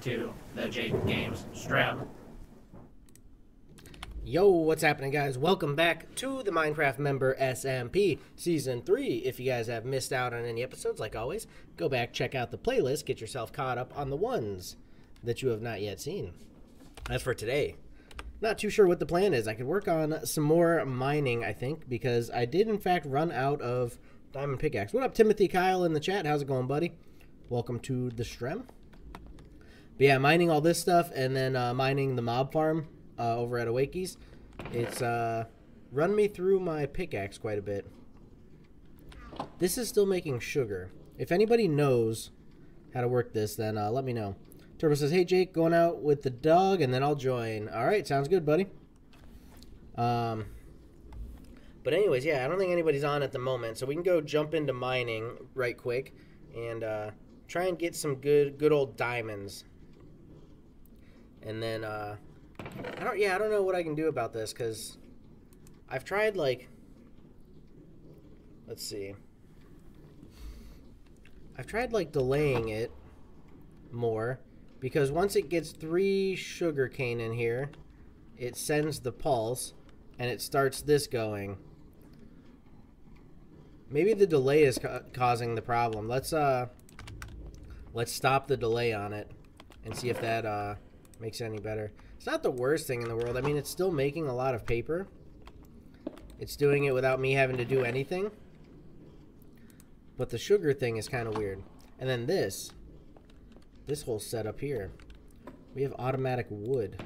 to the Jake Games Strem. Yo, what's happening, guys? Welcome back to the Minecraft Member SMP Season 3. If you guys have missed out on any episodes, like always, go back, check out the playlist, get yourself caught up on the ones that you have not yet seen. As for today, not too sure what the plan is. I could work on some more mining, I think, because I did, in fact, run out of diamond pickaxe. What up, Timothy Kyle in the chat? How's it going, buddy? Welcome to the Strem. But yeah, mining all this stuff and then uh, mining the mob farm uh, over at Awakey's. It's uh, run me through my pickaxe quite a bit. This is still making sugar. If anybody knows how to work this, then uh, let me know. Turbo says, "Hey Jake, going out with the dog, and then I'll join." All right, sounds good, buddy. Um, but anyways, yeah, I don't think anybody's on at the moment, so we can go jump into mining right quick and uh, try and get some good, good old diamonds. And then, uh, I don't, yeah, I don't know what I can do about this because I've tried like, let's see, I've tried like delaying it more because once it gets three sugar cane in here, it sends the pulse and it starts this going. Maybe the delay is ca causing the problem. Let's uh, let's stop the delay on it and see if that uh makes it any better. It's not the worst thing in the world. I mean, it's still making a lot of paper. It's doing it without me having to do anything. But the sugar thing is kind of weird. And then this, this whole setup here, we have automatic wood.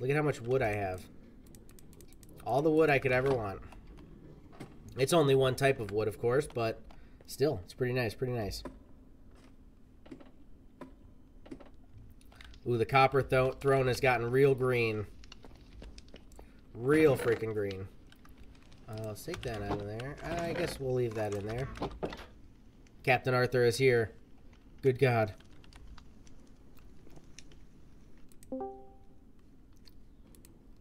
Look at how much wood I have. All the wood I could ever want. It's only one type of wood, of course, but still, it's pretty nice, pretty nice. Ooh, the copper th throne has gotten real green. Real freaking green. Uh, let's take that out of there. I guess we'll leave that in there. Captain Arthur is here. Good God.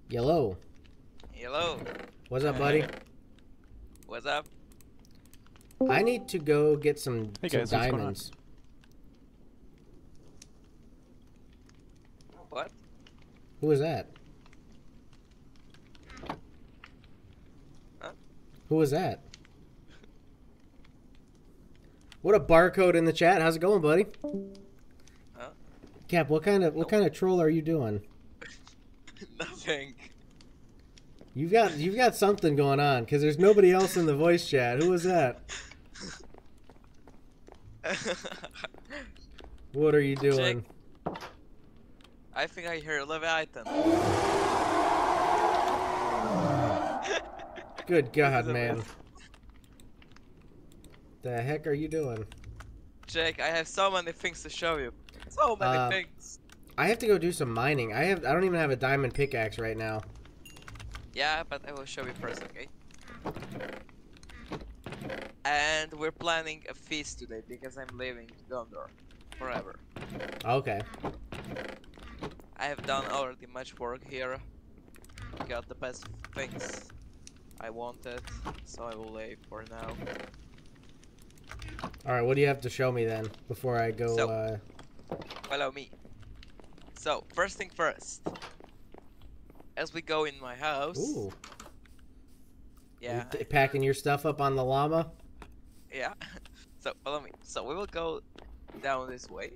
Yellow. Hello. What's up, buddy? What's up? I need to go get some, Hey some guys, what's going on? diamonds. What? Who was that? Huh? Who was that? What a barcode in the chat. How's it going, buddy? Huh? Cap, what kind of what kind of troll are you doing? Nothing. You've got you've got something going on because there's nobody else in the voice chat. Who was that? What are you doing? I think I hear Leviathan. Good God, man. The heck are you doing? Jake, I have so many things to show you. So many Uh, things. I have to go do some mining. I have I don't even have a diamond pickaxe right now. Yeah, but I will show you first, okay? And we're planning a feast today because I'm leaving Gondor forever. Okay. I have done already much work here. Got the best things I wanted, so I will leave for now. All right. What do you have to show me then before I go? So- uh, Follow me. So, first thing first. As we go in my house. ooh. Yeah. You packing your stuff up on the llama? Yeah. So follow me. So we will go down this way.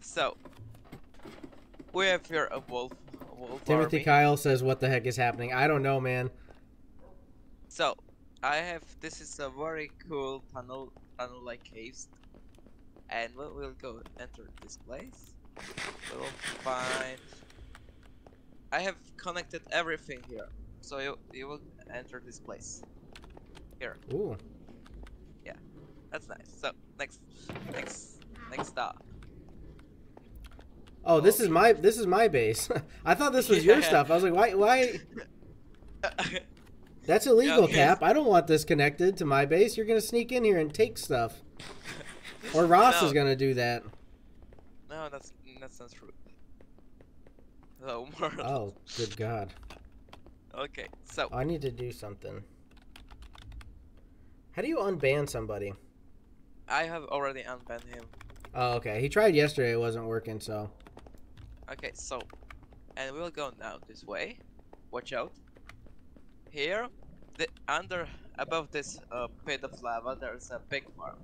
So we have here a wolf. A wolf Timothy army. Kyle says, "What the heck is happening?" I don't know, man. So I have this is a very cool tunnel tunnel like caves. And we will go enter this place. We'll find I have connected everything here. So you you will enter this place. Here. Ooh. Yeah, that's nice. So next next next stop. Oh, this is my this is my base. I thought this was your stuff. I was like, why why? That's illegal, Okay. Cap. I don't want this connected to my base. You're gonna sneak in here and take stuff. Or Ross No. is gonna do that. No, that's that's not true. Oh, more. Oh, good God. Okay, so I need to do something. How do you unban somebody? I have already unbanned him. Oh, okay. He tried yesterday. It wasn't working, so. Okay, so, and we'll go now this way. Watch out. Here, the under above this uh, pit of lava, there's a pig farm.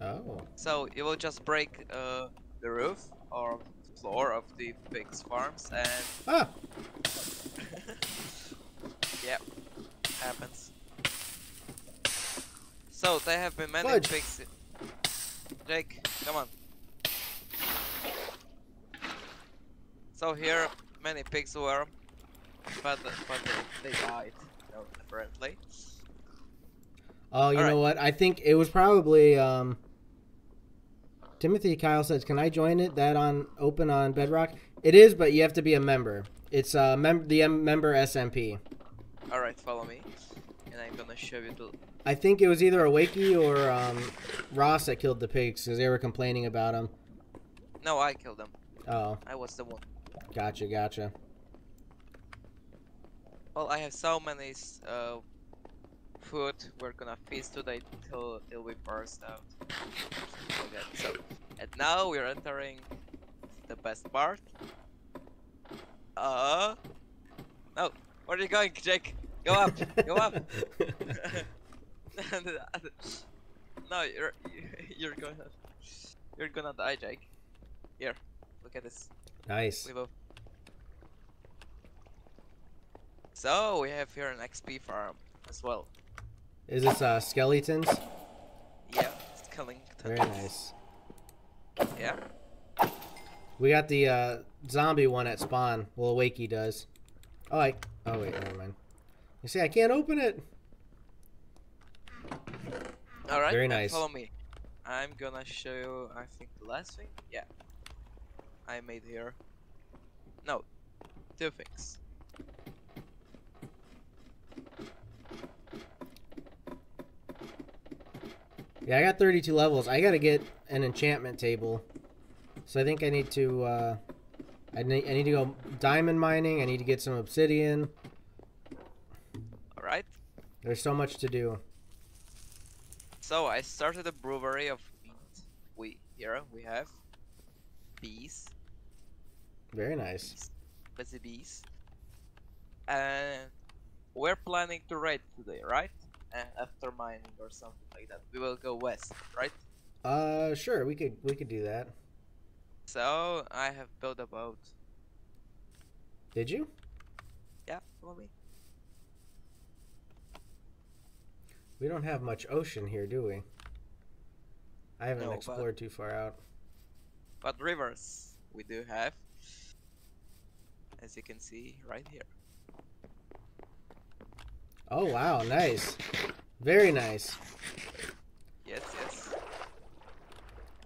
Oh. So you will just break uh, the roof or floor of the pigs farms, and Ah! yeah, happens. So they have been many Fudge. pigs. Jake, come on. So here, many pigs were, but but they, they died, apparently. Oh, you know Alright. what? I think it was probably um Timothy Kyle says, "Can I join it? That on open on Bedrock? It is, but you have to be a member. It's uh mem- the M- member SMP. All right, follow me, and I'm gonna show you the. I think it was either Awakey or um Ross that killed the pigs because they were complaining about them. No, I killed them. Oh, I was the one. Gotcha, gotcha. Well, I have so many uh, food. We're gonna feast today till till we burst out. Okay, so and now we're entering the best part. Uh, no, where are you going, Jake? Go up, go up. no, you're you're gonna you're gonna die, Jake. Here, look at this. Nice. We both. So we have here an XP farm as well. Is this uh skeletons? Yeah, it's killing. Very nice. Yeah. We got the uh, zombie one at spawn. Well, Wakey does. Oh, I. Oh wait, never mind. You see, I can't open it. All right. Very nice. Follow me. I'm gonna show you. I think the last thing. Yeah. I made here. No, two things. Yeah, I got 32 levels. I gotta get an enchantment table. So I think I need to. Uh, I need. I need to go diamond mining. I need to get some obsidian. All right. There's so much to do. So I started a brewery of meat. We here we have bees, Very nice. busy bees, and we're planning to raid today, right? And after mining or something like that, we will go west, right? Uh, sure. We could. We could do that. So I have built a boat. Did you? Yeah, follow me. We don't have much ocean here, do we? I haven't No, but- explored too far out. But rivers we do have, as you can see right here. Oh wow, nice. Very nice. Yes, yes.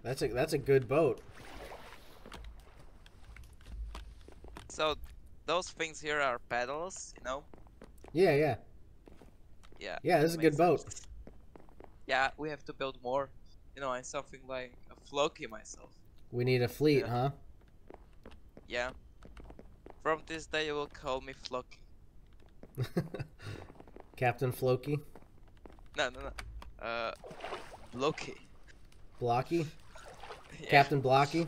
That's a that's a good boat. So those things here are paddles, you know. Yeah, yeah. Yeah. Yeah, this is a good boat. sense. Yeah, we have to build more. You know, I'm something like a Floki myself. We need a fleet, Yeah. huh? Yeah. From this day, you will call me Floki. Captain Floki, No, no, no. Uh, Loki. Blocky, Yeah, Captain Blocky.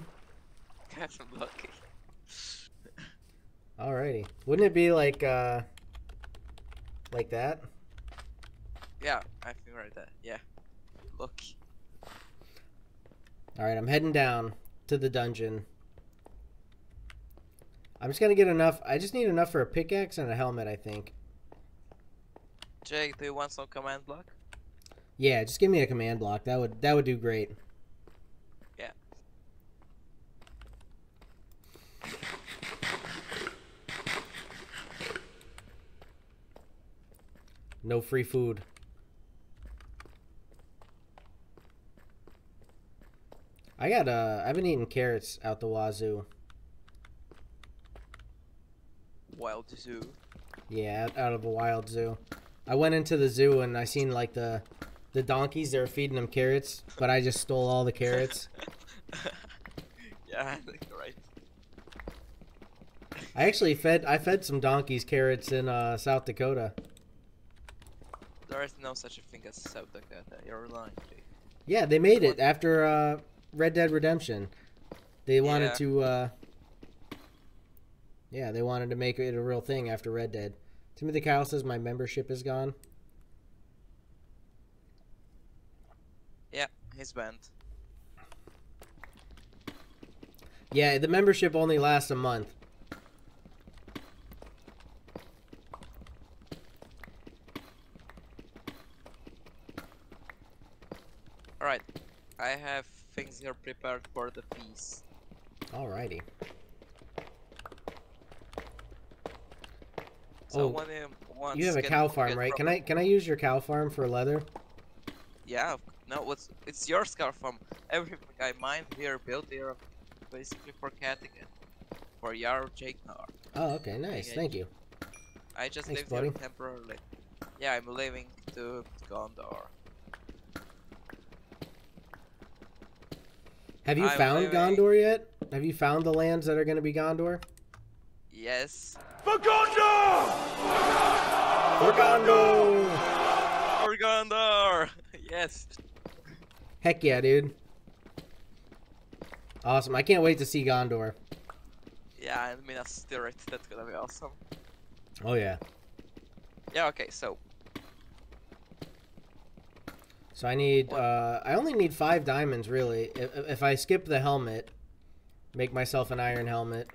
Captain Loki. Alrighty. Wouldn't it be like uh like that? Yeah, I think right there. Yeah. Loki. Alright, I'm heading down to the dungeon. I'm just gonna get enough I just need enough for a pickaxe and a helmet, I think. Jake, do you want some command block? Yeah, just give me a command block. That would that would do great. Yeah. No free food. I got uh I've been eating carrots out the wazoo. Wild Zoo. Yeah, out, of a wild zoo. I went into the zoo and I seen like the the donkeys they were feeding them carrots, but I just stole all the carrots. yeah, I think you're right. I actually fed I fed some donkeys carrots in uh, South Dakota. There is no such a thing as South Dakota. You're lying. Yeah, they made it after uh, Red Dead Redemption. They wanted Yeah. to. uh Yeah, they wanted to make it a real thing after Red Dead. Timothy Kyle says my membership is gone. Yeah, he's banned. Yeah, the membership only lasts a month. Alright, I have things here prepared for the feast. Alrighty. So Oh, when you You have a cow farm, right? Can I can I use your cow farm for leather? Yeah, no, what's it's your scarf farm. Everything I mine here, built here, basically for catting it. For Jake Nar. Oh, okay, nice. Thank you. I just Thanks, live buddy. here temporarily. Yeah, I'm leaving to Gondor. Have you I'm found living- Gondor yet? Have you found the lands that are going to be Gondor? Yes. For Gondor! For Gondor! For Gondor! yes. Heck yeah, dude. Awesome. I can't wait to see Gondor. Yeah, and Minas Tirith, that's gonna be awesome. Oh yeah. Yeah, okay, so So I need What? uh I only need 5 diamonds really. If, if I skip the helmet, make myself an iron helmet.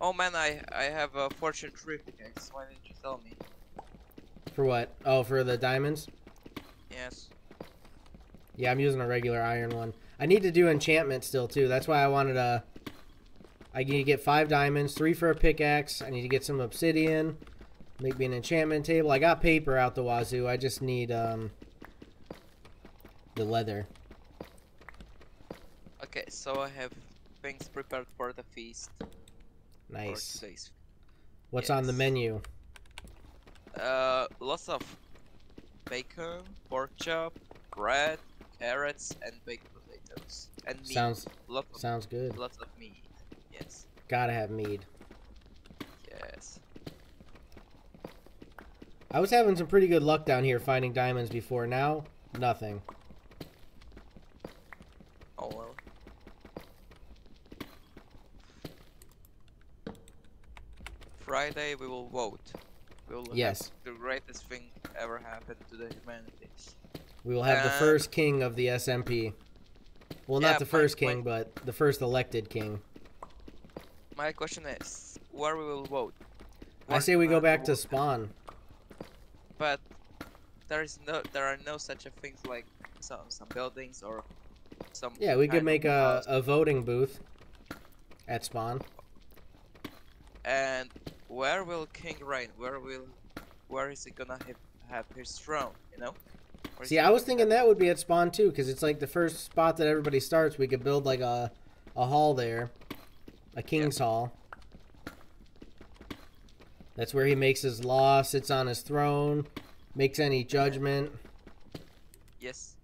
Oh man, I I have a fortune tree pickaxe. Why didn't you tell me? For what? Oh, for the diamonds? Yes. Yeah, I'm using a regular iron one. I need to do enchantment still too. That's why I wanted to. I need to get five diamonds, three for a pickaxe. I need to get some obsidian, make me an enchantment table. I got paper out the wazoo. I just need um the leather. Okay, so I have things prepared for the feast. Nice. What's on the menu? Uh, lots of bacon, pork chop, bread, carrots, and baked potatoes, and meat. Sounds lots of sounds good. lots of meat. Yes. Gotta have mead. Yes. I was having some pretty good luck down here finding diamonds before. Now, nothing. Oh well. Friday we will vote. We will Yes. the greatest thing ever happened to the humanities. We will have the Uh, first king of the SMP. Well, Yeah, not the first king, but the first elected king. My question is, where we will vote? I say we go back to spawn. But there is no, there are no such a things like some some buildings or some. Yeah, we could make a, house. a voting booth at spawn. And where will King reign? Where will, where is he gonna have, have his throne? You know? See, I was thinking that would be at spawn too, because it's like the first spot that everybody starts. We could build like a, a hall there, a king's hall. That's where he makes his law, sits on his throne, makes any judgment. Yes.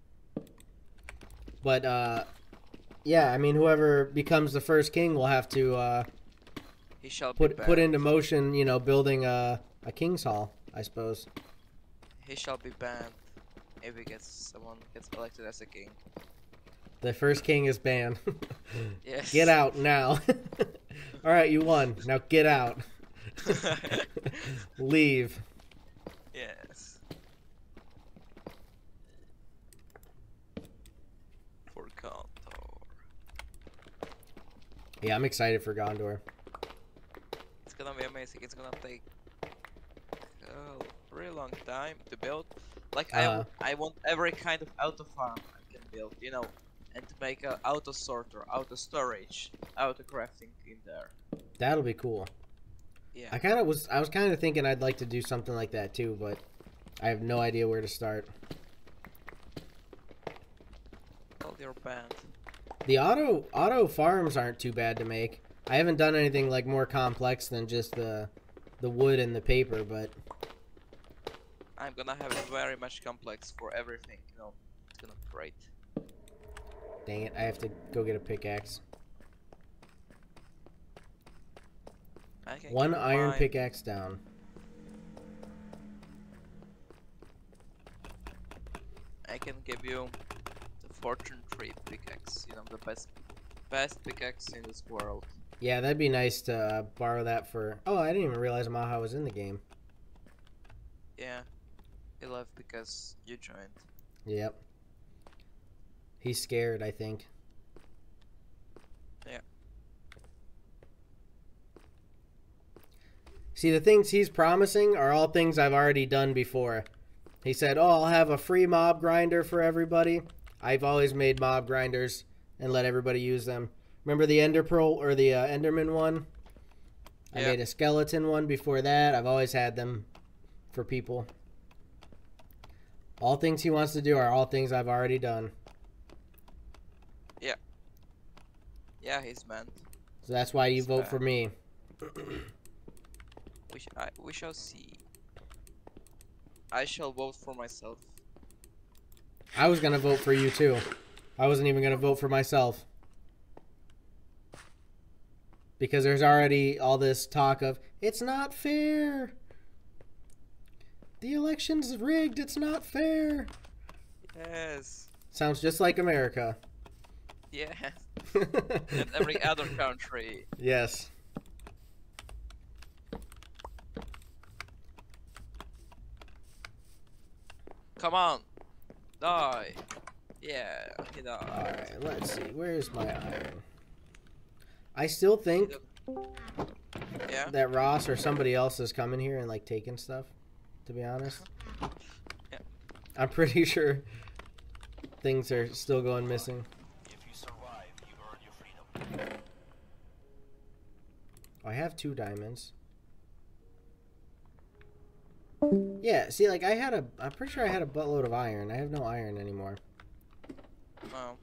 But uh, yeah, I mean, whoever becomes the first king will have to uh, He shall put put into motion, you know, building a a king's hall. I suppose. He shall be banned if he gets someone gets elected as a king. The first king is banned. Yes. get out now. All right, you won. Now get out. Leave. yes. For Gondor. Yeah, I'm excited for Gondor. It's gonna be amazing. It's gonna take a really long time to build. Like I, Uh-huh. w- I want every kind of auto farm I can build, you know, and to make a auto sorter, auto storage, auto crafting in there. That'll be cool. Yeah. I kind of was I was kind of thinking I'd like to do something like that too, but I have no idea where to start. Hold your band. The auto auto farms aren't too bad to make. I haven't done anything like more complex than just the the wood and the paper, but I'm gonna have it very much complex for everything, you know. It's gonna be great. dang it, I have to go get a pickaxe. One iron mind- pickaxe down. I can give you the fortune tree pickaxe. You know, the best, best pickaxe in this world. Yeah, that'd be nice to uh, borrow that for. Oh, I didn't even realize Maha was in the game. Yeah, he left because you joined. Yep. He's scared, I think. Yeah. See, the things he's promising are all things I've already done before. He said, "Oh, I'll have a free mob grinder for everybody." I've always made mob grinders and let everybody use them. Remember the Ender Pearl or the uh, Enderman one? I made a skeleton one before that. I've always had them for people. All things he wants to do are all things I've already done. Yeah. Yeah, he's man. So that's why you He's vote bad. for me. We sh- I, we shall see. I shall vote for myself. I was gonna vote for you too. I wasn't even gonna vote for myself. Because there's already all this talk of it's not fair. The election's rigged, it's not fair. Yes. Sounds just like America. Yes. and every other country. yes. Come on. Die. Yeah, he died. Alright, let's see. Where's my iron? I still think Yeah. that Ross or somebody else is coming here and like taking stuff, to be honest. Yeah. I'm pretty sure things are still going missing. If you survive, you earn your freedom. I have two diamonds. Yeah, see, like I had a, I'm pretty sure I had a buttload of iron. I have no iron anymore. Oh.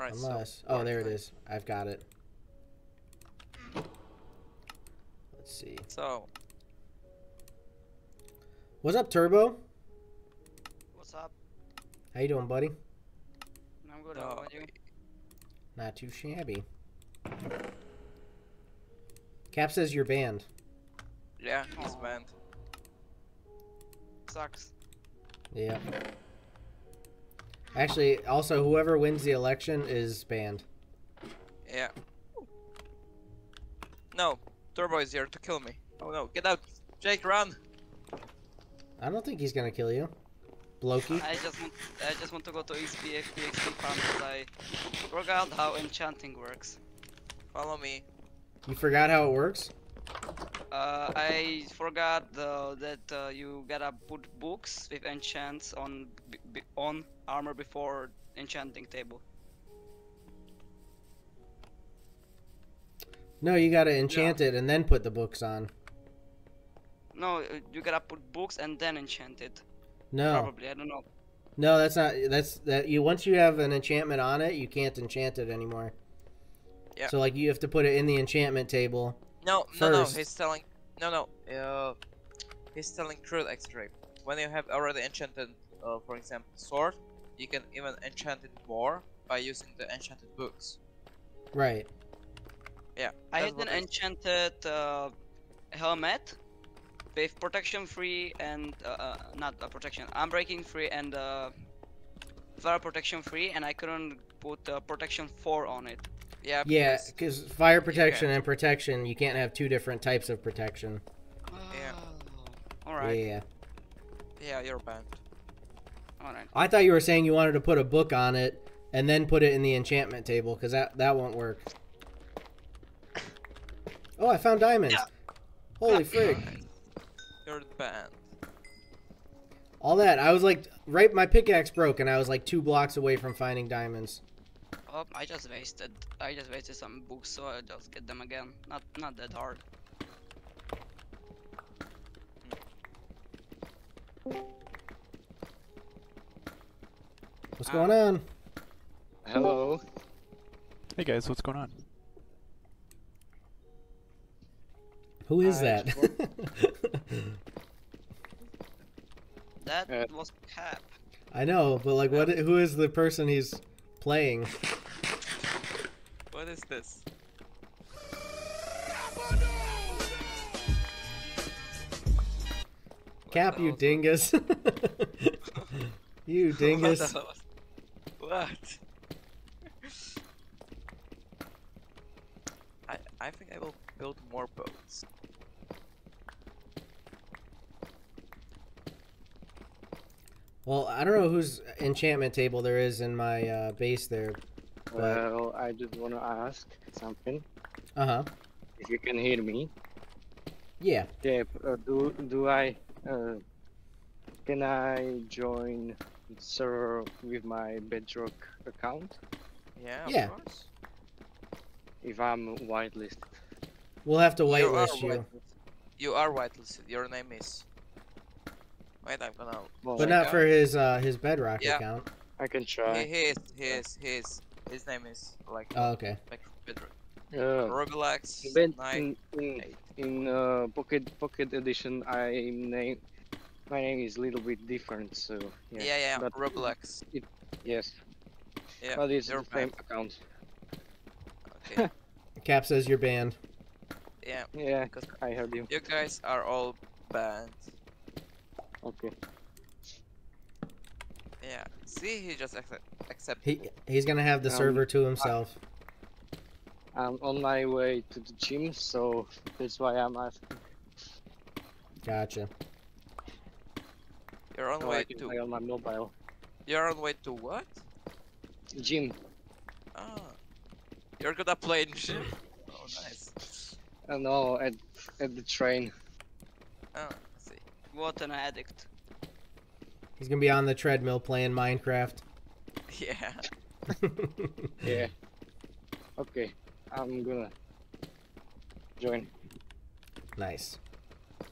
Alright, Unless, so. oh, there it is. I've got it. Let's see. So, What's up, Turbo? What's up? How you doing, buddy? I'm good. How uh, about you? Not too shabby. Cap says you're banned. yeah, he's banned. Sucks. Yeah. Actually, also, whoever wins the election is banned. Yeah. No, Turbo is here to kill me. Oh no, get out! Jake, run! I don't think he's gonna kill you. Loki. I just want I just want to go to XP XP XP farm because I forgot how enchanting works. Follow me. You forgot how it works? Uh, I forgot uh, that uh, you gotta put books with enchants on b- b- on armor before enchanting table. No, you gotta enchant it and then put the books on. No, uh, you gotta put books and then enchant it. No, Probably, I don't know. no, that's not. That's that. You once you have an enchantment on it, you can't enchant it anymore. Yeah. So like you have to put it in the enchantment table. No, no, no, he's telling. No, no, uh, he's telling truth extract. When you have already enchanted, uh, for example, sword, you can even enchant it more by using the enchanted books. Right. Yeah. I that's had an it is. enchanted uh, helmet with protection free and uh, uh, not uh, protection, unbreaking free and uh, fire protection free, and I couldn't put uh, protection four on it. Yeah. Yeah, because- because fire protection and protection, you can't have two different types of protection. Yeah. All right. Yeah. Yeah, you're banned. All right. I thought you were saying you wanted to put a book on it and then put it in the enchantment table because that that won't work. Oh, I found diamonds. Holy frig! You're banned. All that I was like, right, my pickaxe broke, and I was like two blocks away from finding diamonds. Oh, I just wasted. I just wasted some books, so I'll just get them again. Not not that hard. What's going on? Hello. Hey guys, what's going on? Who is Hi, that? That Uh, was cap. I know, but like, what? Who is the person he's playing? What is this? Cap, you dingus. you dingus. What the hell was- What? I I think I will build more boats. Well, I don't know whose enchantment table there is in my uh, base there. Well, I just want to ask something. Uh huh. If you can hear me. Yeah. Yeah. Uh, do do I? Uh, can I join server with my Bedrock account Yeah, Yeah. course. if I'm whitelisted? We'll have to You are whitelist you. whitelisted. You are whitelisted. Your name is. Wait, I'm gonna. Well, But not out. for his uh, his bedrock Yeah. account. I can try. he is. He is. He is. His name is like. Oh, okay. like Bedrock. Uh, Roblox. Nine. in in, eight. in uh, Pocket Pocket Edition, I name my name is a little bit different. So yeah. Yeah, yeah. but- Roblox. It, Yes. Yeah. but it's you're the same account. Okay. Cap says you're banned. yeah. Yeah, Because I heard you. you guys are all banned. Okay. Yeah. See, he just accept, accepted. He he's gonna have the Um, server to himself. I'm on my way to the gym, so that's why I'm asking. Gotcha. You're on So I way can to. play on my mobile. You're on way to what? Gym. Ah. You're gonna play in gym. Oh, nice. Uh, no, at at the train. Oh, see. What an addict. He's gonna be on the treadmill playing Minecraft. Yeah. Yeah. Okay. I'm gonna join. nice.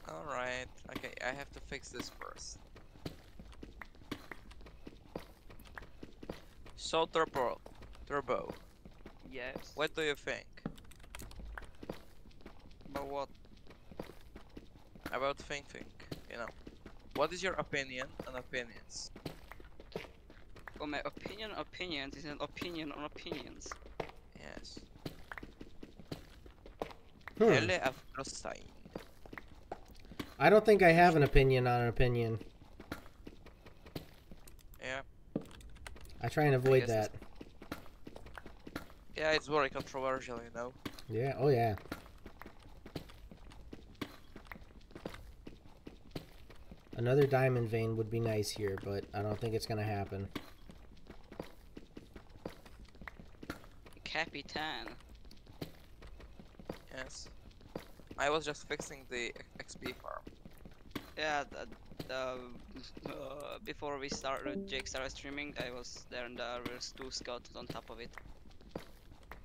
Alright. Okay, I have to fix this first. So turbo, turbo. Yes. What do you think But what? about think think? You know, what is your opinion on opinions? Well, my opinion, on opinions is an opinion on opinions. Yes. Hmm. I don't think I have an opinion on an opinion. Yeah. I try and avoid guess it's- that. Yeah, it's very controversial, you know. Yeah. Oh yeah. Another diamond vein would be nice here, but I don't think it's gonna happen. Capitan. Yes. I was just fixing the XP farm. Yeah, that, um, uh, before we started, Jake started streaming, I was there and there was two scouts on top of it.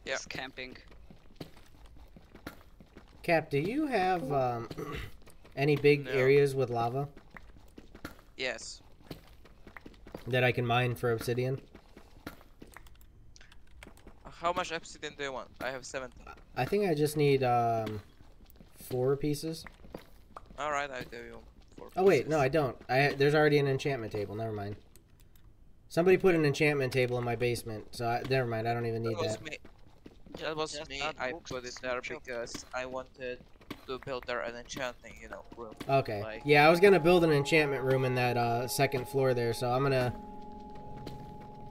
Yeah. Just camping. Cap, do you have um, any big No. areas with lava Yes. that I can mine for obsidian? How much obsidian do you want? I have 70. I think I just need um, four pieces. Alright, I'll give you four Oh wait, no. I don't. I there's already an enchantment table. Never mind. Somebody put an enchantment table in my basement, so I, never mind. I don't even need That was that. me. That was Just me. add I books put to it there because I wanted to build there an enchanting, you know, room. Okay. Like- Yeah, I was gonna build an enchantment room in that uh, second floor there, so I'm gonna.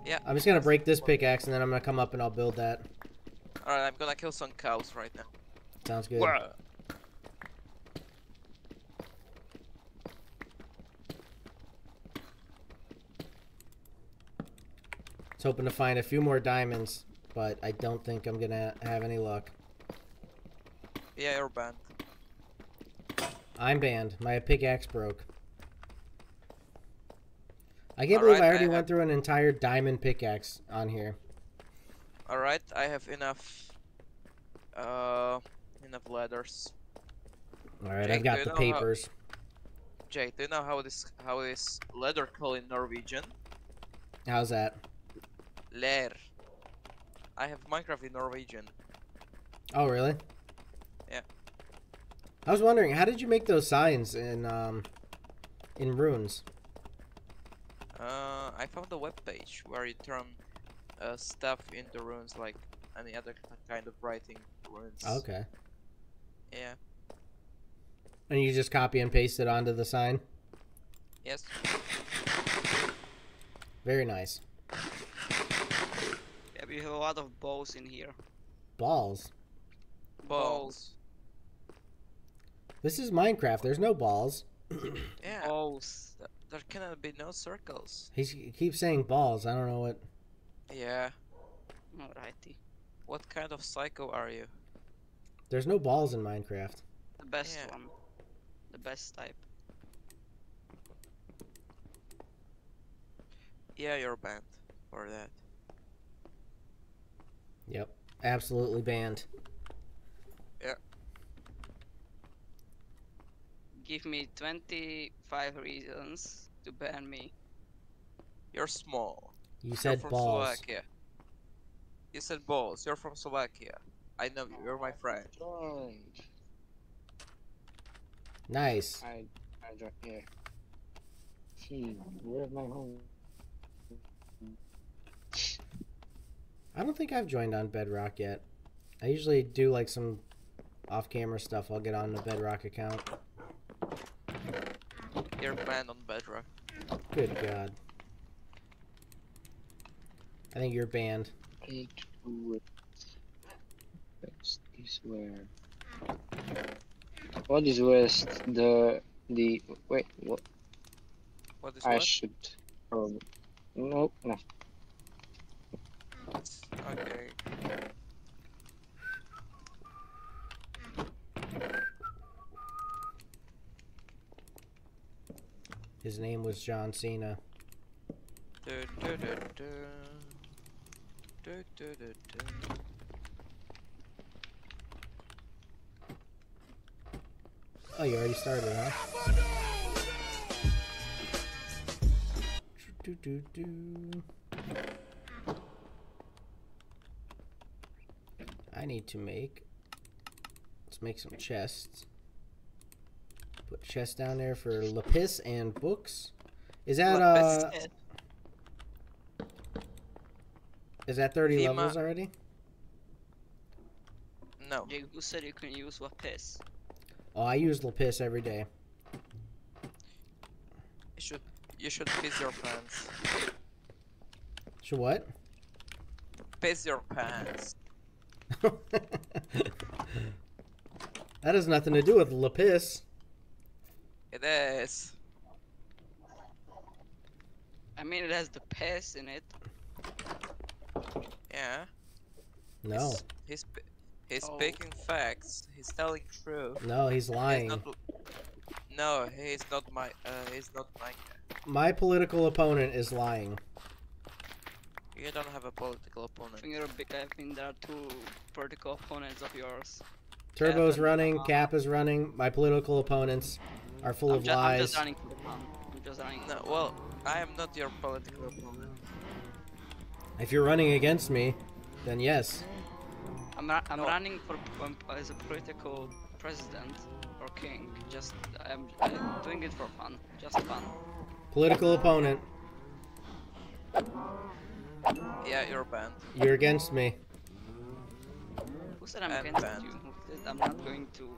Yeah. I'm just gonna break this pickaxe and then I'm gonna come up and I'll build that. Alright, I'm gonna kill some cows right now. Sounds good. Wah. Was hoping to find a few more diamonds, but I don't think I'm gonna have any luck. Yeah, you're banned. I'm banned. My pickaxe broke. I can't believe Alright, I I already have- went through an entire diamond pickaxe on here. Alright, I have enough. Uh, enough letters. All right, I've got the know how- papers. Jake, do you know how this how is leather called in Norwegian? How's that? Ler. I have Minecraft in Norwegian. Oh, really? Yeah. I was wondering, how did you make those signs in um in runes? Uh, I found a web page where you turn uh, stuff into runes like any other kind of writing runes. Okay. Yeah. And you just copy and paste it onto the sign? Yes. Very nice. We have a lot of balls in here. Balls. Balls. This is Minecraft. There's no balls. Yeah. Balls. There cannot be no circles. He's, he keeps saying balls. I don't know what. Yeah. Alrighty. What kind of psycho are you? There's no balls in Minecraft. The best Yeah. one. The best type. Yeah, you're banned for that. Yep. Absolutely banned. Yeah. Give me 25 reasons to ban me. You're small. You said You're said from balls. Slovakia. You said balls. You're from Slovakia. I know you. You're my friend. Joined. Nice. I I joined. Yeah. Hmm. Where's my home? I don't think I've joined on Bedrock yet. I usually do like some off-camera stuff. I'll get on the Bedrock account. You're banned on Bedrock. Good God. I think you're banned. Eight wood. West is where? What is west? The the wait. What? What is I what? should. Probably. His name was John Cena. Oh, you already started, huh? Do, do, do. I need to make. Let's make some chests. Put chests down there for lapis and books. Is that uh? Lapis. Is that thirty Thema- levels already? No. Jake, who said you can use lapis? Oh, I use lapis every day. You should you should piss your pants. So what? Piss your pants. that has nothing to do with lapis. It is. I mean, it has the piss in it. Yeah. No, He's he's, sp- he's Oh. speaking facts. He's telling truth. no, he's He's lying. not no, he's not my uh he's not my My political opponent is lying. You don't have a political I opponent. think, you're a big, I think there are two political opponents of yours. Turbo's but- running, Cap is running. My political opponents are full I'm, of ju- I'm lies. just running for the fun. I'm just running. No, well, I am not your political opponent. If you're running against me, then yes. I'm, ra- I'm No. running for um, as a political president or king. Just I'm, I'm doing it for fun. Just fun. Political opponent, Yeah, you're banned. you're against me. Who said I'm And against banned. you? I'm not going to?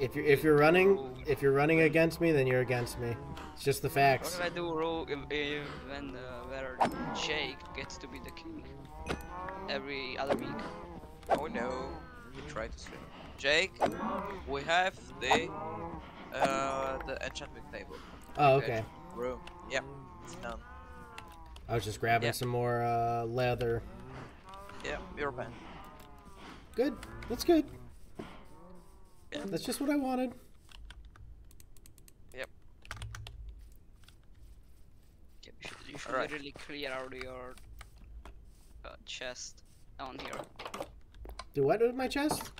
If you're if you're running if you're running against me, then you're against me. It's just the facts. What facts. if I do rule if, if, when uh, where Jake gets to be the king every other week? Oh no, you try to swim. Jake, we have the uh the enchantment table. Oh, okay. Room. Yep, it's done. I was just grabbing Yeah. some more uh, leather. Yeah, you're banned. Good. That's good. Yeah. That's just what I wanted. Yep. Yeah, you should, you should Alright. really clear out your uh, chest down here. Do what with my chest?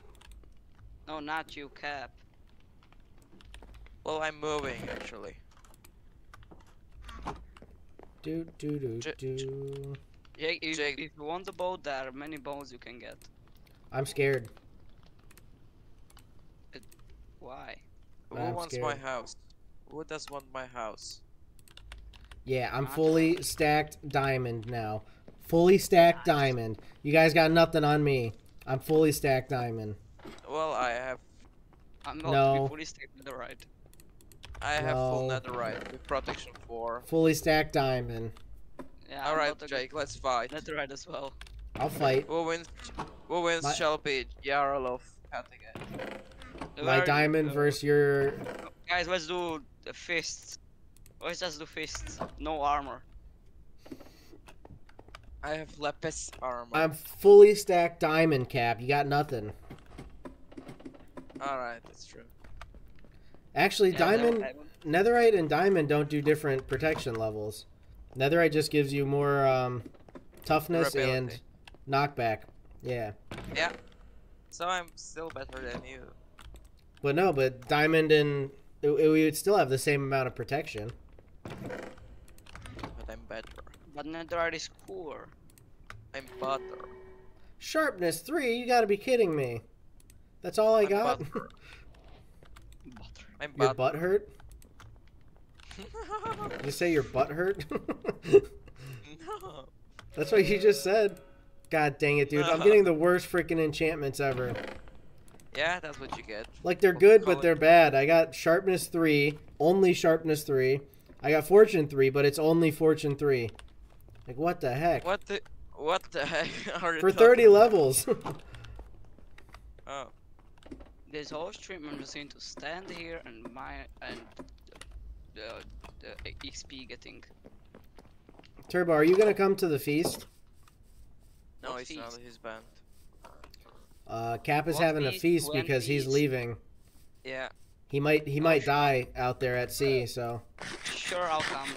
No, not you, Cap. Well, I'm moving actually. Do do do J- do. Jake, if, Jake. if you want the bow, there are many bows you can get. I'm scared. Why? Who I'm wants my house? Who does want my house? Yeah, I'm Not- fully stacked diamond now. Fully stacked diamond. You guys got nothing on me. I'm fully stacked diamond. Well, I have I'm not No. fully stacked with the right. I have full netherite with protection 4. Fully stacked diamond. Yeah, All right, not a good Jake, let's fight. netherite as well. I'll fight. Who wins? Who wins My- shall be Jarl of Kattegat. My are you? diamond Uh, versus your. Guys, let's do the fists. Let's just do fists. No armor. I have Lapis armor. I'm fully stacked diamond cap. You got nothing. All right, that's true. Actually, Yeah, no diamond, diamond. netherite, and diamond don't do different protection levels. Netherite just gives you more um, toughness and knockback. Yeah, Yeah. So I'm still better than you. but no, but diamond and it, it- we would still have the same amount of protection. But I'm better. But netherite is cooler. I'm butter. Sharpness three. You got to be kidding me. That's all I I'm got. butter. Butter. I'm your butt hurt? You say your butt hurt? no. That's what you just said. God dang it, dude. I'm getting the worst freaking enchantments ever. Yeah, that's what you get. Like they're good, but they're bad. I got sharpness three, only sharpness three. I got fortune three, but it's only fortune three. Like what the heck? What the? What the heck are you For talking 30 levels. Oh, This whole stream I'm just going to stand here and my and the, the XP getting. Turbo, are you gonna come to the feast? no, What it's not feast? his band. Uh, Cap is What having a feast? feast When because he's leaving. Yeah. He might he Oh, might sure. die out there at sea, so Sure, I'll come.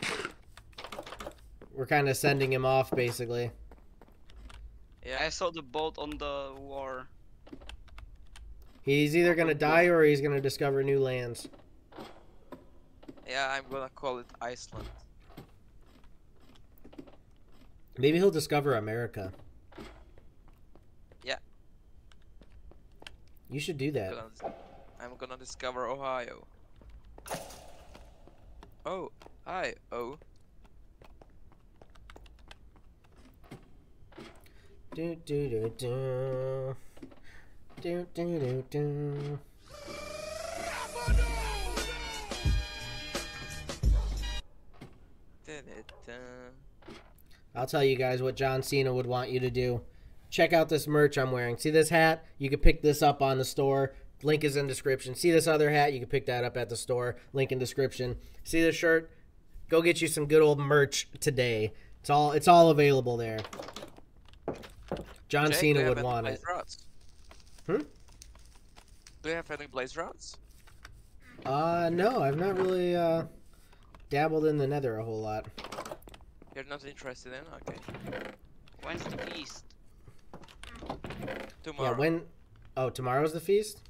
we're kind of sending him off basically. Yeah. I saw the boat on the war. He's either gonna die or he's gonna discover new lands. Yeah, I'm gonna call it Iceland. Maybe he'll discover America. Yeah. You should do I'm that. gonna, I'm gonna discover Ohio. Oh, hi, oh. Do do do do. Do do do do. I'll tell you guys what John Cena would want you to do. Check out this merch I'm wearing. See this hat? You can pick this up on the store. Link is in description. See this other hat? You can pick that up at the store. Link in description. See this shirt? Go get you some good old merch today. It's all it's all available there. John Jake, Cena would want it. rods? Hmm? Do you have any blaze rods? Uh no, I've not really uh dabbled in the nether a whole lot. You're not interested in? Okay. When's the feast? Tomorrow. Yeah, when Oh, tomorrow's the feast?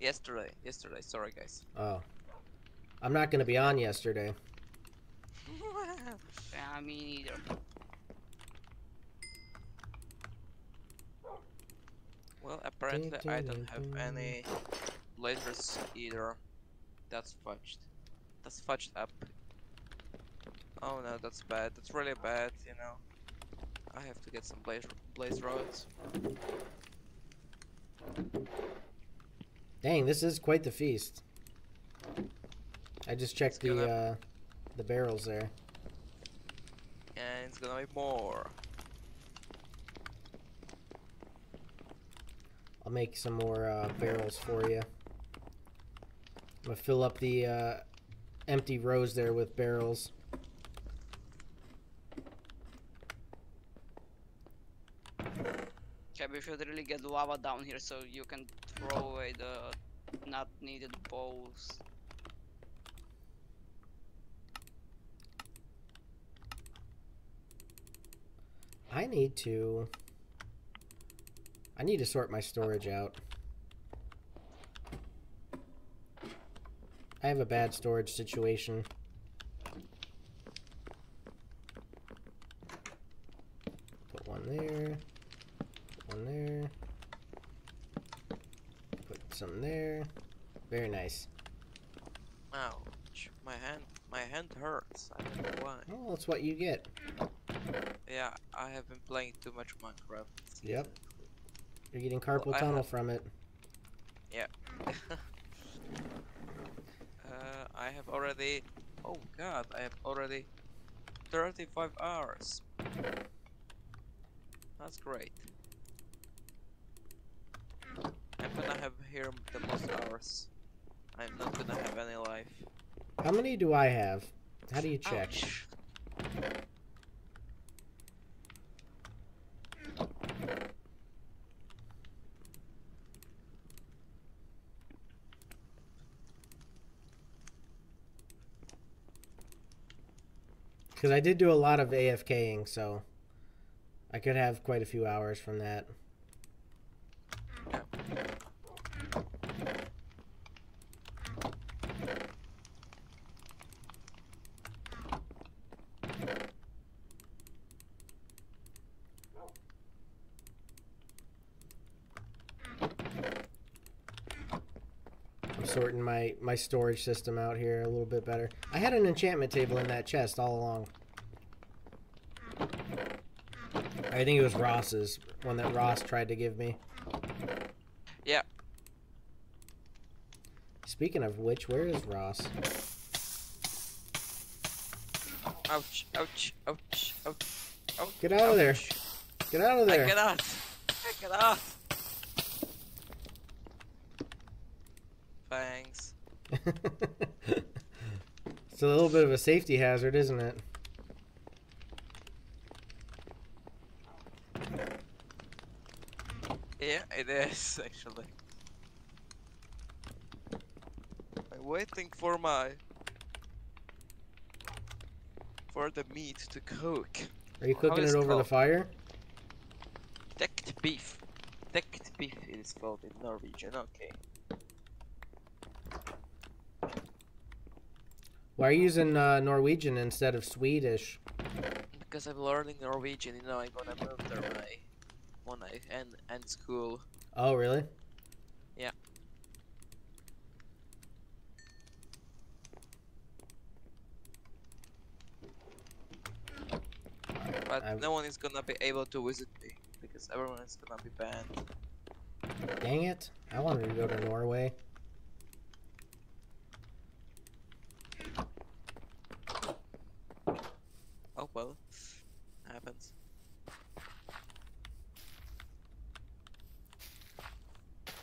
Yesterday. Yesterday. Sorry, guys. Oh. I'm not going to be on yesterday. Yeah, me neither. Well, apparently I don't have any blazers either. That's fudged. That's fudged up. Oh no, that's bad. That's really bad, you know. I have to get some blaze blaze rods. Dang, this is quite the feast. I just checked the uh, the barrels there. And it's gonna be more. I'll make some more uh, barrels for you. I'm gonna fill up the uh, empty rows there with barrels. Okay, we should really get lava down here so you can throw away the not needed bowls. I need to. I need to sort my storage out. I have a bad storage situation. Put one there. Put one there. Put some there. Very nice. Ouch. My hand my hand hurts. I don't know why. Well, that's what you get. Yeah, I have been playing too much Minecraft. Yep. You're getting carpal I tunnel from it. Yeah. uh, I have already. Oh God, I have already 35 hours. That's great. I'm gonna have here the most hours. I'm not gonna have any life. How many do I have? How do you check? Ouch. Because I did do a lot of AFKing, so I could have quite a few hours from that. I'm sorting my, storage system out here a little bit better. I had an enchantment table in that chest all along. I think it was Ross's, one that Ross tried to give me. Yeah. Speaking of which, where is Ross? Ouch, ouch, ouch, ouch. ouch Get out of there. Get out of there. I cannot. I cannot. Thanks. it's a little bit of a safety hazard, isn't it? Yeah, it is actually. I'm waiting for my for the meat to cook. Are you cooking it over the fire? Decked beef. Decked beef it is called in Norwegian. Okay. Why are you using uh, Norwegian instead of Swedish? Because I'm learning Norwegian, you know, I'm gonna move there when I when I end end school. Oh, really? Yeah. But I- no one is gonna be able to visit me because everyone is gonna be banned. Dang it. I wanted to go to Norway. Oh well, happens.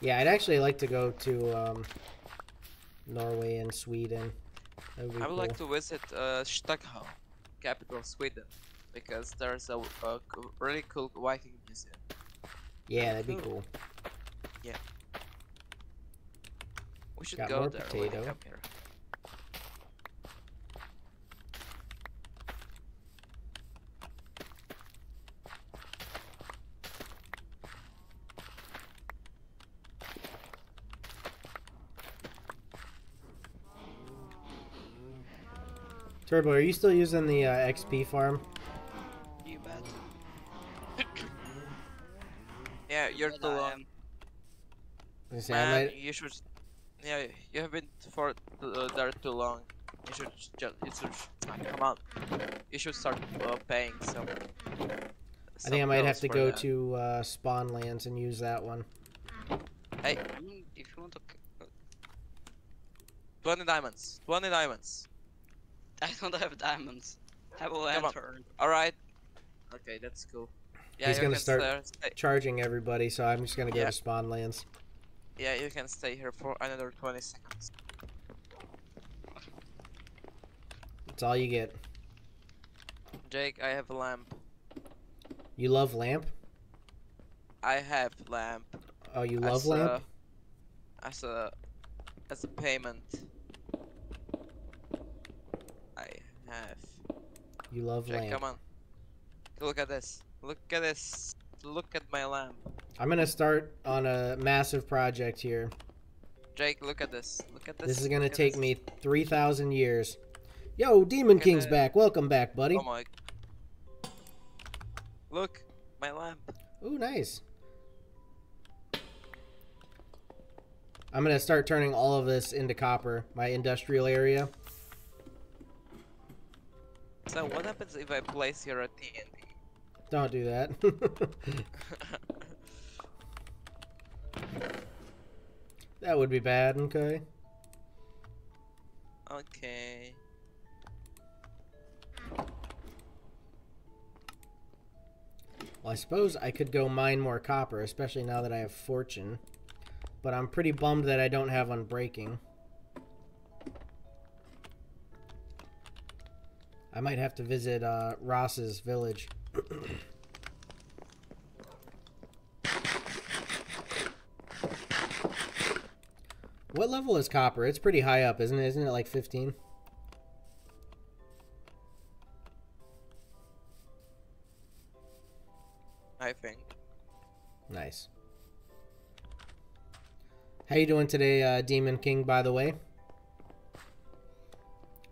Yeah, I'd actually like to go to um, Norway and Sweden. That would be I would cool. like to visit uh, Stockholm, capital of Sweden, because there's a, a really cool Viking museum. Yeah, that'd be Cool. cool. We should Got go more there potato. Turbo, are you still using the uh, XP farm? You bet. Yeah, you're But too I long. am- I was gonna say, I Man, might- you should. Yeah, you have been for uh, there too long. You should just. You should. Come on. You should start uh, paying some. I think I might have to go to uh, Spawn Lands and use that one. Hey, if you want to, twenty diamonds. Twenty diamonds. I don't have diamonds. I will Come enter. All right. Okay, that's cool. Yeah, He's gonna start- stay- stay- Charging everybody, so I'm just gonna go Yeah. to Spawn Lands. Yeah, you can stay here for another twenty seconds. That's all you get. Jake, I have a lamp. You love lamp? I have lamp. Oh, you love as lamp? A, as a as a payment. You love Jake, lamp. come on. Look at this. Look at this. Look at my lamp. I'm gonna start on a massive project here. Jake, look at this. Look at this. This is gonna look take me 3,000 years. Yo, Demon Look King's back. Welcome back, buddy. Oh my. Look, my lamp. Ooh, nice. I'm gonna start turning all of this into copper, my industrial area. So what happens if I place here a TNT? Don't do that. that would be bad, okay? Okay. Well, I suppose I could go mine more copper, especially now that I have fortune. But I'm pretty bummed that I don't have unbreaking. I might have to visit uh, Ross's village. what level is copper? It's pretty high up, isn't it? Isn't it like 15? I think. Nice. How you doing today, uh, Demon King? By the way,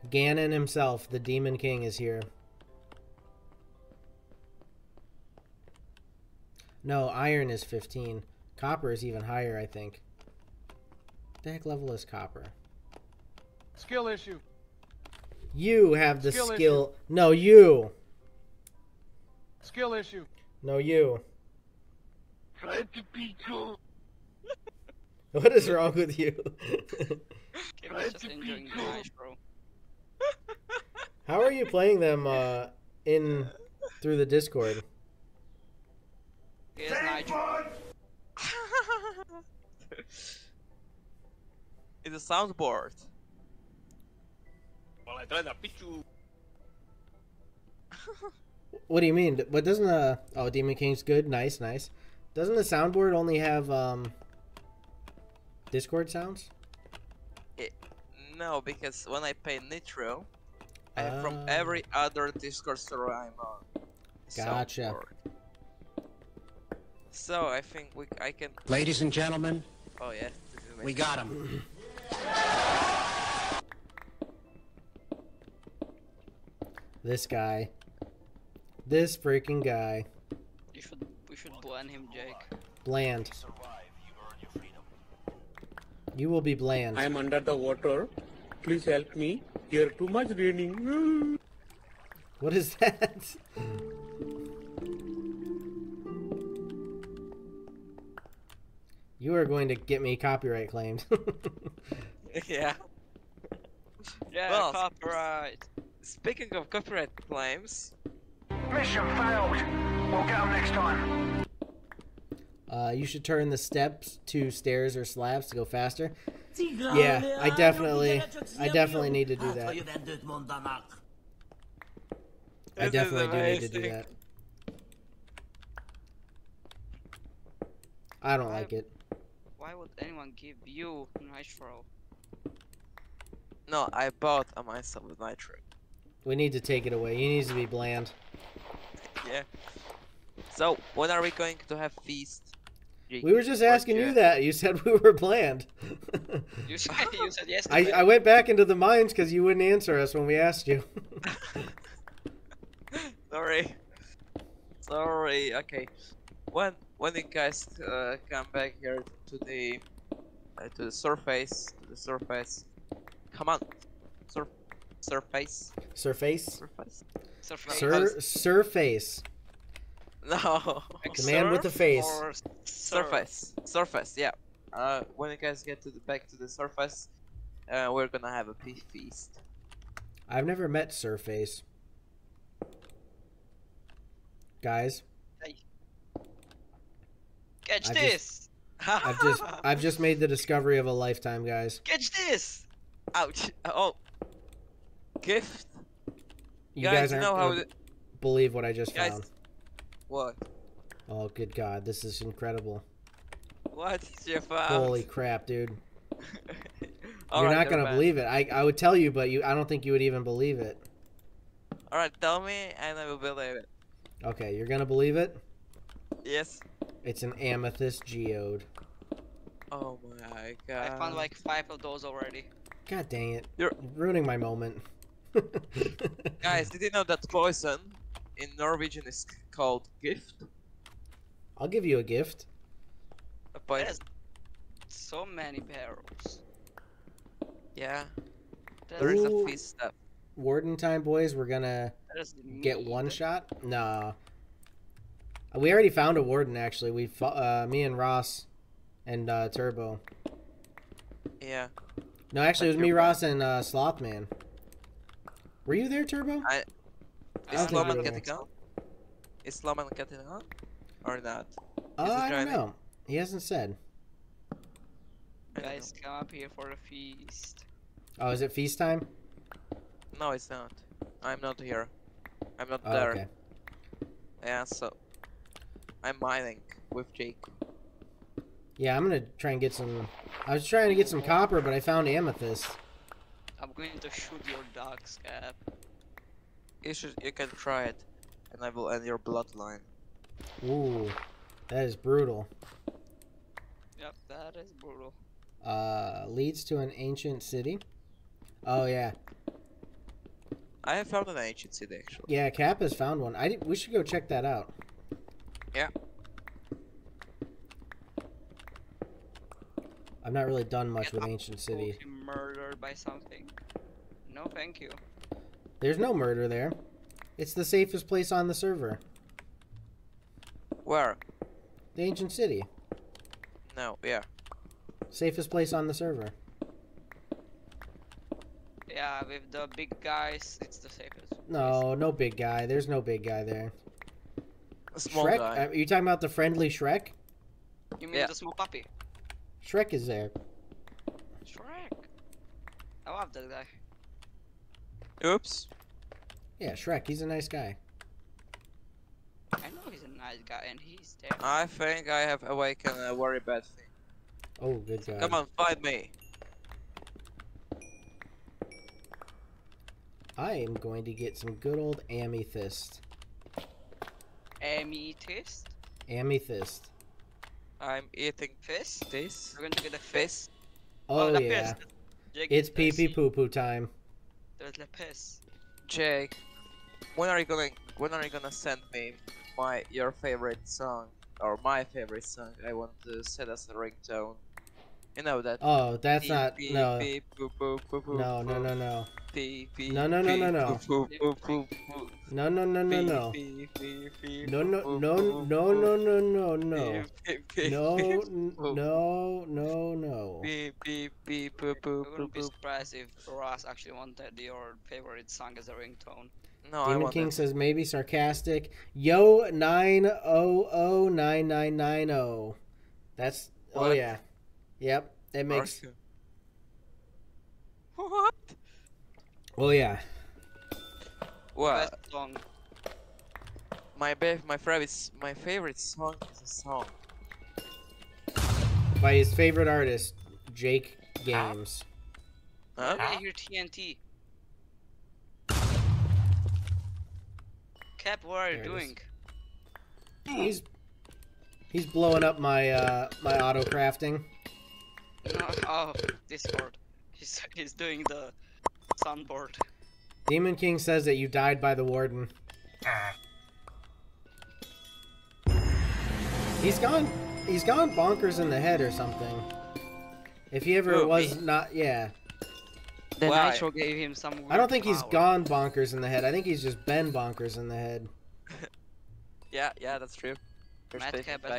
Ganon himself, the Demon King, is here. No, iron is 15. Copper is even higher, I think. The heck level is copper? Skill issue. You have the Skill skill. No, you. Skill issue. No, you. Try to be cool. What is wrong with you? Kim is just enjoying the bro. How are you playing them uh, in through the Discord? Here's Nitro. it's a soundboard. What do you mean? What doesn't uh oh Demon King's good, nice, nice. Doesn't the soundboard only have um Discord sounds? No, because when I play Nitro, I have from Ah. every other Discord server I'm on. Gotcha. soundboard. So I think we I can. Ladies and gentlemen, Oh yeah, we me. got him. This guy. This freaking guy. You should we should bland him, Jake. Bland. Survive, you earn your freedom. You will be bland. I am under the water. Please help me. Here too much raining. What is that? You are going to get me copyright claimed. yeah. Yeah, Well, copyright. Speaking of copyright claims, Mission failed. We'll get them next time. uh, you should turn the steps to stairs or slabs to go faster. Yeah, I definitely, I definitely need to do that. I definitely do need to do that. I don't like it. Why would anyone give you Nitro? no, I bought a myself with Nitro. We need to take it away. He needs to be bland. Yeah. So when are we going to have feast? We were just asking you that. You said we were bland. You said you said I, yesterday. I went back into the mines because you wouldn't answer us when we asked you. Sorry. Sorry. Okay. When when you guys uh, come back here to the uh, to the surface to the surface, come on, sur surface Surface? surface. Surface. Sir, surface. No. Like The man with the face. surf? surface surface yeah uh when you guys get to the back to the surface uh we're gonna have a pea feast I've never met Surface. Guys, Hey. Catch I've this! I've just I've just made the discovery of a lifetime, guys. Catch this! ouch oh gift You guys, guys aren't know how gonna believe what I just guys found. What Oh, good God, this is incredible. what you found Holy crap, dude! You're right, not gonna believe it. I I would tell you, but you I don't think you would even believe it. all right tell me and i will believe it Okay, you're gonna believe it. yes It's an amethyst geode. oh my god. I found like five of those already. God dang it! You're- ruining my moment. guys did you know that poison in norwegian is called gift I'll give you a gift. a poison There's so many barrels. yeah There's, a feast stuff Warden time, boys. We're gonna get meat. one shot. Nah. We already found a warden. Actually, we fo- uh, me and Ross and uh, Turbo. yeah No, actually, it was me, your Ross, and uh, Slothman. Were you there, Turbo? I- I is don't think Sloman we were getting there. on is Sloman getting on or not? Uh, I don't know. He hasn't said. Guys, come up here for a feast. Oh, is it feast time? No, it's not. I'm not here. I'm not Oh, there. okay. Yeah, so I'm mining with Jake. Yeah, I'm gonna try and get some. I was trying to get some copper, but I found amethyst. I'm going to shoot your dogs, Cap. You should. You can try it, and I will end your bloodline. Ooh, that is brutal. Yep, that is brutal. Uh, leads to an ancient city. Oh yeah, I have found an ancient city actually. yeah. Cap has found one. I we should go check that out. Yeah. I've not really done much Get with up ancient to city. be murdered by something. No, thank you. There's no murder there. It's the safest place on the server. Where? The ancient city. No. Yeah. Safest place on the server. Yeah, with the big guys, it's the safest. place. No, no big guy. There's no big guy there. A small Shrek? guy. Uh, Are you talking about the friendly Shrek? You mean Yeah. the small puppy? Shrek is there. Shrek. I love that guy. Oops. Yeah, Shrek. He's a nice guy. I know he's a nice guy and he's there. I think I have awakened a very bad thing. Oh, good guy. Come on, fight me. I am going to get some good old amethyst. Amethyst? Amethyst. I'm eating Fist? this. We're going to get a fist. Fist. Oh, yeah. fist. It's pee pee poo poo time. There's the piss. Jake, when are you gonna when are you gonna send me my your favorite song or my favorite song? I want to set as a ringtone. You know that. Oh, that's Beep, not. beep, No. beep, boop, boop, boop, boop, No, no, no, no. beep, beep, No, no, no, no, no. No, no, no, no, no. No, no, no, no, no, no, no, no. beep, beep, No, beep, n- boop, no, no, no. beep, beep, beep, boop, I boop, wouldn't boop, be surprised if Ross actually wanted your favorite song as a ringtone. No, I Demon want King says maybe sarcastic. Yo nine oh oh nine nine nine oh. That's oh yeah. Yep. It makes Arthur. What? oh yeah. Well, Best song. my ba- my favorite s- my favorite song is a song. By his favorite artist, Jake Games. Huh? I hear TNT. Cap, what are you There it is. doing? He's he's blowing up my uh my auto crafting. No, oh, Discord. He's he's doing the soundboard. Demon King says that you died by the warden. He's gone he's gone bonkers in the head or something. If he ever Who, was me? not yeah. The Why? Nitro gave him some. I don't weird think he's gone bonkers in the head. I think he's just been bonkers in the head. Yeah, yeah, that's true. You're Madcap stating has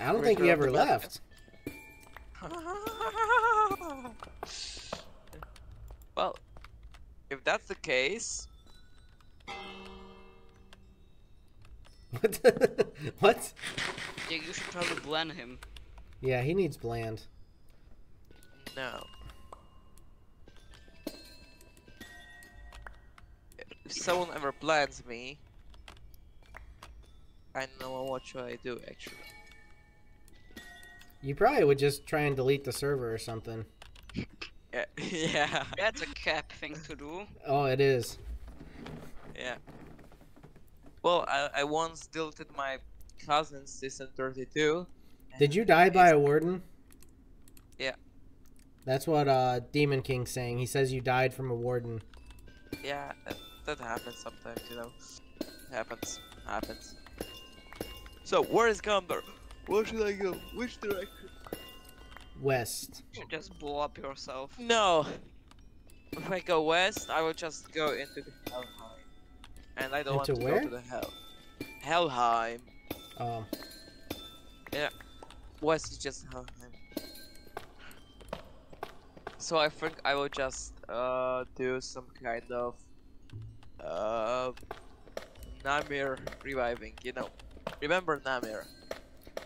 I don't Return think he ever the Madcap. left. well, if that's the case, What? what? Jake, you should probably blend him. Yeah, he needs bland. no. If someone ever plans me, I know what should I do actually. You probably would just try and delete the server or something. Yeah, yeah, That's a Cap thing to do. Oh, it is. yeah. Well, I, I once deleted my cousin's season 32. Did you die by a warden? Yeah. That's what uh Demon King's saying. He says you died from a warden. Yeah, that, that happens sometimes, you know. Happens, happens. So, where is Gondor? Where should I go? Which direction? West. You should just blow up yourself. No! If I go west, I will just go into the Helheim. And I don't Into want to where? go to the Hell. Helheim. Um, yeah West is just Helheim. So I think I will just uh do some kind of uh Namir reviving, you know. Remember Namir?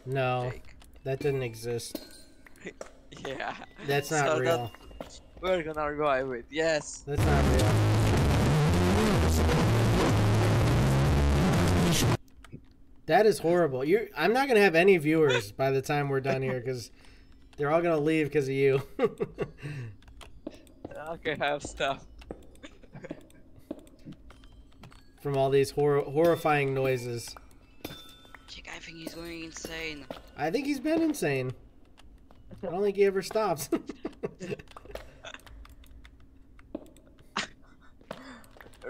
No, Jake. that didn't exist. Yeah. That's not So that- real. We're gonna revive it. Yes. That's not real. That is horrible. You, I'm not gonna have any viewers by the time we're done here because they're all gonna leave because of you. I I have stuff. From all these hor- horrifying noises. Jake, I think he's going insane. I think he's been insane. I don't think he ever stops.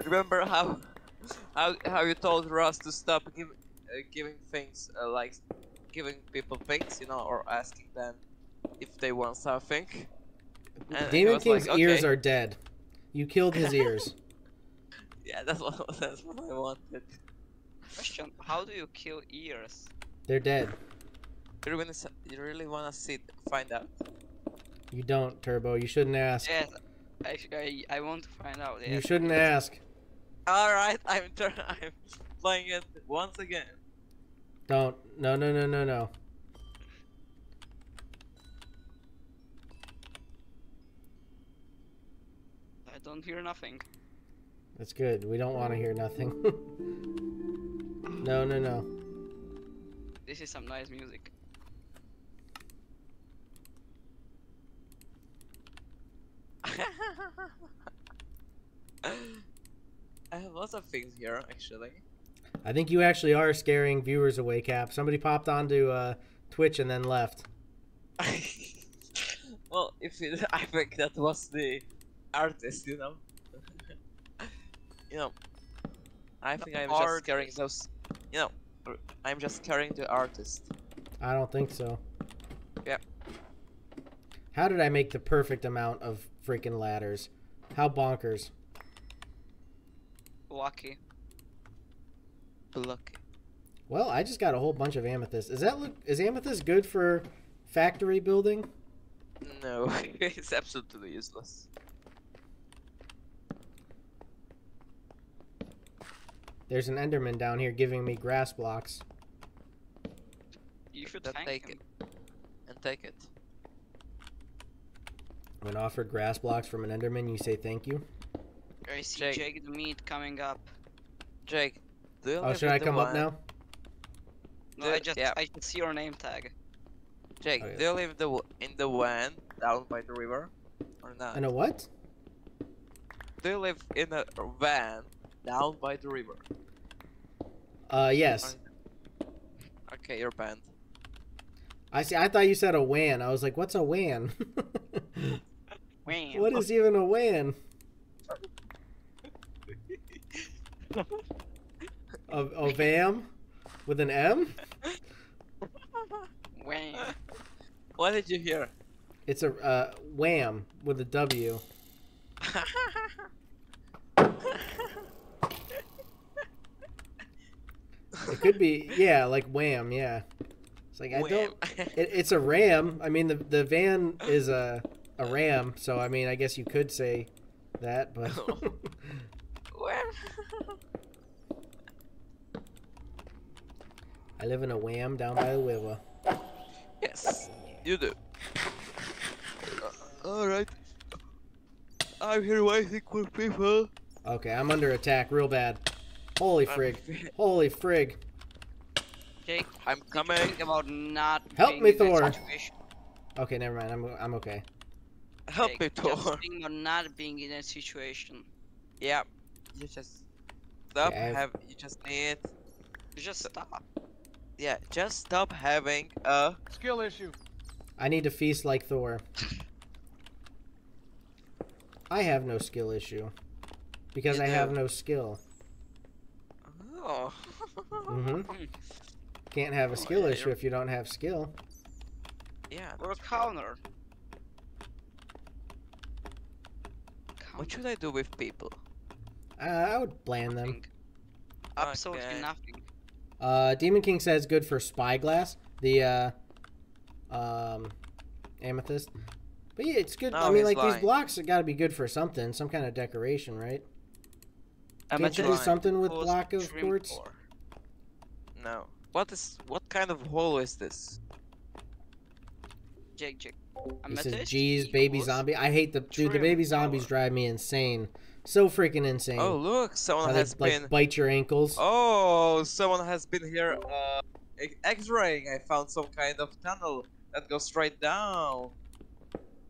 Remember how how how you told Russ to stop give, uh, giving things uh, like giving people things, you know, or asking them if they want something. And Demon King's like, ears "Okay." are dead. You killed his ears. Yeah, that's what that's what I wanted. Question: How do you kill ears? They're dead. You really, s- you really wanna see find out? You don't, Turbo. You shouldn't ask. Yes, I, I, I want to find out. You shouldn't ask. All right, I'm turn I'm playing it once again. Don't. No, no, no, no, no. I don't hear nothing. That's good. We don't want to hear nothing. no, no, no. This is some nice music. I have lots of things here actually. I think you actually are scaring viewers away, Cap. Somebody popped onto uh, Twitch and then left. well, if it, I think that was the artist, you know. You know, I think I'm just scaring artist. those. You know, I'm just scaring the artist. I don't think so. Yep. How did I make the perfect amount of freaking ladders? How bonkers. Lucky. Lucky. Well, I just got a whole bunch of amethyst. Is that look? Is amethyst good for factory building? No, it's absolutely useless. There's an Enderman down here giving me grass blocks. You should take him. it and take it. When offered grass blocks from an Enderman, you say thank you. I see Jake. Jake the meat coming up. Jake, do you Oh, live should in I the come up van? now? No, I Dude, just yeah. I just see your name tag. Jake, Oh, yeah. do you live the in the van down by the river, or not? And a what? Do you live in a van down by the river? Uh, yes. Okay, you're banned. I see. I thought you said a WAN. I was like, what's a WAN? Wham. what is even a WAN? A, a VAM with an M? Wham. What did you hear? It's a uh, WHAM with a W. It could be, yeah, like Wham, yeah. It's like I don't. It, it's a Ram. I mean, the the van is a a Ram, so I mean, I guess you could say that, but Wham. I live in a Wham down by the river. yes, you do. Uh, Alright. I'm here waiting for people. Okay, I'm under attack real bad. Holy frig! fe- Holy frig! Jake, I'm coming. about not Help me, Thor. Okay, never mind. I'm I'm okay. Help Jake, me, Just Thor. think about not being in that situation. Yeah. You just stop. Okay, I've- have you just need? You just stop. Yeah, just stop having a. Skill issue. I need to feast like Thor. I have no skill issue because You I have no skill. Oh. hmm Can't have a Oh, skill yeah, issue if you don't have skill. Yeah. Or a that's right. counter. What should I do with people? Uh, I would bland them. Absolutely Okay. nothing. Uh, Demon King says good for spyglass. The uh, um, amethyst. But yeah, it's good. I mean, he's like these blocks have got to be good for something, some kind of decoration, right? I'm Can't you do something with Close block of shrimp quartz? core. No. What is what kind of hole is this? Jake, Jake. This is Amethyst, G's baby equals- zombie. I hate the dude. The baby zombies power. drive me insane. So freaking insane. Oh look, someone How they, has like been. bite your ankles. Oh, someone has been here. Uh, X-raying. I found some kind of tunnel that goes straight down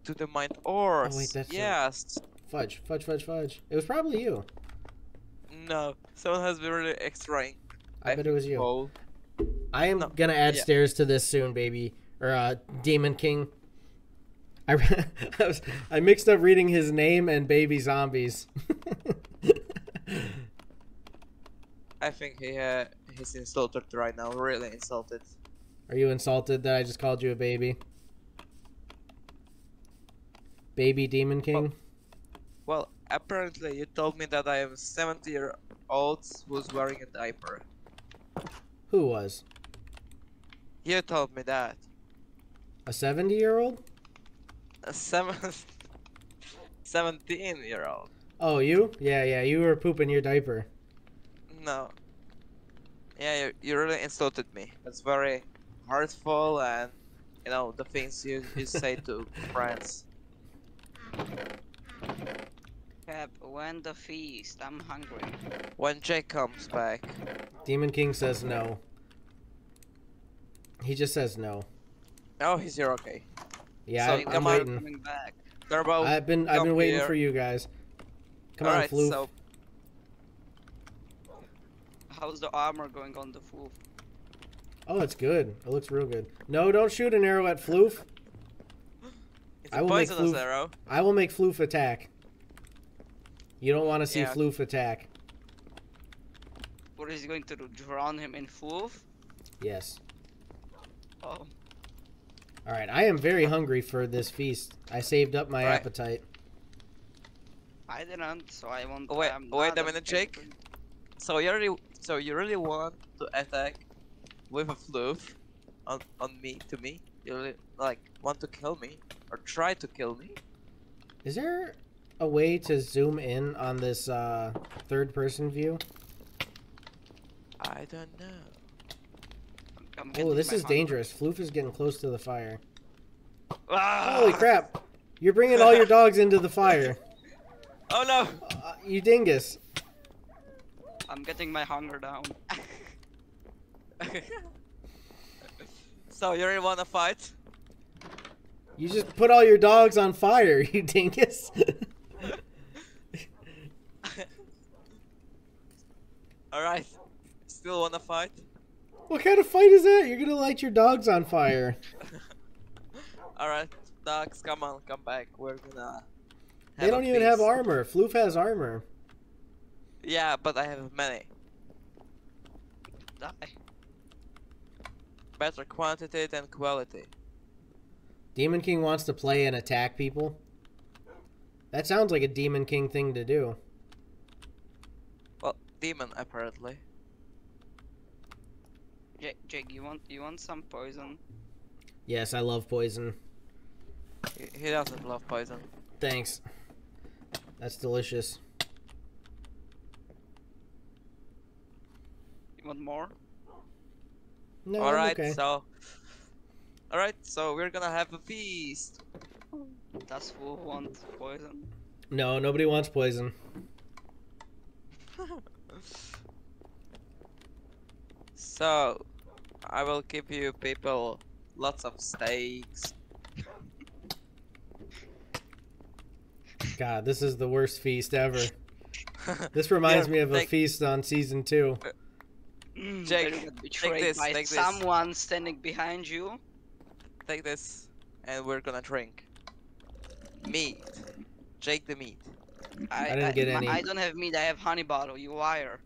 to the mine ores. Oh, that's a- yes. Fudge, fudge, fudge, fudge. It was probably you. No, someone has been really X-raying. I, bet it was you. Hole. I am No, gonna add yeah. stairs to this soon, baby. Or uh, Demon King. I, re- I was I mixed up reading his name and baby zombies. I think he uh, he's insulted right now. Really insulted. Are you insulted that I just called you a baby? Baby Demon King? Well, apparently you told me that I am 70 year old who's wearing a diaper. Who was? You told me that. A 70 year old? A seven, 17 year old. Oh, you? Yeah, yeah, you were pooping your diaper. No. Yeah, you, you really insulted me. That's very hurtful and, you know, the things you, you say to friends. Cap, when the feast? I'm hungry. When Jake comes back. Demon King says no. He just says no. Oh, he's here, okay. Yeah, So, I, I'm come on. waiting. Coming back. Turbo, I've been I've been waiting here. for you guys. Come on, Alright, Floof. so How's the armor going on the fool? Oh, it's good. It looks real good. No, don't shoot an arrow at Floof. it's I a will make poisonous Floof- arrow. I will make Floof attack. You don't want to see Yeah. Floof attack. What is he going to do? Drown him in floof? Yes. Oh, All right. I am very hungry for this feast. I saved up my Alright. appetite. I didn't, so I won't. Oh, wait- I'm oh, wait not a minute, Jake. favorite. So you really, so you really want to attack with a floof on on me to me? You really like want to kill me or try to kill me? Is there a way to zoom in on this uh, third-person view? I don't know. I'm- I'm Oh, this is hunger. dangerous. Floof is getting close to the fire. Ah! Holy crap! You're bringing all your dogs into the fire. Oh no! Uh, you dingus. I'm getting my hunger down. so you really want to fight? You just put all your dogs on fire, you dingus. All right. Still want to fight? what kind of fight is that? You're gonna light your dogs on fire. All right, dogs, come on, come back. We're gonna. They don't even have armor. Floof has armor. Yeah, but I have many. Die. Better quantity than quality. Demon King wants to play and attack people. That sounds like a Demon King thing to do. Well, demon apparently. Jake, Jake, you want you want some poison? Yes, I love poison. He, he doesn't love poison. Thanks. That's delicious. You want more? No, All I'm okay. so. All right, so we're gonna have a feast. Does who want poison? No, nobody wants poison. So, I will give you people lots of steaks. God, this is the worst feast ever. This reminds Here, me of a feast on season two. Mm, Jake, where you get take betrayed this, by take this. someone standing behind you. Take this, and we're gonna drink. Meat. Jake the meat. I, didn't get any. I don't have meat. I have honey bottle. You liar.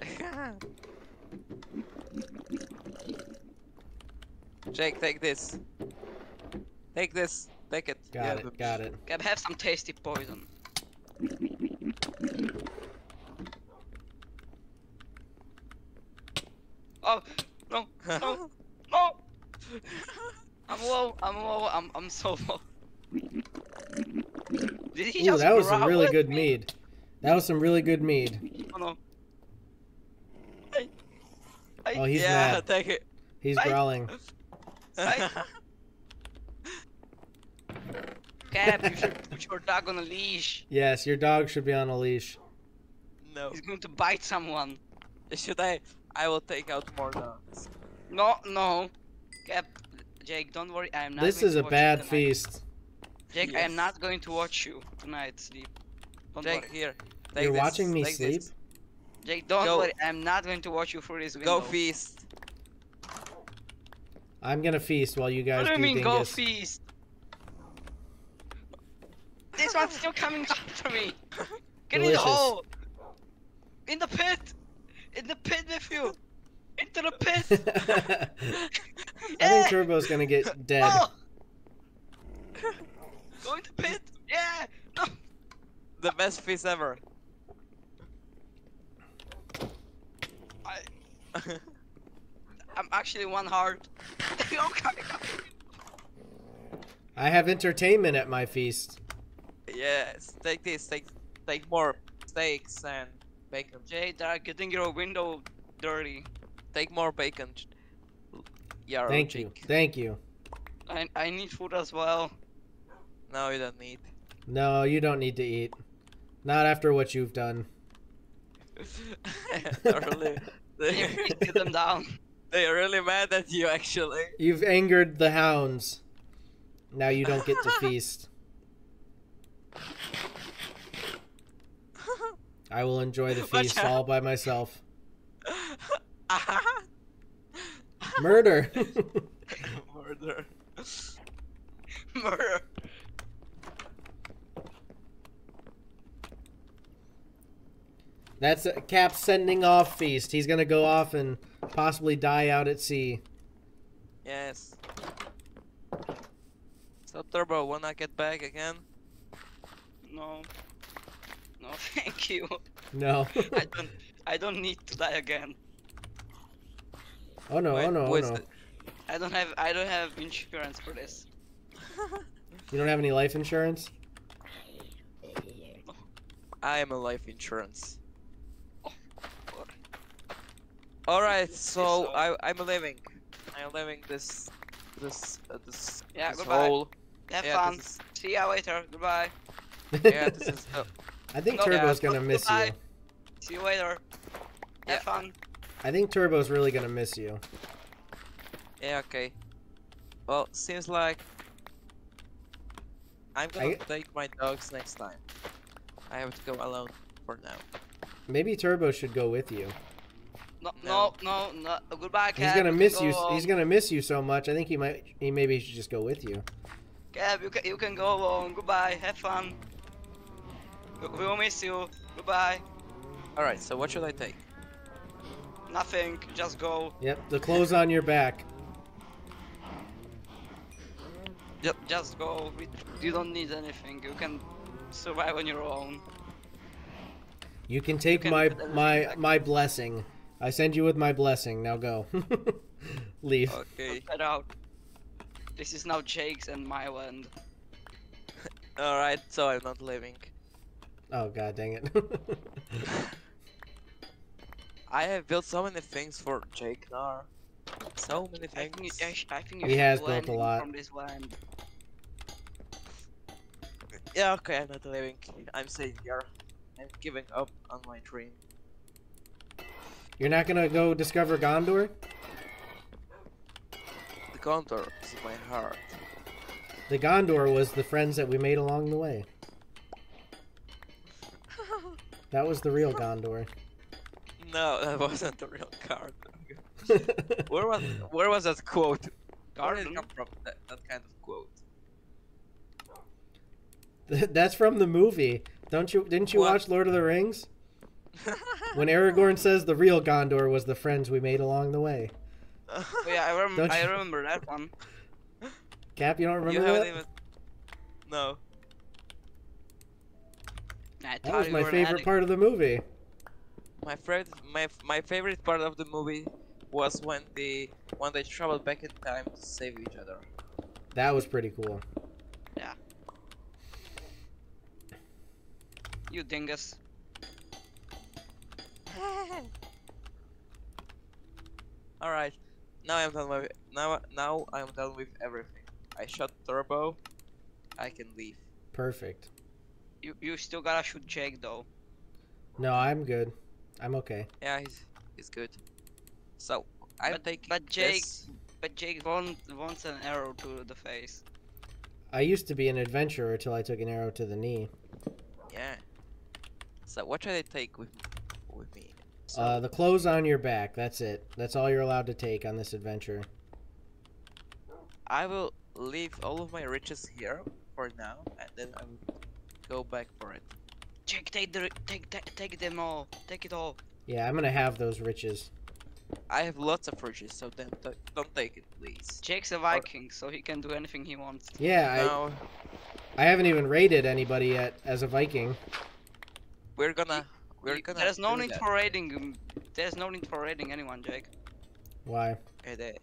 Jake, take this. Take this. Take it. Got have it, a- got it. Gab, have some tasty poison. Oh no no no! I'm low. I'm low. I'm I'm so low. Did he Ooh, just that was some really good me? mead. That was some really good mead. Oh no. I, I Oh, he's yeah, mad. take it. He's Right. growling. Right. Cap, you should put your dog on a leash. Yes, your dog should be on a leash. no. He's going to bite someone. Should I? I will take out more dogs. No, no. Cap, Jake, don't worry. I am not. This going is to a bad tonight. feast. Jake, I am not going to watch you tonight. Sleep. Don't Jake, worry. here. Take You're this, watching me take sleep? this. Jake, don't Go. worry. I am not going to watch you through this window. Go feast. I'm gonna feast while you guys What do you mean, go feast? This one's still coming after me. Get in the hole. In the pit. In the pit with you. Into the pit. I think Turbo's gonna get dead. No. Go in the pit. Yeah. No. The best feast ever. I, I'm actually one heart. You're coming after me. I have entertainment at my feast. yes. Take this. Take take more steaks and bacon. Jay, they're getting your window dirty. Take more bacon. Yarrow Thank you. Thank you. I, I need food as well. No, you don't need. No, you don't need to eat. Not after what you've done. they're really, they, please get them down. they are really mad at you actually. You've angered the hounds. Now you don't get to feast. I will enjoy the feast all by myself. Murder. Murder. Murder. That's a Cap sending off feast. He's gonna go off and possibly die out at sea. Yes. So Turbo, wanna get back again? No. No, thank you. No. I don't. I don't need to die again. oh no! Wait, oh no! Oh no! it? I don't have. I don't have insurance for this. You don't have any life insurance? I am a life insurance. Oh, God. Alright, so so- I I'm leaving. I'm leaving this this uh, this Yeah, this goodbye. hole. Have Yeah, fun. is, See ya later. Goodbye. yeah, this is uh, I think No, Turbo's yeah, gonna miss you. See you later. Yeah. Have fun. I think Turbo's really gonna miss you. yeah okay. Well, seems like I'm gonna I- take my dogs next time. I have to go alone for now. Maybe Turbo should go with you. No, No. no, no, no. Goodbye, He's gonna you miss can you. go He's gonna miss you so much. I think he might. He maybe should just go with you. Cab, you can, you can go home. Goodbye. Have fun. We we will miss you. Goodbye. Alright, so what should I take? Nothing. Just go. Yep. The clothes on your back. Just, just go. You don't need anything. You can survive on your own. You can take can my my my blessing. I send you with my blessing. Now go. Leave. Okay. Get out. This is now Jake's and my land. Alright, so I'm not leaving. Oh god dang it. I have built so many things for Jake Nar. So many I think, you- things. I, sh- I think you He has built a lot. from this land. Yeah, okay, I'm not leaving. I'm staying here. I'm giving up on my dream. You're not gonna go discover Gondor? The Gondor is my heart. The Gondor was the friends that we made along the way. That was the real Gondor. No, that wasn't the real Gondor. Where was where was that quote? Where did it come from? That, that kind of quote. That's from the movie. Don't you? Didn't you What? watch Lord of the Rings? When Aragorn says the real Gondor was the friends we made along the way. Oh, yeah, I, rem- Don't I remember that one. Cap, you don't remember haven't that? even. No. I That was my favorite addict. part of the movie. My favorite, my my favorite part of the movie was when the when they traveled back in time to save each other. That was pretty cool. Yeah. You dingus. All right. Now I'm done with now. Now I'm done with everything. I shot turbo. I can leave. Perfect. You you still gotta shoot Jake though. No, I'm good. I'm okay. Yeah, he's he's good. So I'm But- taking but Jake- this. But Jake want, wants an arrow to the face. I used to be an adventurer until I took an arrow to the knee. Yeah. So what should I take with with me? So Uh, the clothes on your back. That's it. That's all you're allowed to take on this adventure. I will leave all of my riches here for now, and then I will go back for it. Jake, take the take take, take them all. Take it all. Yeah, I'm gonna have those riches. I have lots of riches, so then don't, don't take it, please. Jake's a Viking, so he can do anything he wants. Yeah, No, I, I haven't even raided anybody yet as a Viking. we're gonna we're gonna. There's no need that. for raiding. um, There's no need for raiding anyone, Jake. Why? The-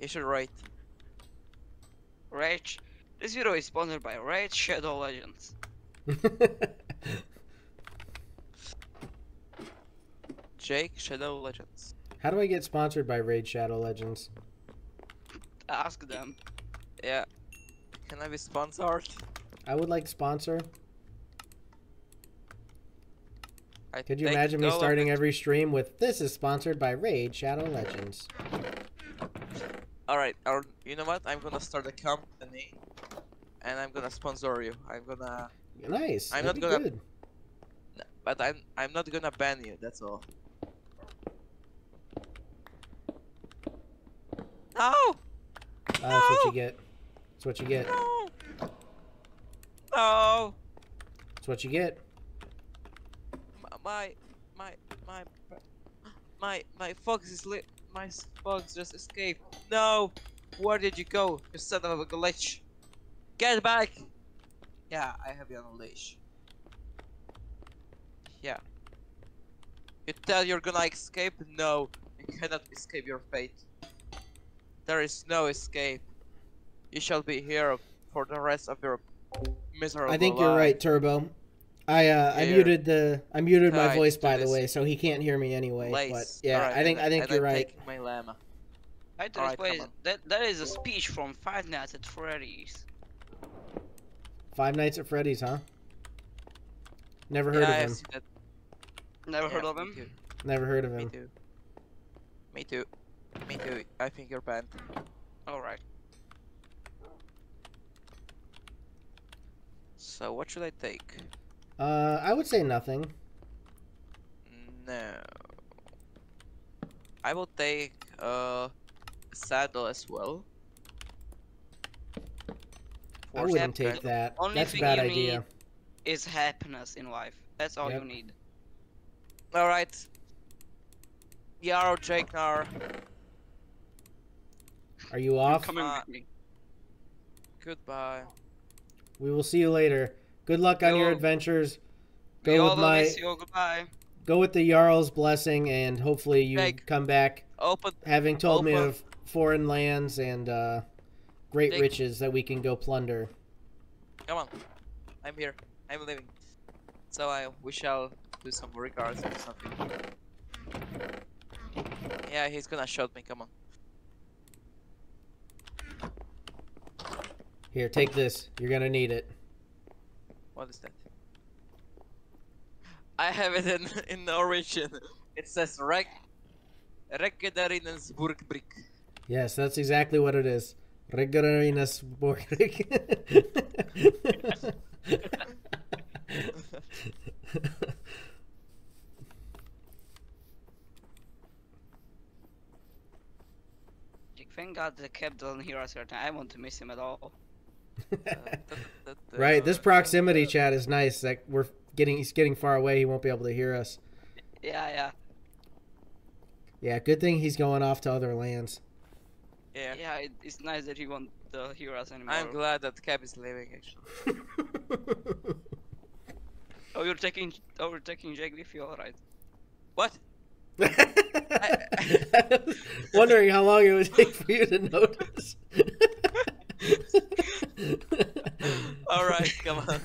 You should write. Rage. This video is sponsored by Raid Shadow Legends. Jake Shadow Legends. How do I get sponsored by Raid Shadow Legends? Ask them. Yeah. Can I be sponsored? I would like sponsor. I Could you imagine me starting every stream with "This is sponsored by Raid Shadow Legends"? All right. You know what? I'm gonna start a company, and I'm gonna sponsor you. I'm gonna. Nice. I'm not gonna- Good. But I'm I'm not gonna ban you. That's all. No! Uh, that's what you get. That's what you get. No! No! That's what you get. My my my my my fox is lit. My fox just escaped. No! Where did you go? You son of a glitch! Get back! Yeah, I have you on a leash. Yeah. You tell you're gonna escape? No, you cannot escape your fate. There is no escape. You shall be here for the rest of your miserable I think you're right, Turbo. I uh, I muted the I muted my Alright, voice do by the way, so he can't hear me anyway. But yeah, Alright, I think I think you're I'm right. taking my llama. Right, Alright, wait, that that is a speech from Five Nights at Freddy's. Five Nights at Freddy's, huh? Never heard yeah, of him. Never Yeah, heard of him? too. Never heard of him. Me too. Me too. Me too. I think you're banned. Alright. So what should I take? Uh, I would say nothing. No. I will take uh, a saddle as well. I For wouldn't some take that. Only That's a bad you idea. need is happiness in life. That's all Yep. you need. All right. Yarrow Jake Nar. Are you You're off? coming Uh, with me. Goodbye. We will see you later. Good luck on your Yo. adventures. Go all with my miss you. Goodbye. go with the Jarl's blessing, and hopefully you Jake. come back Open. having told me of foreign lands and uh, great Jake. riches that we can go plunder. Come on. I'm here. I'm leaving. So I we shall do some regards or something. Yeah, he's gonna shoot me. Come on. Here, take this. You're gonna need it. What is that? I have it in in Norwegian. It says Rek Rekkedarinensburg brick. Yes, that's exactly what it is. Regarinus Borgrig. Thank God the cap doesn't hear us right now. I want to miss him at all. Right, this Uh, proximity chat is nice. Like we're getting, he's getting far away. He won't be able to hear us. Yeah, yeah. Yeah, good thing he's going off to other lands. Yeah. Yeah, it, it's nice that he won't uh, hear us anymore. I'm glad that Cap is leaving actually. Oh, you're taking, oh, you're taking Jake with you, alright. What? I was wondering how long it would take for you to notice. Alright, come on.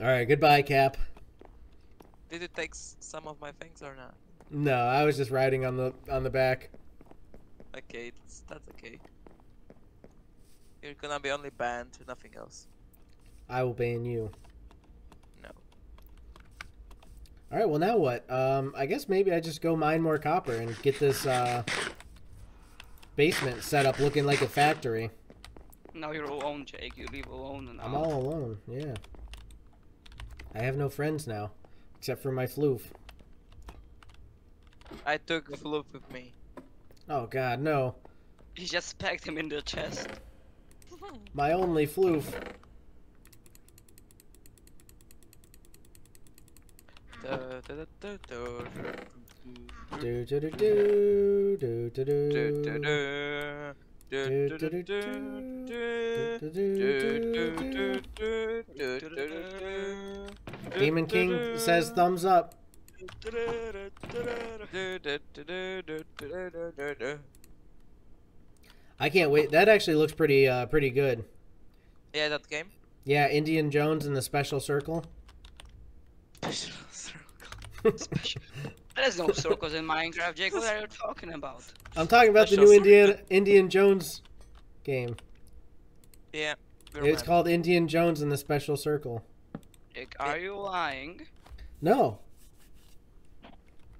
All right, goodbye, Cap. Did it take some of my things or not? No, I was just riding on the on the back. Okay, that's, that's okay. You're gonna be only banned, nothing else. I will ban you. No. All right. Well, now what? Um, I guess maybe I just go mine more copper and get this uh, basement set up looking like a factory. Now you're alone, Jake. You leave alone now. I'm all alone. Yeah. I have no friends now, except for my floof. I took Floof with me. Oh God, no! He just packed him in the chest. My only floof. Da, da, da, da, da, Do do do do do do do, do. do. Demon King says thumbs up. I can't wait. That actually looks pretty uh pretty good. Yeah, that the game. Yeah, Indian Jones in the special circle. Special. There's no circles in Minecraft, Jake. What are you talking about? I'm talking about the new Indian Indian Jones game. Yeah. It's remember. called Indian Jones in the special circle. Jake, are you lying? No,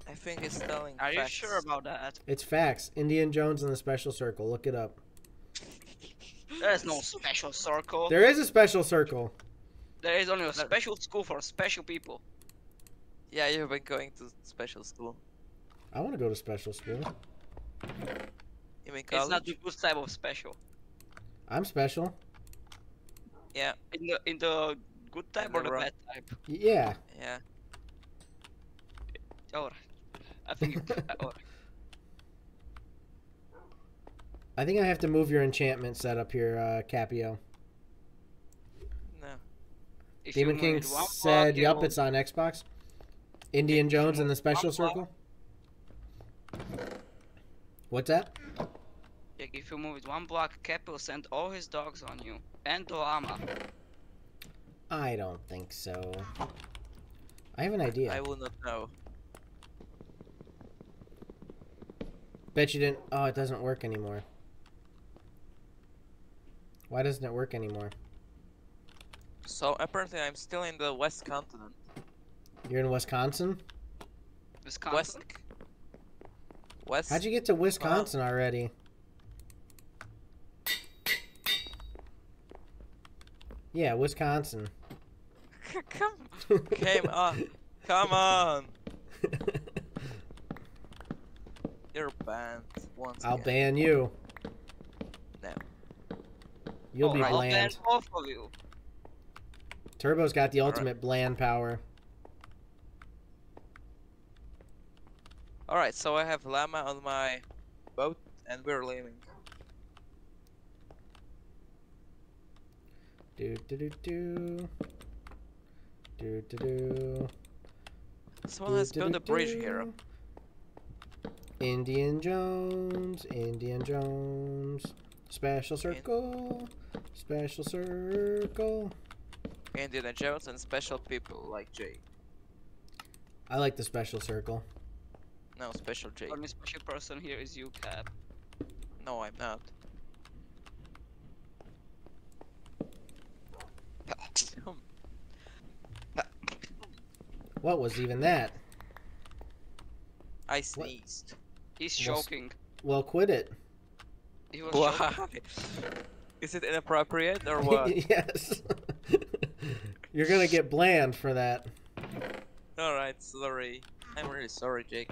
I think it's telling. Are you sure about that? it's facts. Indian Jones in the special circle. Look it up. There's no special circle. There is a special circle. There is only a special school for special people. Yeah, you've been going to special school. I want to go to special school. You mean It's not the good type of special. I'm special. Yeah, In the in the good type In or the the wrong- bad type? Yeah. yeah. Alright. I think alright. I think I have to move your enchantment setup here, uh, Capio. No. Demon King move it one said, block, "Yup, it's on Xbox." Indian Jones in the special circle. What's that? Jake, if you move it one block, Cap will send all his dogs on you and the llama. I don't think so. I have an idea. I will not know. Bet you didn't. Oh, it doesn't work anymore. Why doesn't it work anymore? So apparently I'm still in the West continent. You're in Wisconsin. Wisconsin. West. West. How'd you get to Wisconsin oh. already? Yeah, Wisconsin. come, came on, come on. You're banned once I'll again. ban you. No. You'll oh, be I'll ban both of you. Turbo's got the Alright. ultimate bland power. All right, so I have llama on my boat, and we're leaving. Do do do do. Do do do. Someone has built a bridge here. Indian Jones, Indian Jones, special circle, special circle. Indiana Jones and special people like Jay. I like the special circle. No, special Jay. Only special person here is you, Cap. No, I'm not. What was even that? I sneezed. He's choking. Well, quit it. He was choking. Why? Is it inappropriate or what? yes. You're gonna get bland for that. Alright, sorry. I'm really sorry, Jake.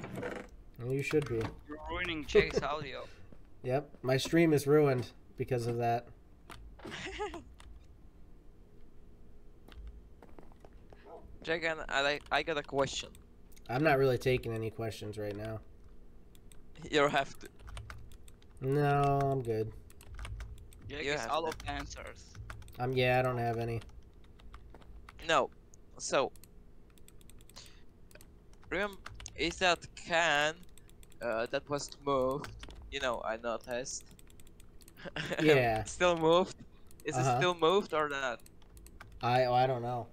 You should be. You're ruining Jake's audio. Yep, my stream is ruined because of that. Jake, I, I got a question. I'm not really taking any questions right now. You have to. No, I'm good. Jake You is all to. of the answers. I'm yeah, I don't have any. No. So. Remember, is that can uh, that was moved? You know, I noticed. Yeah. still moved? Is Uh-huh. it still moved or not? I I don't know.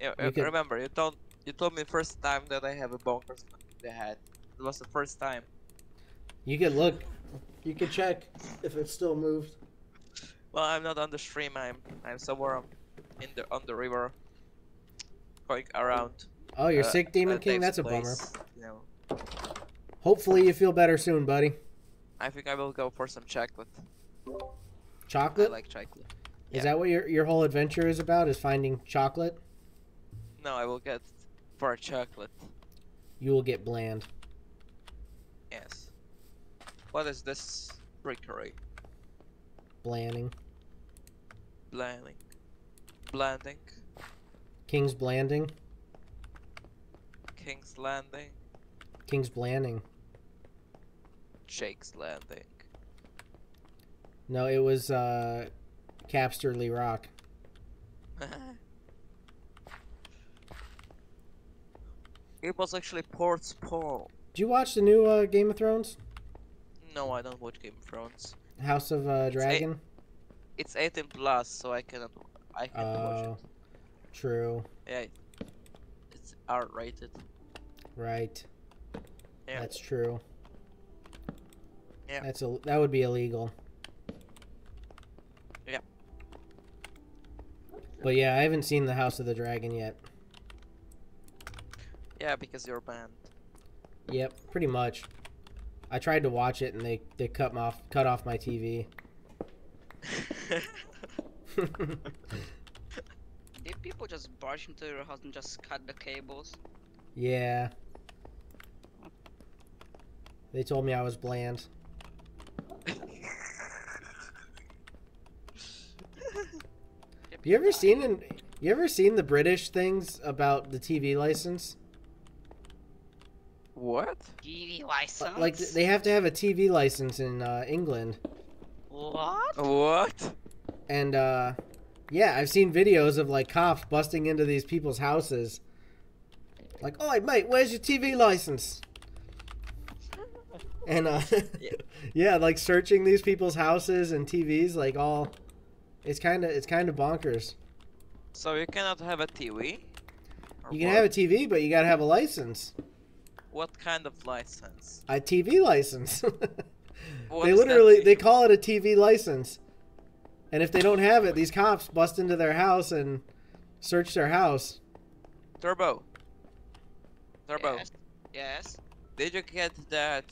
Yeah, You uh, remember, you told you told me first time that I have a bonkers they had. It was the first time. You can look. You can check if it's still moved. Well, I'm not on the stream. I'm I'm somewhere in the on the river, going around. Oh, you're uh, sick, Demon uh, King. That's a bummer. place, know, Hopefully, you feel better soon, buddy. I think I will go for some chocolate. Chocolate? I like chocolate. Is yeah. that what your your whole adventure is about? Is finding chocolate? No, I will get for a chocolate. You will get bland. Yes. What is this trickery? Blanding. Blanding. Blanding. King's blanding. King's Landing. King's blanding. Jake's Landing. No, it was uh, Capsterly Rock. it was actually Port's Paul. Did you watch the new uh, Game of Thrones? No, I don't watch Game of Thrones. House of uh, Dragon. It's 18 plus, so I cannot. I can't watch Oh, true. Yeah, it's R rated. Right. Yeah. That's true. Yeah. That's a that would be illegal. Yeah. But yeah, I haven't seen the House of the Dragon yet. Yeah, because you're banned. Yep, pretty much. I tried to watch it and they they cut off cut off my TV. Did people just barge into your house and just cut the cables? yeah. They told me I was bland. You ever seen in, you ever seen the British things about the TV license? what? TV license? Like they have to have a TV license in uh, England. what? What? And uh yeah, I've seen videos of like cops busting into these people's houses. Like, "Oh, mate, where's your TV license?" And uh Yeah. yeah, like searching these people's houses and TVs like all it's kind of it's kind of bonkers. So you cannot have a TV? You can what? have a TV, but you got to have a license. What kind of license? A TV license. They literally they call it a TV license. And if they don't have it, these cops bust into their house and search their house. Turbo. Turbo. Yes. Yes. Did you get that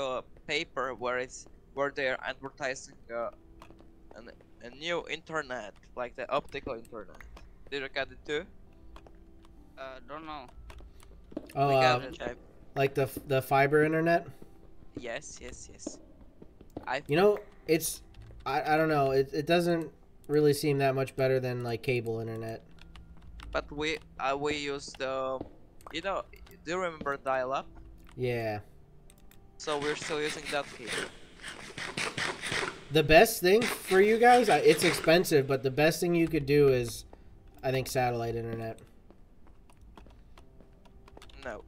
uh, paper where it's where they're advertising uh, an, a new internet, like the optical internet? Did you get it too? Uh, don't know. Oh, We got uh, it, like the the fiber internet. yes, yes, yes. I You know, it's I, I don't know. It it doesn't really seem that much better than like cable internet. but we uh, we used um, you know, do you remember dial-up? Yeah. So we're still using that here. The best thing for you guys, it's expensive, but the best thing you could do is, I think, satellite internet. No.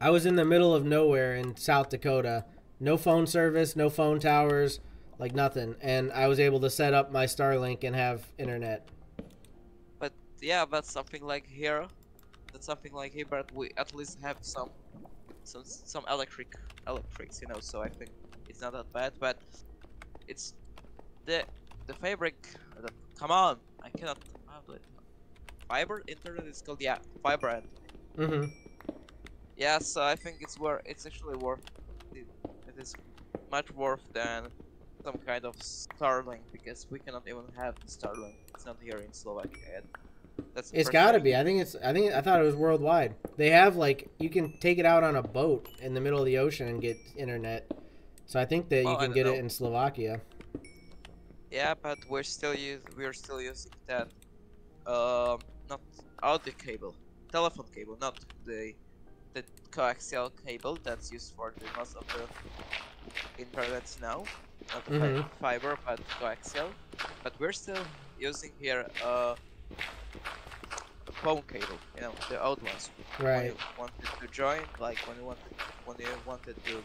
I was in the middle of nowhere in South Dakota. No phone service, no phone towers, like nothing. And I was able to set up my Starlink and have internet. But yeah, but something like here, that's something like here, but we at least have some, some some electric electrics, you know. So I think it's not that bad, but it's the the fabric. The, come on, I cannot. do Fiber internet is called yeah, fiber. and- Mm-hmm. Yeah, so I think it's worth. It's actually worth. It, it is much worth than some kind of Starlink because we cannot even have Starlink. It's not here in Slovakia yet. That's It's got to be. I think it's. I think I thought it was worldwide. They have like you can take it out on a boat in the middle of the ocean and get internet. So I think that you Well, I can don't get it in Slovakia. Yeah, but we're still use we're still using that um not audio cable, telephone cable, not the the coaxial cable that's used for the most of the internet now. Not the fi- Mhm. fiber, but coaxial. But we're still using here uh phone cable, you know, the old ones. When Right. you wanted to join, like when you wanted when you wanted to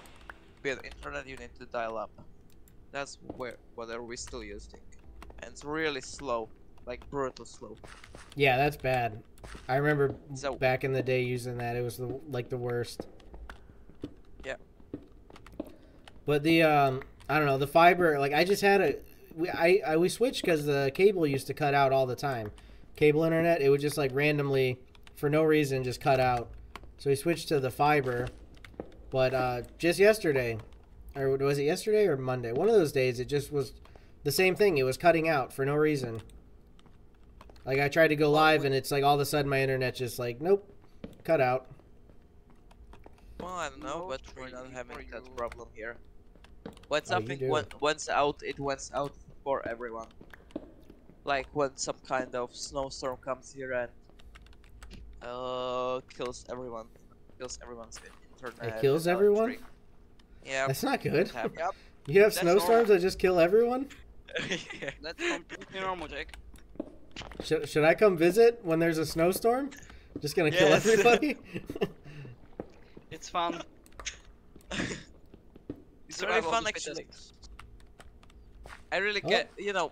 be on internet, you need to dial up. That's where what are we still using, and it's really slow. like brutal slow. Yeah, that's bad. I remember So- back in the day using that. It was the like the worst. Yeah. But the um, I don't know the fiber. Like I just had a, we I, I we switched because the cable used to cut out all the time. Cable internet, it would just like randomly, for no reason, just cut out. So we switched to the fiber. But uh, just yesterday, or was it yesterday or Monday? One of those days, it just was the same thing. It was cutting out for no reason. Like I tried to go live, and it's like all of a sudden my internet just like nope, cut out. Well, I don't know, but we're not having that problem here. When Oh, you something went, once out, it went out for everyone. Like when some kind of snowstorm comes here and uh kills everyone, kills everyone's internet. It kills everyone? Yeah. That's not good. Yep. You have That's snowstorms normal. that just kill everyone. Yeah. That's completely normal, Jake. Should, should I come visit when there's a snowstorm? Just gonna kill everybody. It's fun. It's very fun the actually. I really Oh. get, you know,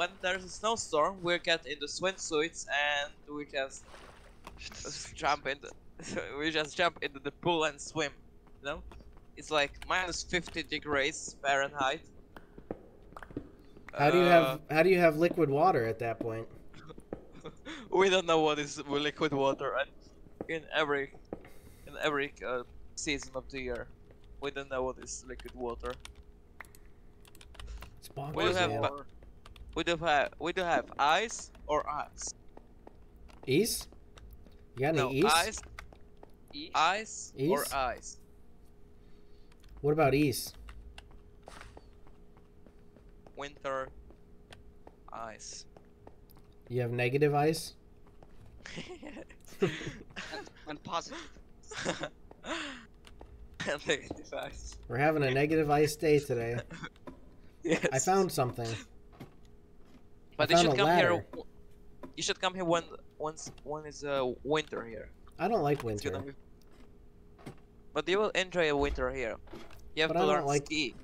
when there's a snowstorm, we get in the swimsuits and we just jump into, we just jump into the pool and swim. You know, it's like minus 50 degrees Fahrenheit. how do you Uh, have how do you have liquid water at that point? we don't know what is liquid water, and in every, in every uh, season of the year, we don't know what is liquid water. It's bonkers, We have man. ba- We do have, we do have ice or ice. East? You got any No, east? ice, East? ice, or East? ice. What about east? Winter, ice. You have negative ice? And positive. Negative ice. We're having a negative ice day today. Yes. I found something. But you should come here. ladder. w- You should come here when once when is uh, winter here. I don't like winter. be- But you will enjoy a winter here. You have But to I learn like ski.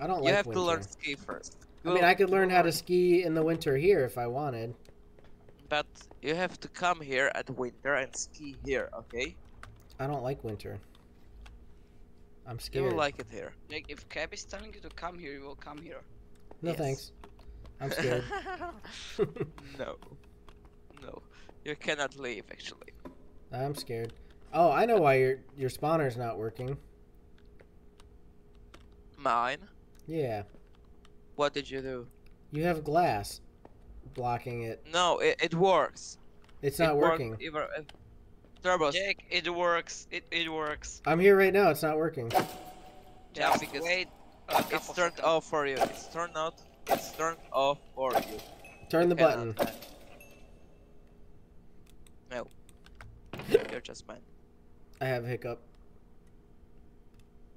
I don't you like You have winter. to learn ski first. I mean, I could learn how to ski in the winter here if I wanted. But you have to come here at winter and ski here, okay? I don't like winter. I'm You will like it here. Like, if Cap is telling you to come here, you will come here. no Yes. thanks. I'm scared. no. No. You cannot leave actually. I'm scared. Oh, I know why your your spawner's not working. Mine? Yeah, What did you do? you have glass blocking it. No, it, it works. It's not worked working. Even, uh, Turbos. Jake, it works. It it works. I'm here right now. It's not working. Yeah, because wait. It's turned seconds. off for you. It's turned out. It's turned off for you. Turn the You button. cannot, uh, No. You're just banned. I have a hiccup.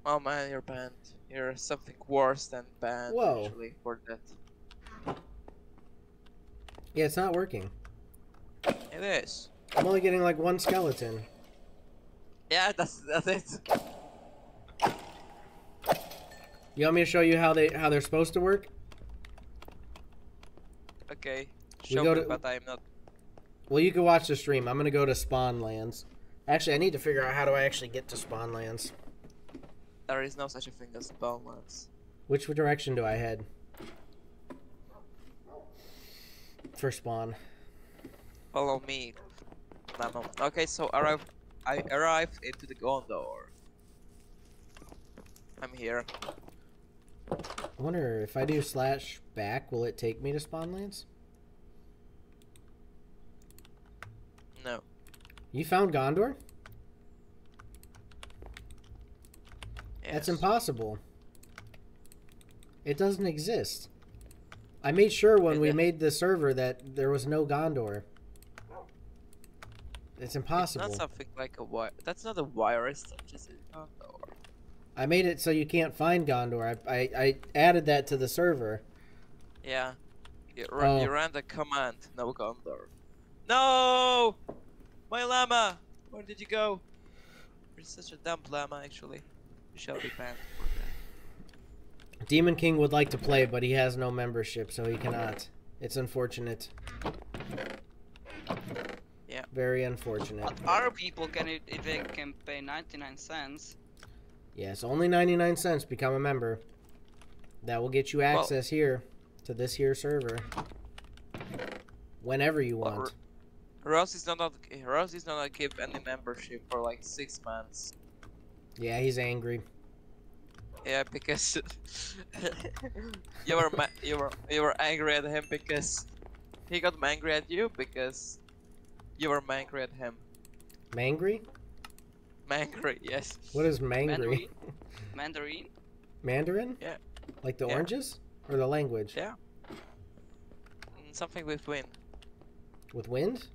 Oh man, you're banned. You're something worse than banned Whoa. actually for that. Yeah, it's not working. It is. I'm only getting like one skeleton. Yeah, that's that's it. You want me to show you how they how they're supposed to work? Okay. We Show go me, to- but I'm not. Well, you can watch the stream. I'm gonna go to spawn lands. Actually, I need to figure out how do I actually get to spawn lands. There is no such a thing as balance. Which direction do I head? For spawn. Follow me. Mamo. Okay, so arrive. I arrived into the Gondor. I'm here. I wonder if I do slash back, will it take me to spawn lands? No. You found Gondor? That's impossible. It doesn't exist. I made sure when we made the server that there was no Gondor. It's It's impossible. not something like a wire. That's not a virus. That's just a Gondor. I made it so you can't find Gondor. I, I, I added that to the server. Yeah. You, ra- Oh. you ran the command. No Gondor. No! My llama! Where did you go? You're such a dumb llama, actually. You shall be banned for that. Demon King would like to play, but he has no membership, so he cannot. It's unfortunate. Yeah. Very unfortunate. But other people can if if they can pay 99 cents. Yes, only 99 cents become a member. That will get you Well- access here to this here server. Whenever you Well, want. Ross is not Ross is not gonna give any membership for like six months. Yeah, he's angry. Yeah, because you were ma- you were you were angry at him because he got angry at you because you were angry at him. Mangry? Mangry, yes. What is mangry? Mandarin. Mandarin. Mandarin? Yeah. Like the Yeah. oranges? Or the language? Yeah. Mm, something with wind. With wind?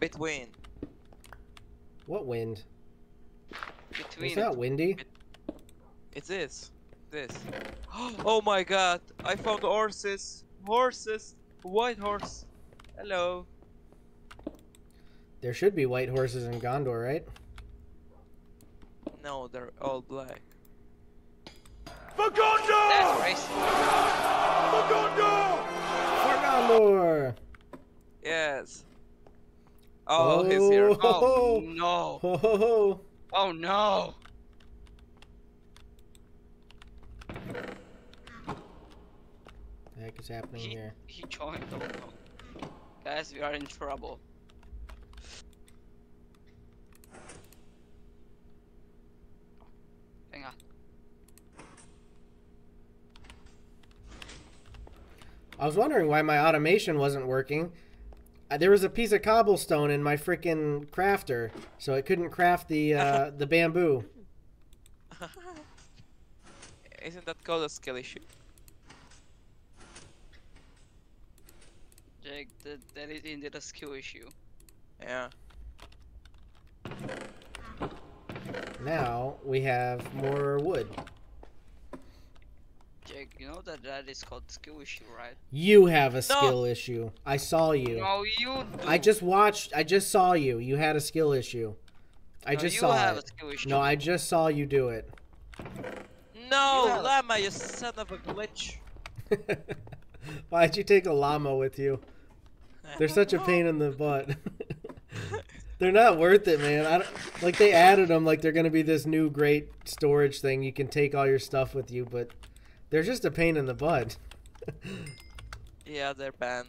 Between. What wind? Between. It's not windy. It is. This. This. Oh my god! I found horses. Horses. White horse. Hello. There should be white horses in Gondor, right? No, they're all black. That's racist. For Gondor! Yes. Oh, he's here. Oh. Oh no! Ho ho ho! Oh no! The heck is happening He, here? he joined. Oh no. Guys, we are in trouble. Hang. I was wondering why my automation wasn't working. Uh, There was a piece of cobblestone in my freaking crafter, so it couldn't craft the uh, the bamboo. Isn't that called a skill issue? Jake, that, that is indeed a skill issue. Yeah. Now we have more wood. Jake, you know that that is called skill issue, right? You have a skill issue. I saw you. No, you do. I just watched. I just saw you. You had a skill issue. I No, just you saw have it. a skill issue. No, I just saw you do it. No, have- llama, you son of a glitch. Why'd you take a llama with you? They're such a pain in the butt. they're not worth it, man. I don't, like they added them like they're gonna be this new great storage thing. You can take all your stuff with you, but they're just a pain in the butt. Yeah, they're banned.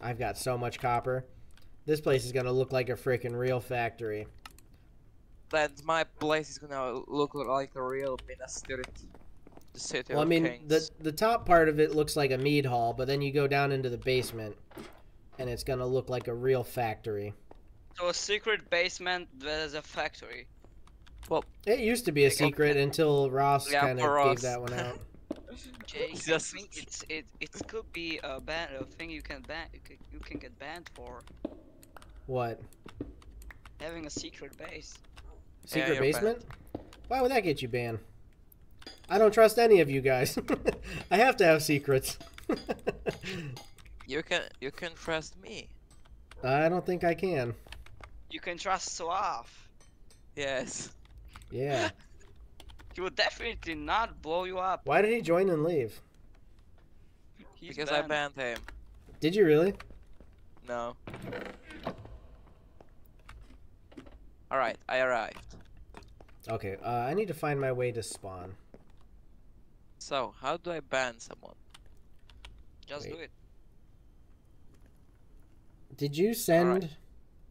I've got so much copper. This place is gonna look like a freaking real factory. Then my place is gonna look like a real Minas Tirith. The city Well, I mean, kings. the the top part of it looks like a mead hall, but then you go down into the basement, and it's gonna look like a real factory. So a secret basement that is a factory. Well, it used to be a secret until Ross Yeah, kind of gave that one out. Jake, Just- I think it's it it could be a ban a thing you can ban you can, you can get banned for What? having a secret base. Secret you're basement? Why would that get you banned? I don't trust any of you guys. I have to have secrets. You can you can trust me. I don't think I can. You can trust Suave. Yes. Yeah. He will definitely not blow you up. Why did he join and leave? He's because banned. I banned him. Did you really? No. Alright, I arrived. Okay, uh, I need to find my way to spawn. So, how do I ban someone? Just do it. Did you send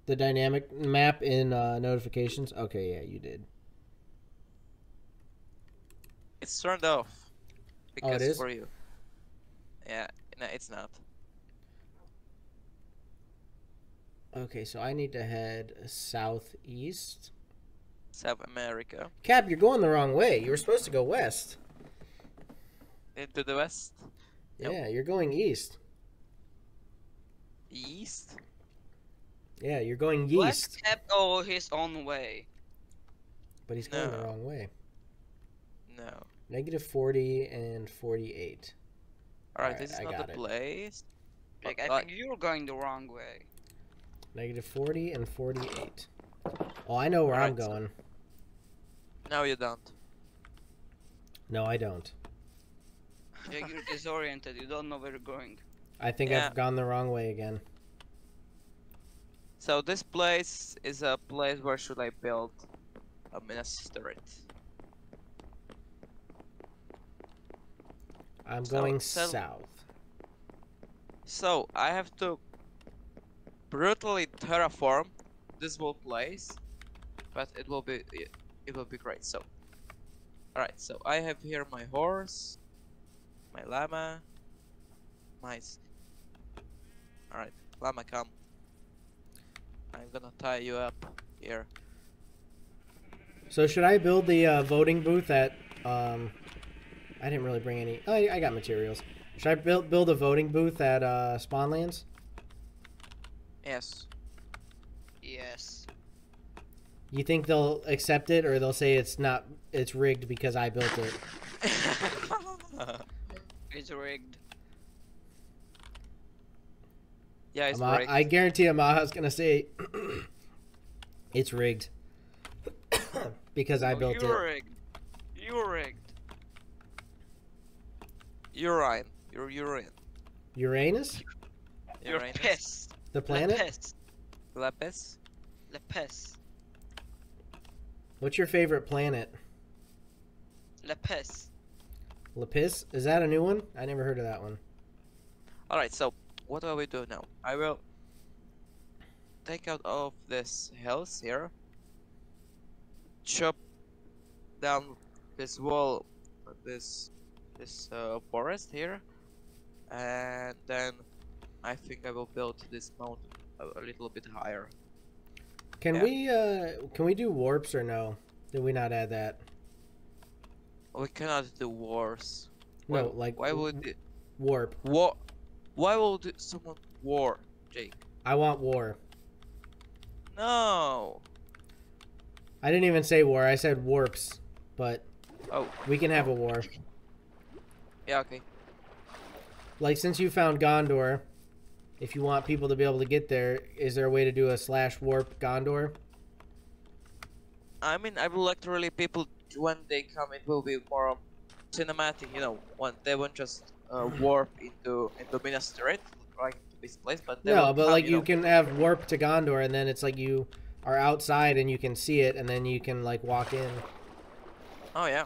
the dynamic map in uh, notifications? Okay, yeah, you did. It's turned off. Oh, it Because is? for you. Yeah, no, it's not. Okay, so I need to head southeast. South America. Cap, you're going the wrong way. You were supposed to go west. Into the west. Yeah, you're going east. East. Yeah, you're going east, Cap go oh, his own way. but he's going the wrong way. No. Negative 40 and 48. Alright, Alright, this is I not the it. place. Like, I think you're going the wrong way. Negative 40 and 48. Oh, I know where I'm Alright, so- going. No, you don't. No, I don't. Jake, you're disoriented. You don't know where you're going. I think Yeah. I've gone the wrong way again. So this place is a place where should I build a Minas Tirith? I'm So- going so- south. So I have to brutally terraform this whole place, but it will be it, it will be great. So, all right. So I have here my horse, my llama, my. All right, llama, come. I'm gonna tie you up here. So should I build the uh, voting booth at? Um, I didn't really bring any. Oh, I, I got materials. Should I build build a voting booth at uh, Spawnlands? Yes. Yes. You think they'll accept it, or they'll say it's not? It's rigged because I built it. It's rigged. yeah, it's Ama- rigged. I guarantee Amaha's gonna say it's rigged because I Oh, built you're it. rigged. You're rigged. Urine. You're urine. Uranus, You're pissed. the planet. Lepes. Lepis. Lepes. What's your favorite planet? Lepes. Lapis? Is that a new one? I never heard of that one. Alright, so what do we do now? I will take out all of this hills here, chop down this wall, this this uh, forest here, and then I think I will build this mountain a, a little bit higher. Can Yeah. we uh can we do warps or no? Did we not add that? We cannot do wars. No, why, like why would it, warp. war? Why would someone war, Jake? I want war. No. I didn't even say war. I said warps, but Oh, we can have a war. yeah, okay. Like since you found Gondor, if you want people to be able to get there, is there a way to do a slash warp Gondor? I mean, I would like to really people when they come, it will be more cinematic. You know, when they won't just uh, warp into into Minas Tirith, like to this place, but No, but come, like you know- can have warp to Gondor, and then it's like you are outside and you can see it, and then you can like walk in. Oh yeah.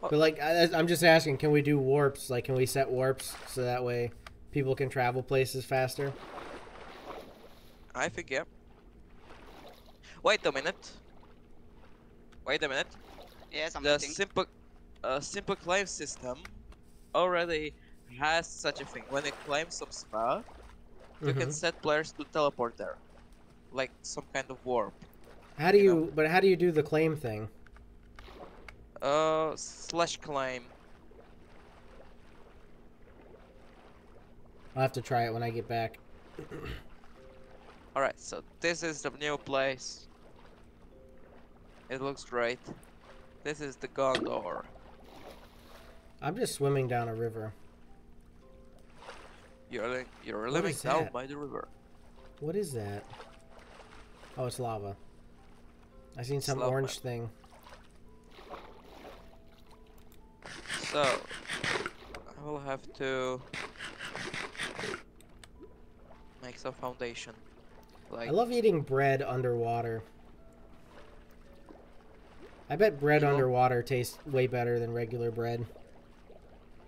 But like I, I'm just asking, can we do warps? Like, can we set warps so that way people can travel places faster? I think yeah. Wait a minute. Wait a minute. Yes, I'm the waiting. simple, uh, simple claim system already has such a thing. When it claims some spot, you can Mhm. set players to teleport there, like some kind of warp. How do you know. you? But how do you do the claim thing? Uh, slash claim. I'll have to try it when I get back. Alright, so this is the new place. It looks great. This is the Gondor. I'm just swimming down a river. You're li- you're What living down that? by the river. What is that? Oh, it's lava. I seen some Slow orange thing. So I will have to make some foundation. Like I love eating bread underwater. I bet bread You love- underwater tastes way better than regular bread.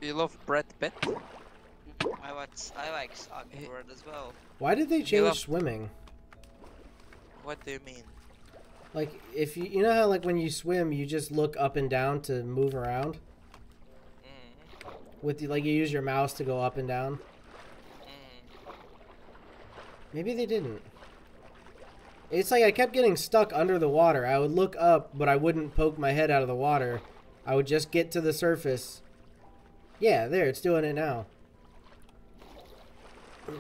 you love bread pit? I like I like soggy Eh. bread as well. Why did they change love- swimming? What do you mean? Like if you you know how like when you swim you just look up and down to move around Mm, with the, like you use your mouse to go up and down. mm. Maybe they didn't. It's like I kept getting stuck under the water. I would look up, but I wouldn't poke my head out of the water. I would just get to the surface. Yeah, there, it's doing it now.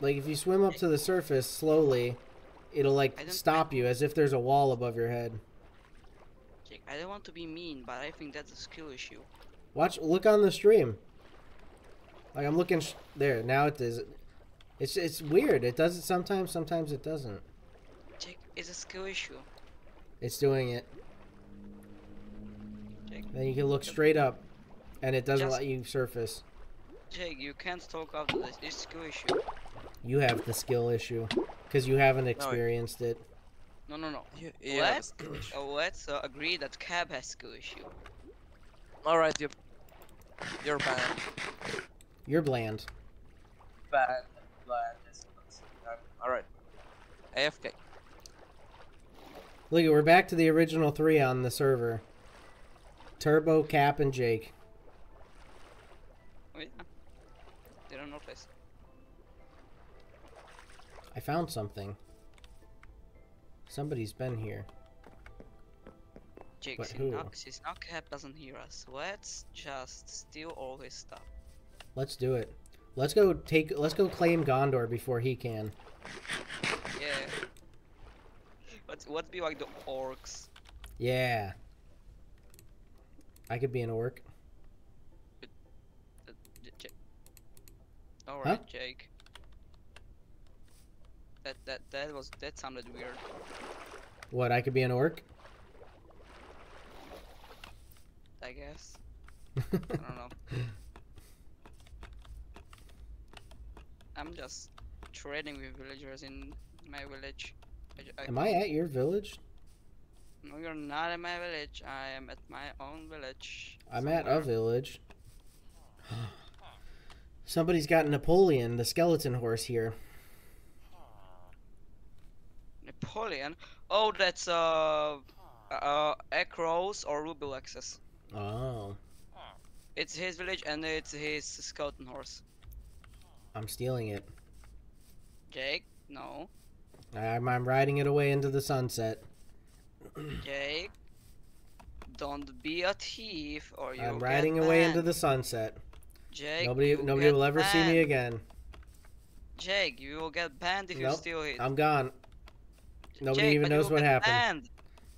Like if you swim up to the surface slowly, it'll like stop you as if there's a wall above your head. Jake, I don't want to be mean, but I think that's a skill issue. Watch, look on the stream. Like I'm looking sh- there now. It does. It's it's weird. It does it sometimes. Sometimes it doesn't. Jake, it's a skill issue. It's doing it. Jake, Then you can look straight up, and it doesn't Just- let you surface. Jake, you can't talk after this. It's skill issue. You have the skill issue, because you haven't experienced it. No, no, no. You, you Let's uh, let's uh, agree that Cap has skill issue. Alright, you're You're banned. You're bland. Bad. Bad. Alright. AFK. Look, we're back to the original three on the server. Turbo, Cap, and Jake. Oh, yeah. Didn't notice. I found something. Somebody's been here. Jake, But see who? now, since doesn't hear us, let's just steal all his stuff. Let's do it. Let's go take. Let's go claim Gondor before he can. Yeah. Let's let's be like the orcs. Yeah. I could be an orc. All right, Jake. That that that was that sounded weird. What? I could be an orc? I guess. I don't know. I'm just trading with villagers in my village. I, I Am I at your village? No, you're not at my village. I am at my own village. I'm at a village. Somebody's got Napoleon, the skeleton horse here. Napoleon. Oh, that's uh, uh, Ekros or Rubilexus. Oh, It's his village and it's his skeleton horse. I'm stealing it. Jake, no. I'm, I'm riding it away into the sunset. Jake, don't be a thief or you. I'm riding away into the sunset. Jake, Nobody, you nobody will ever see me again. Jake, you will get banned if you steal it. I'm gone. Nobody Jake, even knows what happened. Banned.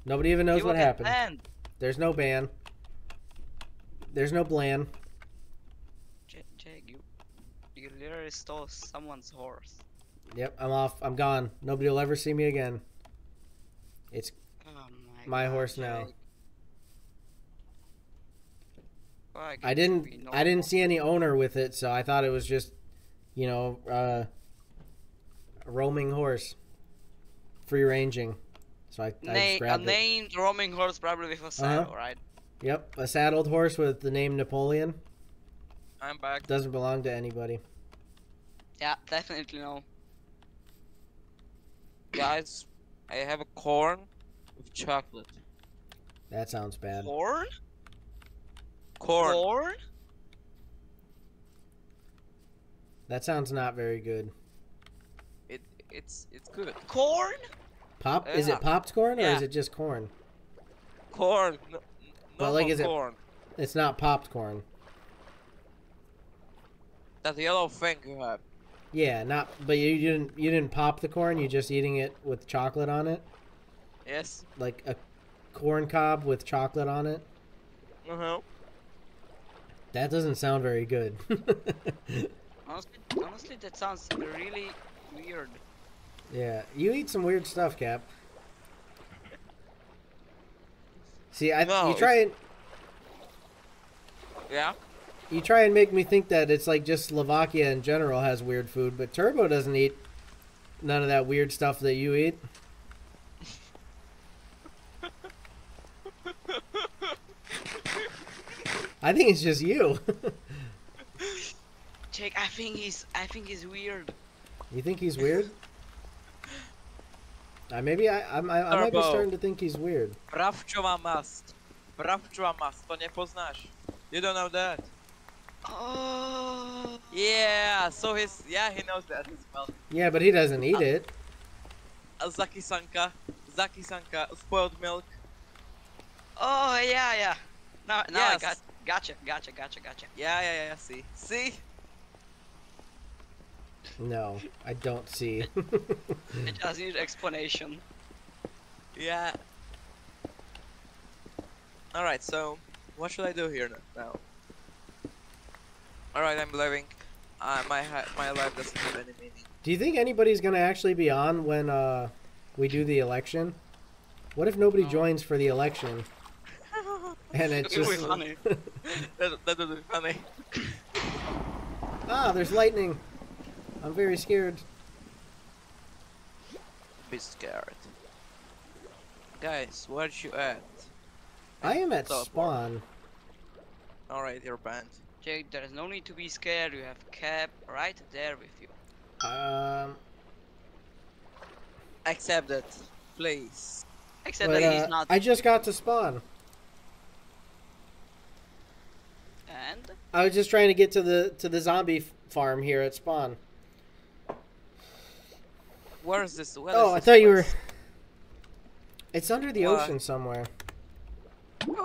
Nobody even knows what happened. Banned. There's no ban. There's no bland. J- Jake, you, you literally stole someone's horse. Yep, I'm off. I'm gone. Nobody will ever see me again. It's Oh My my, God, horse now. Jake. Why I didn't I didn't see any owner with it, so I thought it was just, you know, uh, a roaming horse, free ranging. So I, I just Na- a grabbed it. named roaming horse, probably with a saddle, Uh-huh. right? Yep, a saddled horse with the name Napoleon I'm back. doesn't belong to anybody. Yeah, definitely no. Guys, I have a corn with chocolate. That sounds bad. Corn? Corn. Corn? That sounds not very good. It it's it's good. Corn? Pop? Is it popped corn or Yeah. is it just corn? Corn. No, But, like, normal is it- corn. It's not popped corn. That yellow thing you have. Yeah, not. But you didn't. You didn't pop the corn. You're just eating it with chocolate on it, Yes. like a corn cob with chocolate on it. Uh huh. That doesn't sound very good. Honestly, honestly, that sounds really weird. yeah, you eat some weird stuff, Cap. See, I No, you try and Yeah. You try and make me think that it's like just Slovakia in general has weird food, but Turbo doesn't eat none of that weird stuff that you eat. I think it's just you. Jake, I think he's, I think he's weird. you think he's weird? Uh, maybe I, I, I, I might be starting to think he's weird. Bravčova mast. Bravčova mast. To nepoznáš. You don't know that. Oh. Yeah. So his yeah he knows that as well. Yeah, but he doesn't eat it. A zakisanka. Zakisanka. Spoiled milk. Oh yeah, yeah. Now, now I Yes. got, gotcha, gotcha, gotcha, gotcha. Yeah yeah yeah. See see. No, I don't see. It just need explanation. Yeah. Alright, so what should I do here now? Alright, I'm living. Uh, my my life doesn't have any meaning. do you think anybody's gonna actually be on when uh we do the election? What if nobody No. joins for the election? And it's just be funny. that, that would be funny. ah, there's lightning. I'm very scared. Be scared. Guys, where'd you at? I am at Teleport. spawn. Alright, you're banned. Jake, there is no need to be scared. You have Cap right there with you. Um, Accept it, please. Except but, that he's uh, not. I just got to spawn. And I was just trying to get to the to the zombie farm here at spawn. Where is this? Where oh, is I this thought you were. It's under the What? ocean somewhere.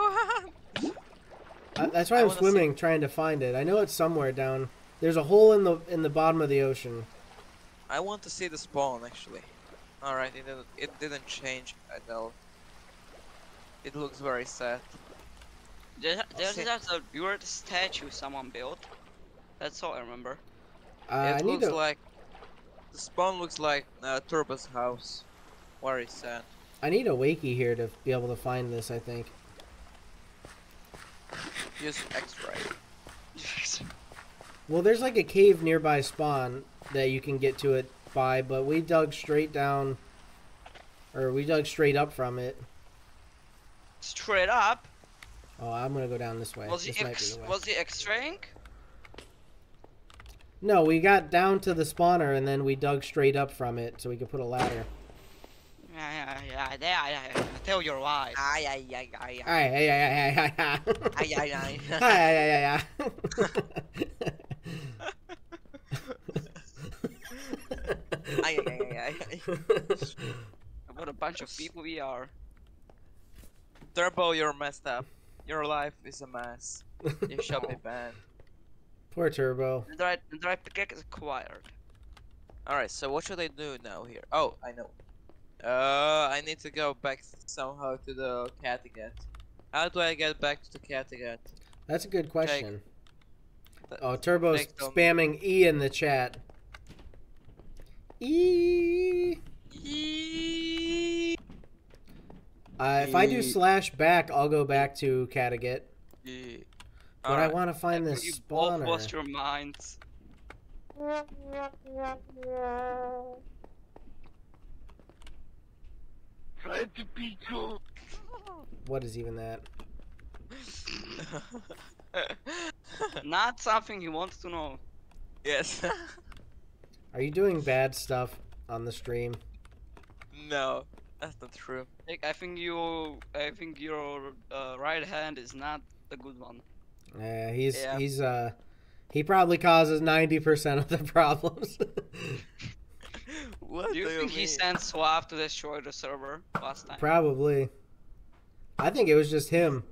What? I, that's why I I'm wanna see- swimming, trying to find it. I know it's somewhere down. There's a hole in the in the bottom of the ocean. I want to see the spawn actually. Alright, it didn't, it didn't change at all. It looks very sad. there, there's see. just a weird statue someone built. That's all I remember. Uh, I it need looks to. like the spawn looks like uh, Turbo's house. Very sad. I need a wakey here to be able to find this. I think. Use X-ray. Well, there's like a cave nearby spawn that you can get to it by, but we dug straight down, or we dug straight up from it. Straight up. Oh, I'm gonna go down this way. Was this he might be ex- the was he extraying? No, we got down to the spawner and then we dug straight up from it so we could put a ladder. Yeah, yeah, yeah, yeah, yeah, yeah. Tell your wife. Ay ay ay ay Aye, aye, aye, aye, aye, aye. ay ay ay. Aye, aye, aye, Ay ay ay ay ay. What a bunch of people we are. Turbo, you're messed up. Your life is a mess. You should be banned. Poor Turbo. The right, the right pickaxe is acquired. Alright, so what should I do now here? Oh, I know. Uh, I need to go back somehow to the Kattegat. How do I get back to the Kattegat? That's a good question. Th- Oh, Turbo's spamming E in the chat. E. E. Uh, if I do E. slash back, I'll go back to Kattegat. yee. But I want to find I this think you both spawner. lost your minds. What is even that? Not something he wants to know. yes. Are you doing bad stuff on the stream? no, that's not true. Like, I think you, I think your uh, right hand is not the good one. Yeah, he's Yeah. he's uh he probably causes ninety percent of the problems. What Do you think he sent Swav to destroy the server last time? probably. I think it was just him,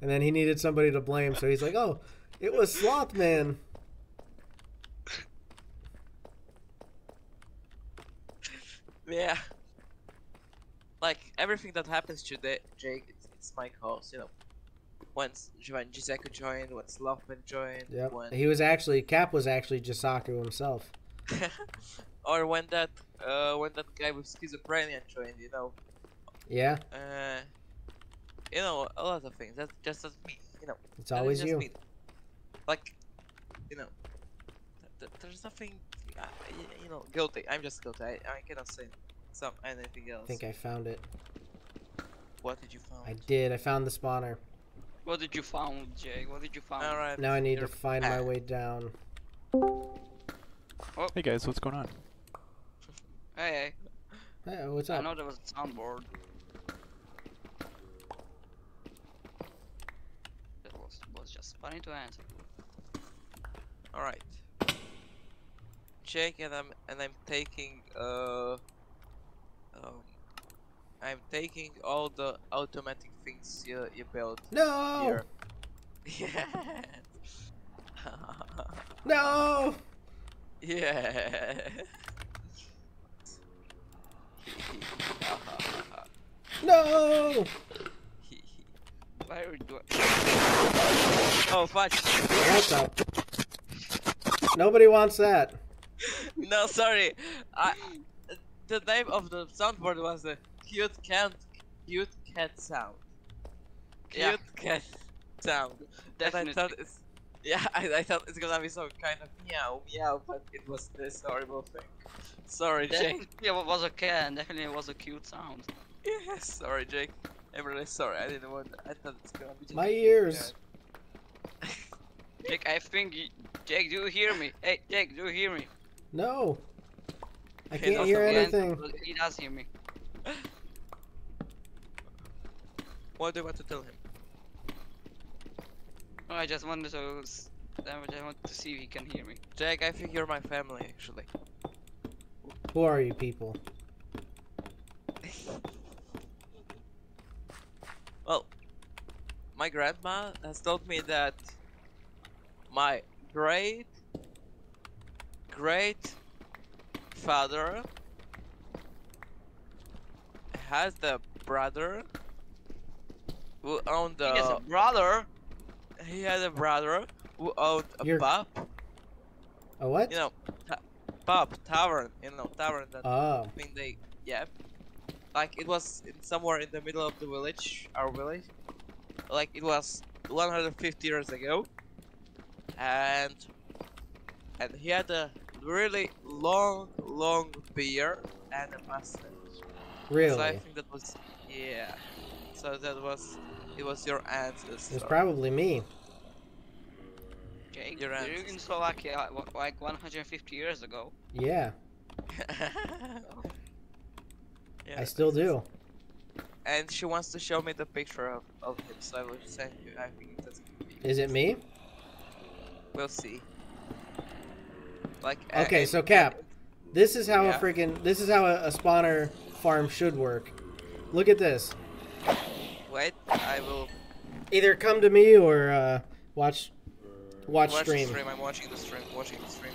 and then he needed somebody to blame, so he's like, "Oh, it was Sloth Man." Yeah. Like everything that happens to the Jake, it's, it's my cause, you know. Once when Jiseku joined, when Slothman joined, Yeah. when He was actually Cap was actually Jisaku himself. or when that uh when that guy with schizophrenia joined, you know. Yeah, Uh, you know a lot of things. That's just that's me, you know. it's that is always just you. me. Like, you know, th- th- there's nothing, uh, you know, guilty. I'm just guilty. I, I cannot say some anything else. I think I found it. What did you find? I did. I found the spawner. What did you find, Jay? What did you find? All right. Now I need to you're find my way down. Hey guys, what's going on? Hey, Hey, what's up? I know there was a soundboard. That was was just funny to answer. All right. Jake and I'm and I'm taking uh um I'm taking all the automatic things you you built No! here. Yeah. No! yeah. No! Why are you oh fudge. What's up? Nobody wants that. No, sorry. I the name of the soundboard was a cute cat cute cat sound. Cute Yeah. cat sound. Definitely. And I thought it's yeah, I, I thought it's gonna be some kind of meow meow, but it was this horrible thing. Sorry, Jake. Definitely it was okay, and definitely it was a cute sound. Yes, sorry, Jake. I'm really sorry. I didn't want. I thought it's gonna be. Just My ears. Jake, I think you, Jake, do you hear me? Hey, Jake, do you hear me? No. I Okay, can't hear anything. He does hear me. What do you want to tell him? Oh, I just wanted to. s- I just wanted to see if he can hear me. Jake, I think you're my family actually. Who are you people? Well, my grandma has told me that my great great father has the brother who owned He has a the brother. he had a brother who owned a You're- pub A what? you know ta- pub tavern you know tavern that Oh. thing they yeah like it was in, somewhere in the middle of the village our village like it was 150 years ago and and he had a really long long beard and a mustache Really? so i think that was yeah so that was it was your ancestor It's probably me. Jake, Your ancestor. you're in ancestor. Slovakia wa- like 150 years ago. Yeah, oh. Yeah, I still do. and she wants to show me the picture of, of him so i will send you i think that's Is it me? We'll see. Like Okay, and- so Cap, this is how Yeah. a freaking this is how a, a spawner farm should work. Look at this. Wait, I will Either come to me or uh, watch watch, watch stream. the stream. I'm watching the stream. Watching the stream.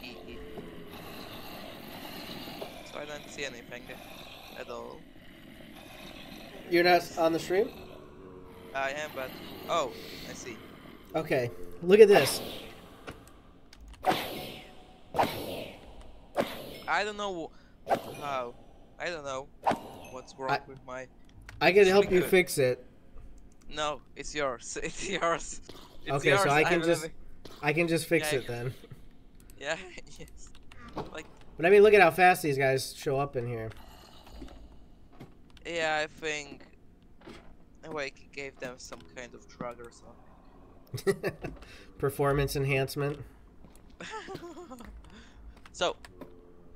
Hee hee. so I don't see anything at all. You're not on the stream? I am, but oh, I see. Okay. Look at this. I don't know how. I don't know what's wrong I- with my. I can help you fix it. No, it's yours. It's yours. It's Okay, so. I can I'm just- I can just fix Yeah, it then. Yeah. Yes. Like. But I mean, look at how fast these guys show up in here. Yeah, I think Awake gave them some kind of drug or something. Performance enhancement. so,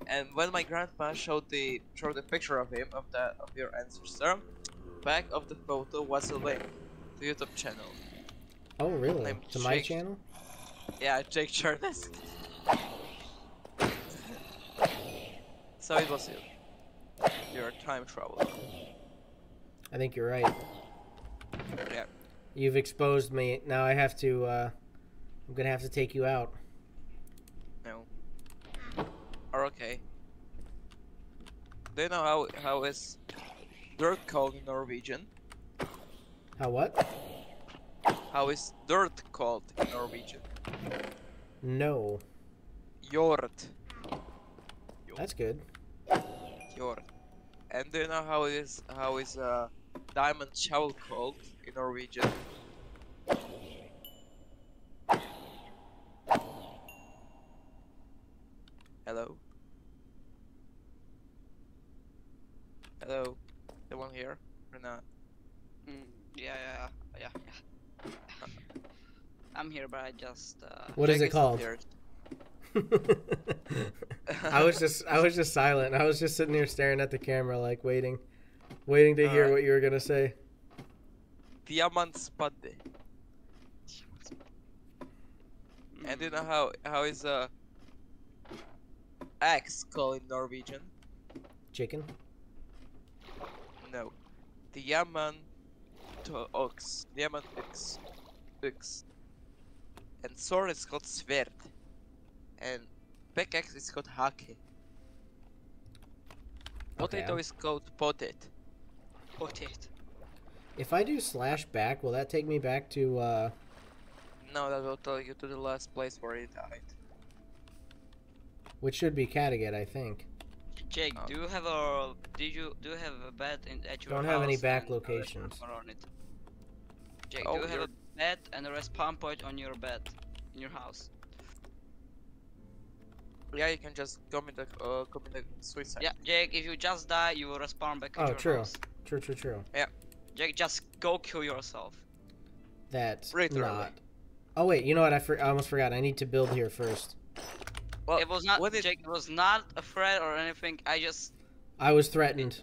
and when my grandpa showed the showed the picture of him of that of your ancestor, back of the photo was a link to YouTube channel. Oh, really? To my channel? Yeah, Jake Charnes. So it was you. You're a time traveler. I think you're right. Yeah. You've exposed me. Now I have to. Uh, I'm gonna have to take you out. No. Or okay. Do you know how how is dirt called in Norwegian? How what? How is dirt called in Norwegian? No. Jord. That's good. Jord. And do you know how is how is uh diamond shovel called in Norwegian? Hello. Hello. The one here or not? Mm, yeah, yeah, yeah, yeah. I'm here, but I just. Uh, What is it not called? I was just I was just silent. I was just sitting here staring at the camera like waiting waiting to hear Alright. what you were going to say. Diamantspadde. And you know how how is uh axe called in Norwegian? Chicken? No. Diamant to ox. Diamant ox. Ox. And sword is called sverd. And pickaxe is called hake. Potato Okay. is called potet. potato. If I do slash back, will that take me back to uh No, that will tell you to the last place where he died. which should be Kattegat, I think. Jake, do you have a did you do you have a bed in at your Don't have any back locations. respawn on it? Jake, Oh, do you have you're- a bed and a respawn point on your bed in your house? Yeah, you can just commit the uh, commit the suicide. Yeah, Jake, if you just die, you will respawn back Oh, true. house. True, true, true. Yeah, Jake, just go kill yourself. That's Literally. not. Oh wait, you know what? I, for- I almost forgot. I need to build here first. Well, it was not what did Jake. It was not a threat or anything. I just I was threatened.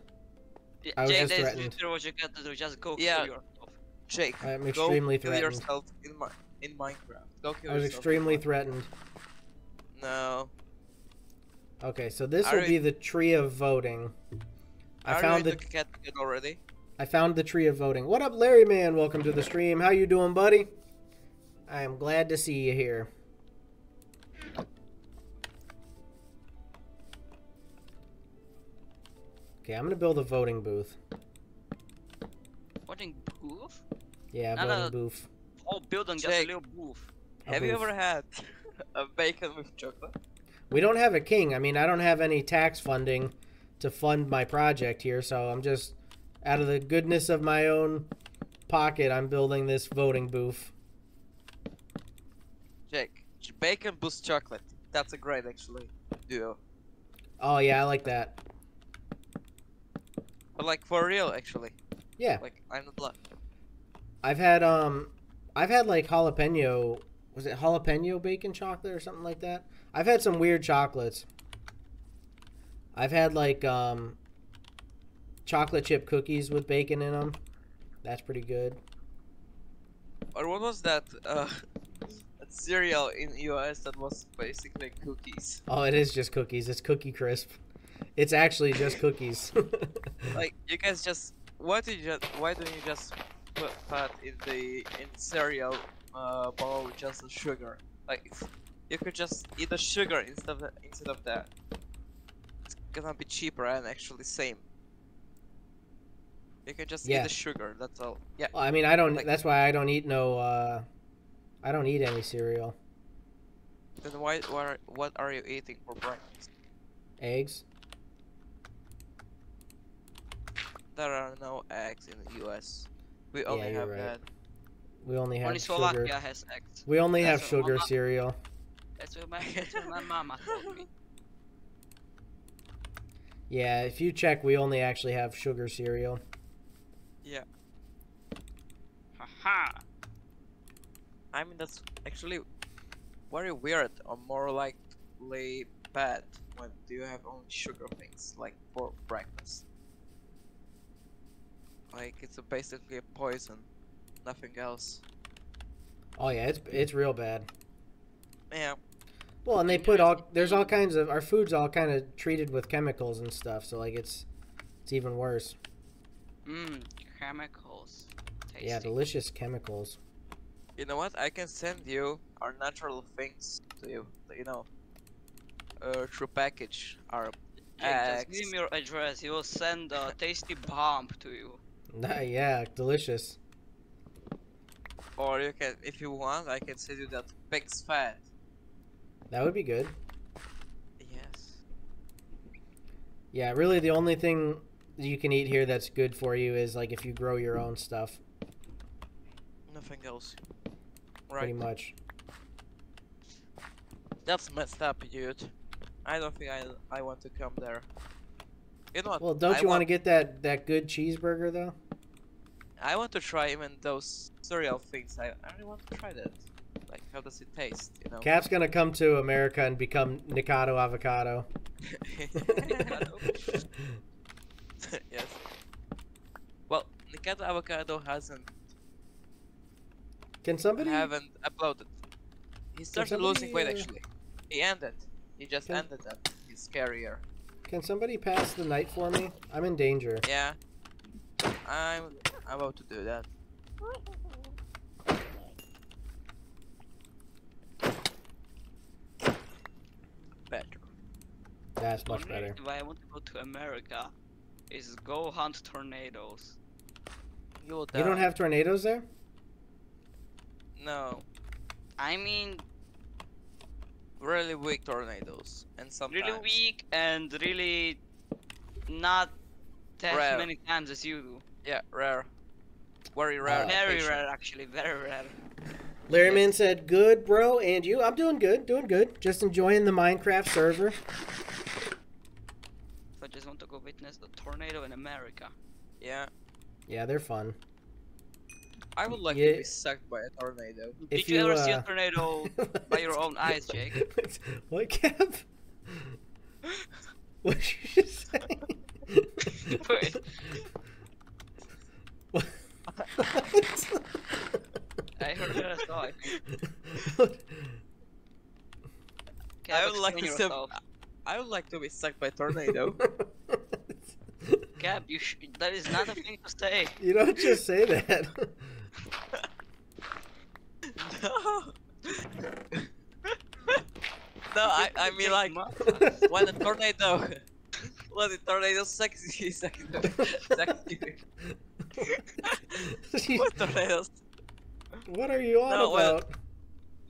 J- I was Jake, just threatened. literally what you got to do. Just go Yeah. kill yourself. Jake, I'm go extremely kill threatened. yourself in my in Minecraft. Go kill I was yourself extremely threatened. No. Okay, so this I will already- be the tree of voting. I already found the took cat ticket already. I found the tree of voting. What up, Larry man? Welcome to the stream. How you doing, buddy? I am glad to see you here. Okay, I'm gonna build a voting booth. Voting booth? Yeah, No, voting no. booth. Whole building just a little booth. A Have you ever had a bacon with chocolate? We don't have a king. I mean, I don't have any tax funding to fund my project here, so I'm just out of the goodness of my own pocket, I'm building this voting booth. Jake, bacon boost chocolate. That's a great actually duo. Oh yeah, I like that. But like for real actually. Yeah, Like I'm the lying. I've had um, I've had like jalapeno. Was it jalapeno bacon chocolate or something like that? I've had some weird chocolates. I've had like um, chocolate chip cookies with bacon in them. That's pretty good. Or what was that uh that cereal in US that was basically cookies? Oh, it is just cookies. It's Cookie Crisp. It's actually just cookies. Like you guys just why do you just why don't you just put put in the in cereal uh, bowl just the sugar? Like you could just eat the sugar instead of instead of that. It's gonna be cheaper and actually same. You can just Yeah. eat the sugar. That's all. Yeah. Well, I mean, I don't. Like- that's why I don't eat no. uh I don't eat any cereal. Then why what are, what are you eating for breakfast? Eggs. There are no eggs in the US. We Yeah, only you're have right. that. We only have Only sugar. Slovakia has eggs. We only have That's what sugar mama- cereal. That's what my, that's what my mama told me. Yeah, if you check, we only actually have sugar cereal. Yeah. Haha. I mean that's actually very weird or more likely bad when you have only sugar things like for breakfast. Like it's a basically a poison, nothing else. Oh yeah, it's it's real bad. Yeah, Well, and they put all there's all kinds of our food's all kind of treated with chemicals and stuff, so like it's it's even worse. Mmm, chemicals. Tasty. Yeah, delicious chemicals. you know what? I can send you our natural things to you. You know, uh, through package. Our Jake, just give eggs. him your address. He will send a tasty bomb to you. Nah, yeah, delicious. Or you can, if you want, I can send you that pig's fat. That would be good. Yes. Yeah, really the only thing you can eat here that's good for you is like if you grow your own stuff, Nothing else. Right. Pretty much. That's messed up, dude. I don't think I I want to come there. You know what? Well, don't I you want to get that that good cheeseburger though? I want to try even those cereal things. I, I really want to try that. Like, how does it taste? You know. Cap's gonna come to America and become Nikado Avocado. yes. Well, Nikado Avocado hasn't Can somebody? haven't uploaded. He started losing weight uh, actually. He ended. He just Can- ended at his career. Can somebody pass the night for me? I'm in danger. Yeah. I'm about to do that. Better. That's much Only better. Why I want to go to America, is go hunt tornadoes. You will You don't have tornadoes there? no I mean, really weak tornadoes and sometimes really weak and really not that Rare. many times as you do. Yeah, rare. Very rare. Uh, Very occasion. rare, actually. Very rare. Larry Man said, "Good, bro." And you? I'm doing good, doing good. Just enjoying the Minecraft server. I just want to go witness the tornado in America. Yeah. Yeah, they're fun. I would like Yeah. to be sucked by a tornado. If Did you, ever see uh, a tornado by your own eyes, Jake? what, Kev? What did you just say? Wait. What? I heard it as well. I think. I would like to explain sim- yourself. I would like to be sucked by tornado. Gab, you sh- that is not a thing to say. you don't just say that. no. no, I, I mean like Motherfucker. when a tornado when the tornado sucks you sucks sucks you. what tornadoes? what are you on No, well- about?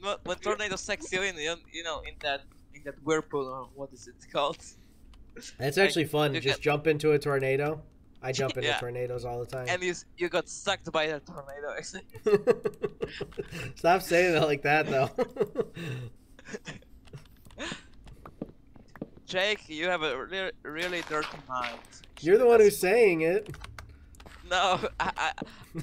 When, when tornado sucks you in, you, know, in that in that whirlpool or what is it called? It's actually fun. you Just get- jump into a tornado. I jump into Yeah. tornadoes all the time. And you you got sucked by that tornado. Stop saying it like that, though. Jake, you have a really really dirty mind. You're the one who's saying it. No, I, I,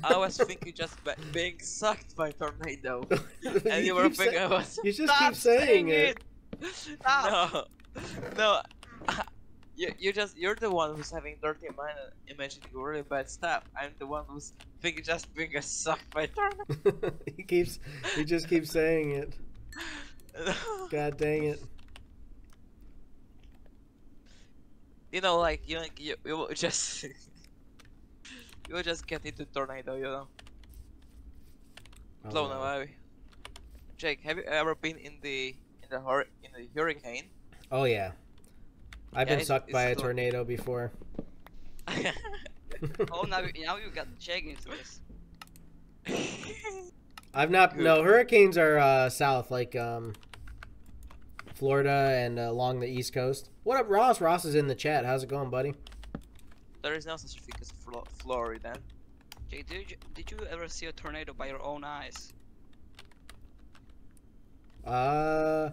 I was thinking just ba- being sucked by tornado, and you were thinking say- I was. You just keep saying saying it. No, no, you you just you're the one who's having dirty mind and imagining really bad stuff. I'm the one who's thinking just being a sucked by tornado. he keeps. He just keeps saying it. God dang it. you know, like you you, you just you will just get into tornado, you know, Oh, blown no. away. Jake, have you ever been in the in the hur- in the hurricane? Oh yeah. I've Yeah, been sucked by a tornado before. Oh, now, now you got Jake into this. I've not. Good. No, hurricanes are uh, south, like um, Florida and uh, along the east coast. What up, Ross? Ross is in the chat. How's it going, buddy? There is no such thing as Flo- Florida. Jake, did you, did you ever see a tornado by your own eyes? Uh,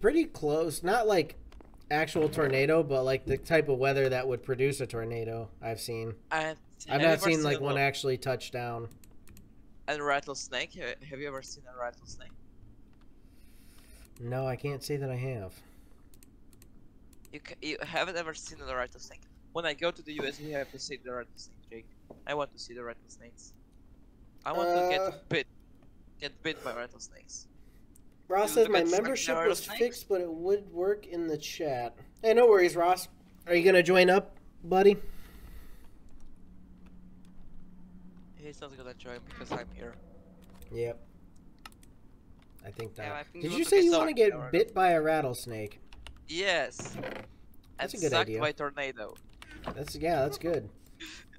pretty close. Not like actual tornado, but like the type of weather that would produce a tornado. I've seen. And I've have not ever seen like one actually touch down. And rattlesnake? Have you ever seen a rattlesnake? No, I can't say that I have. You you haven't ever seen a rattlesnake. When I go to the US, we have to see the rattlesnake, Jake. I want to see the rattlesnakes. I want to Uh, get bit, get bit by rattlesnakes. Ross says my membership was fixed, but it would work in the chat. Hey, no worries, Ross. Are you gonna join up, buddy? He's not gonna join because I'm here. Yep. I think that. Yeah, I think Did you to say you want to get bit by a rattlesnake? Yes. That's and a good idea. by tornado. That's yeah, that's good.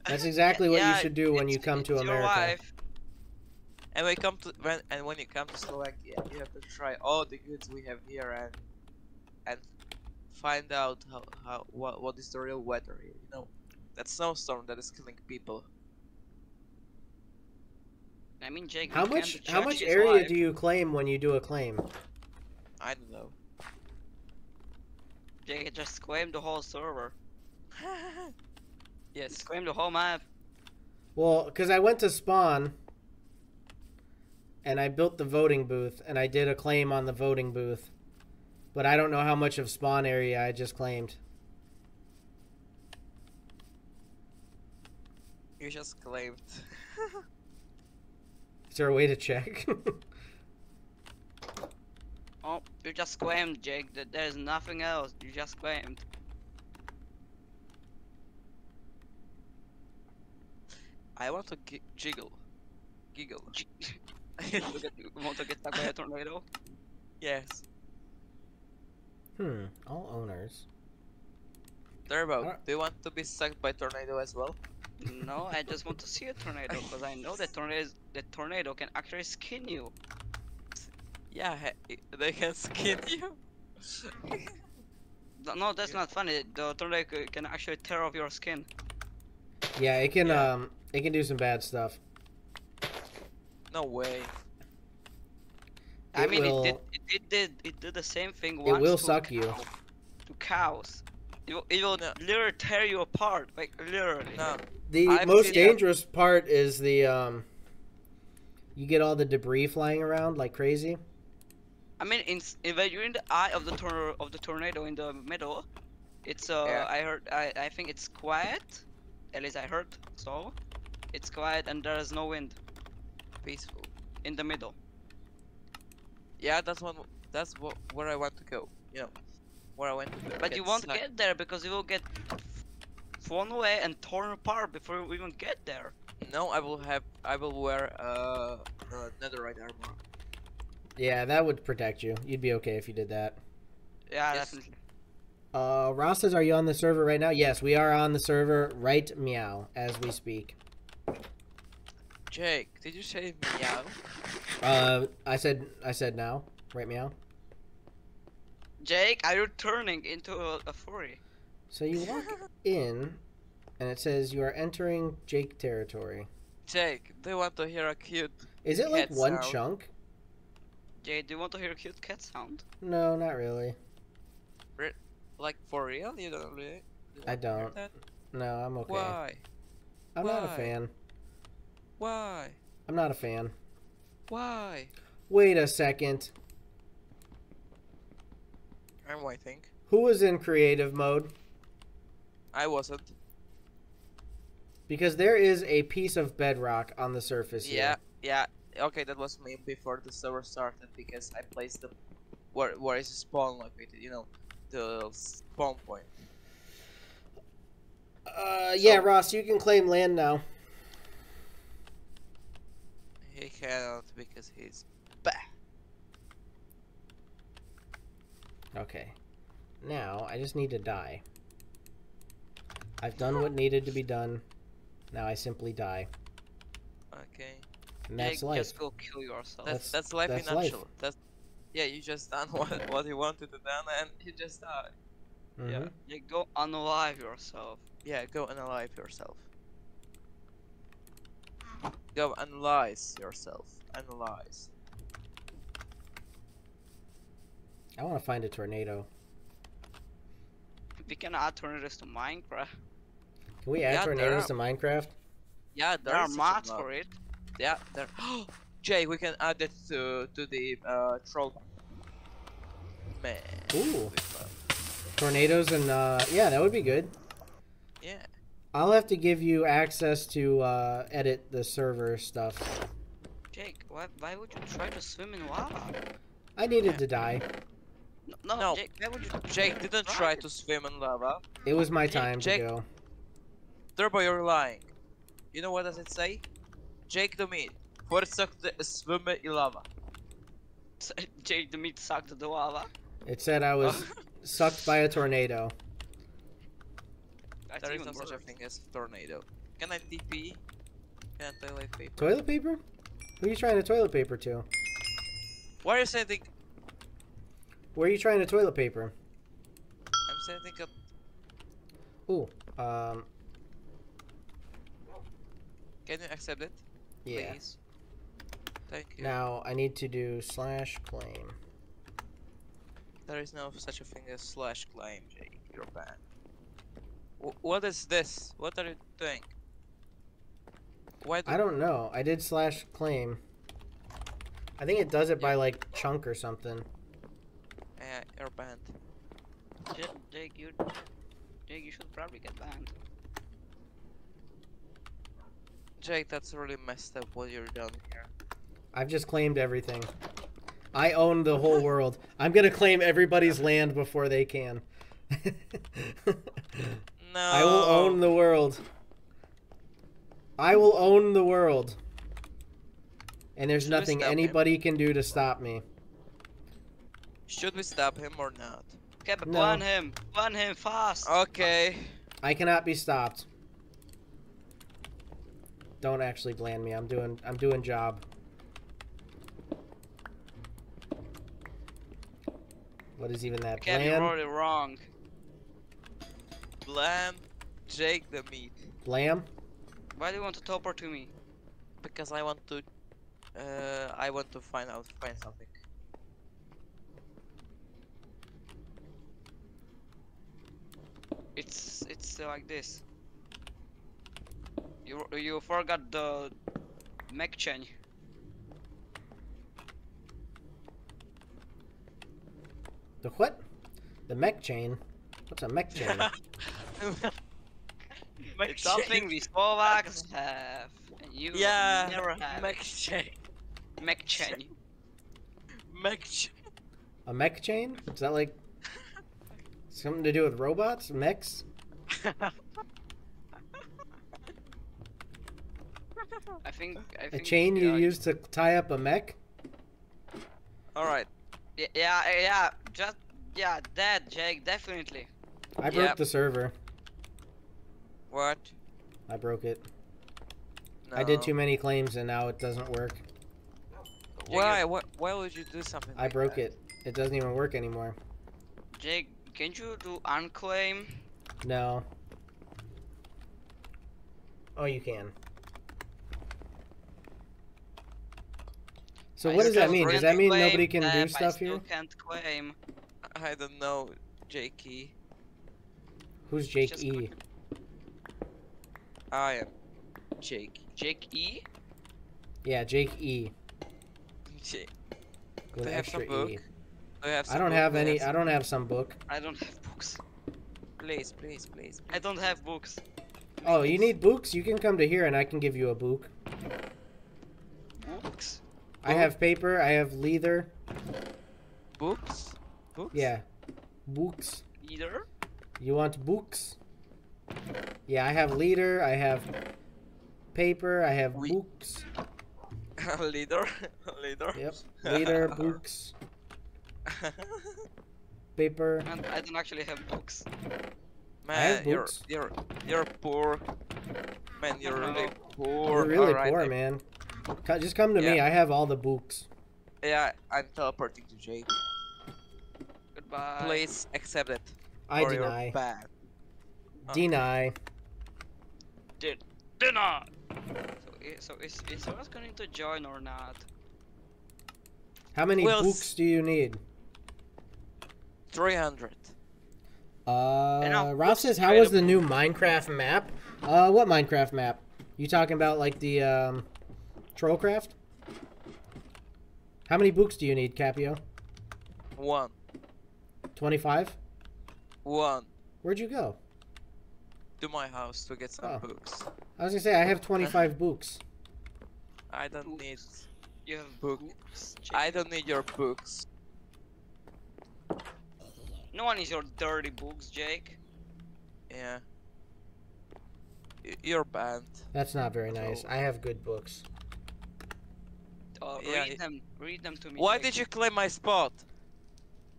That's exactly what Yeah, you should do when you come to it's your America. wife. And when come to when and when you come to Slovakia, you have to try all the goods we have here and and find out how, how what what is the real weather here. You know, that snowstorm that is killing people. I mean, Jake. How much how much area wife. do you claim when you do a claim? I don't know. Jake just claimed the whole server. yes. Just claimed the whole map. Well, because I went to spawn and I built the voting booth and I did a claim on the voting booth, but I don't know how much of spawn area I just claimed. You just claimed. Is there a way to check? Oh, you just claimed, Jake. That there's nothing else. You just claimed. I want to gi- jiggle, giggle. Look at, want to get stuck by a tornado? yes. hmm. All owners. Turbo, Alright. do you want to be sucked by tornado as well? No, I just want to see a tornado because I know that tornado that tornado can actually skin you. Yeah, they can skin you. No, that's Yeah. not funny. The tornado can actually tear off your skin. Yeah, it can Yeah. um it can do some bad stuff. No way. I mean, will- it did, it, it did, it did the same thing Once It will to suck you. cow- To cows. It will, it will No. literally tear you apart, like literally. No. The I've most seen that. dangerous part is the um you get all the debris flying around like crazy. I mean, in, s- if you're in the eye of the tor- of the tornado in the middle, it's uh, Yeah. I heard, I, I think it's quiet. At least I heard so. It's quiet and there is no wind Peaceful. in the middle. Yeah, that's one. That's what where I want to go. You know, where I want to. But you won't stuck. get there because you will get thrown away and torn apart before you even get there. No, I will have. I will wear uh, uh netherite armor. Yeah, that would protect you. You'd be okay if you did that. Yeah, Yes. definitely. Uh Ross says, are you on the server right now? Yes, we are on the server right meow as we speak. Jake, did you say meow? Uh I said I said now. Right meow. Jake, are you turning into a, a furry? So you walk in and it says you are entering Jake territory. Jake, do you want to hear a cute? Is it like one sound. chunk? Jake, do you want to hear a cute cat sound? No, not really. Like for real? You don't really? you I want to hear don't. No, I'm okay. Why? I'm not a fan. Why? I'm not a fan. Why? Wait a second. I'm waiting. Who was in creative mode? I wasn't. Because there is a piece of bedrock on the surface Yeah, here. yeah. Yeah. Okay, that was me before the server started because I placed the where where is the spawn located? You know, the spawn point. Uh, yeah, Ross, you can claim land now. He cannot because he's bah. Okay. Now, I just need to die. I've done what needed to be done. Now I simply die. Okay. And that's Jake, life. just go kill yourself. That's That's- that's life that's in life. nutshell. That's yeah. You just done what what you wanted to done and you just died. Mhm. yeah. Jake, go unalive yourself. Yeah. Go analyze yourself. Go analyze yourself. Analyze. I want to find a tornado. We can add tornadoes to Minecraft. Can we add Yeah, tornadoes are- to Minecraft? Yeah, There are is such a mods for it. Yeah, there. Jay, we can add it to to the uh, troll. Man. Ooh. Tornadoes and, uh, yeah, that would be good. yeah. I'll have to give you access to, uh, edit the server stuff. Jake, why, why would you try to swim in lava? I needed to die. No, no, No. Jake, why would you? Jake didn't try to swim in lava. It was my time Jake- to go. Turbo, you're lying. You know what does it say? Jake the meat. Försökte svimma in lava. Jake, the meat sucked the lava. It said I was sucked by a tornado. That's There is even no such a thing as tornado. Can I TP? Can I toilet paper? Toilet paper? Who are you trying to toilet paper to? Why are you sending? Where are you trying to toilet paper? I'm sending a. Ooh, um, Can you accept it? yeah. Please. Thank you. Now I need to do slash claim. There is no such a thing as slash claim, Jake. You're banned. W- what is this? What are you doing? Why do I don't know. I did slash claim. I think it does it by like chunk or something. Yeah, you're banned. Jake, Jake, you, Jake, you should probably get banned. Jake, that's really messed up what you're doing here. I've just claimed everything. I own the whole world. I'm gonna claim everybody's land before they can. No. I will own the world. I will own the world. And there's Should nothing stop him? anybody can do to stop me. Should we stop him or not? Okay, but No. ban him, ban him fast. Okay. I cannot be stopped. Don't actually blame me. I'm doing I'm doing job. What is even that Okay, you're plan? already wrong. Blam Jake the meat Lamb. Why do you want to teleport to me? because I want to. Uh, I want to find out find something. It's it's uh, like this. You you forgot the mech chain. The what? The mech chain. What's a mech chain? It's something we Slovaks have, and you yeah, never have. mech chain, mech chain. mech chain. a mech chain? Is that like something to do with robots? Mechs? I think I A think a chain you use to tie up a mech? All right. Yeah, yeah, yeah, just yeah, that Jake, definitely. I broke Yep. the server. What? I broke it. I did too many claims and now it doesn't work. Why? Why? Why would you do something? I like broke that? it. It doesn't even work anymore. Jake, can you do unclaim? No. Oh, you can. So I what does that mean? Does that mean nobody can do stuff I still here? can't claim. I don't know, Jakey. Who's Jake just E? I am Jake. Jake E. Yeah, Jake E. Jake. With Do an you have some extra book? E. Do you have I some don't book? have Do you any. some- I don't have some book. I don't have books. Please, please, please. I don't have books. Oh, you need books? You can come to here and I can give you a book. Books? I have paper. I have leather. Books? Books? Yeah, books. Either? You want books? Yeah, I have leader. I have paper. I have We- books. Leader. Leader. Yep, leader, books, paper. And I don't actually have books. Man, have you're books. you're you're poor. Man, you're really poor. You're really Alright, poor, I- man. Co- Just come to me. I have all the books. Yeah, I'm teleporting to Jake. Goodbye. Please accept it. I or you're deny. bad. Uh, Deny. Did dinner. So, so is is someone going to join or not? How many Well, books do you need? 300. Uh, know, Ralph books says, "How was the new Minecraft map?" Uh, what Minecraft map? You talking about like the um, Trollcraft? How many books do you need, Capio? One. Twenty-five. One. Where'd you go? To my house to get some Oh. books. I was gonna say I have twenty-five books. I don't need. You have books. I don't need your books. No one is your dirty books, Jake. Yeah. You're banned. That's not very nice. So- I have good books. Uh, Yeah, read them. Read them to me. Why Jake. did you claim my spot?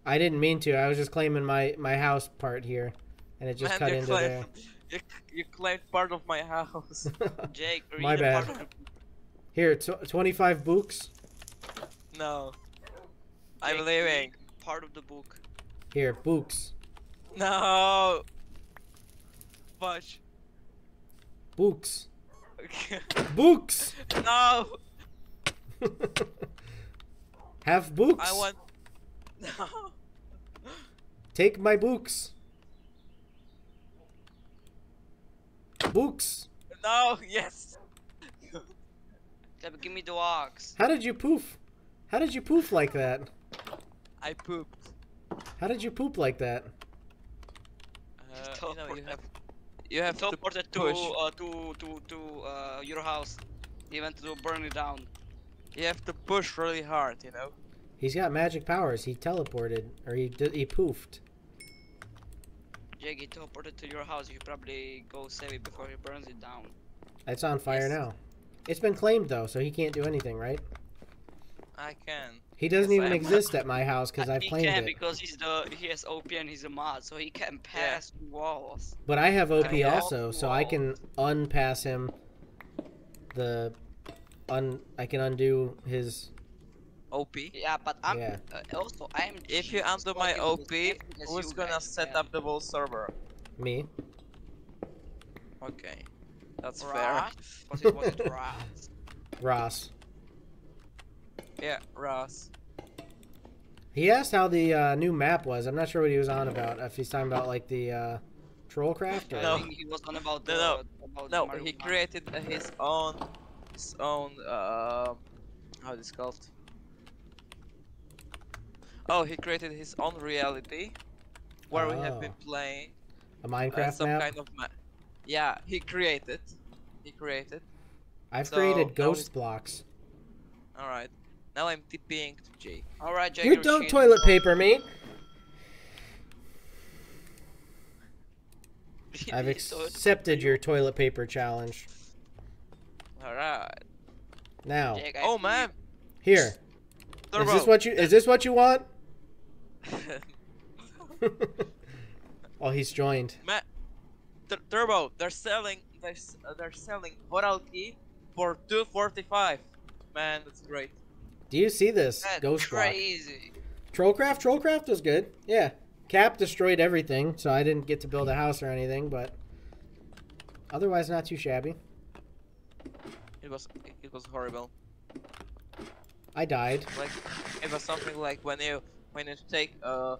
I didn't mean to. I was just claiming my my house part here, and it just Man, cut you into claimed, You, you claimed part of my house. Jake, read My the bad. part of the Here, tw- twenty-five books. no. I'm Jake, leaving. Part of the book. Here, books, No. Fudge. books, books. no. have books. I want. No. Take my books. Books. No. Yes. Deb, give me the ox. How did you poof? How did you poof like that? I pooped. How did you poop like that? Uh, you know you have. You have to Teleported to uh, to to to uh, your house. He went to burn it down. You have to push really hard. You know. He's got magic powers. He teleported, or he did, he poofed. Jake, he teleported to your house. You should probably go save it before he burns it down. It's on fire Yes. now. It's been claimed though, so he can't do anything, right? I can. He doesn't Yes, even exist at my house because I've he claimed can it. because he's the he has OP and he's a mod, so he can pass through walls. But I have OP Yeah. also, so I can unpass him. The un I can undo his. OP. Yeah, but I'm Yeah. uh, also I'm. If you Jesus, undo my OP, the same thing as who's gonna guys set have. up the whole server? Me. Okay, that's fair. Rat? Was it was? Ross. Yeah, Ross. He asked how the uh, new map was. I'm not sure what he was on about. If he's talking about like the uh, Trollcraft or No. I think he was on about the, No, no. about No, he created uh, his own, his own. Uh, how this called? Oh, he created his own reality, where we have been Oh. playing a uh, Minecraft some map. kind of map. Yeah, he created. He created. I've so created ghost he's- blocks. All right. Now I'm TPing to Jake. All right, Jake. You don't cheating. toilet paper me. I've accepted your toilet paper challenge. All right. Now, Jake, Oh man, here. Turbo. Is this what you? Is this what you want? Oh, he's joined. man, Tur- Turbo. They're selling. They're, uh, they're selling Horal Key for 245. Man, that's great. Do you see this That's ghost crazy. Trollcraft. Trollcraft was good. Yeah. Cap destroyed everything, so I didn't get to build a house or anything, but otherwise not too shabby. It was. It was horrible. I died. Like it was something like when you when you take uh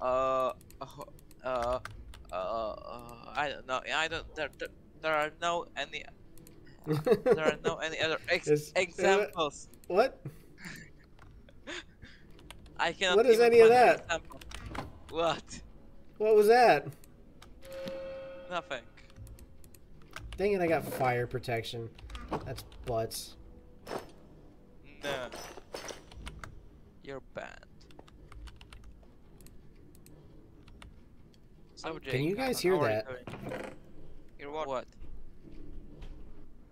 uh uh uh, uh, uh I don't know. I don't. There, there, there are no any. There are no any other ex- Is- uh, examples. what? I cannot. what is any of that? example. What? What was that? Nothing. Dang it! I got fire protection. That's butts. No. You're banned. So, Jake, you guys hear that? doing? You're what? What?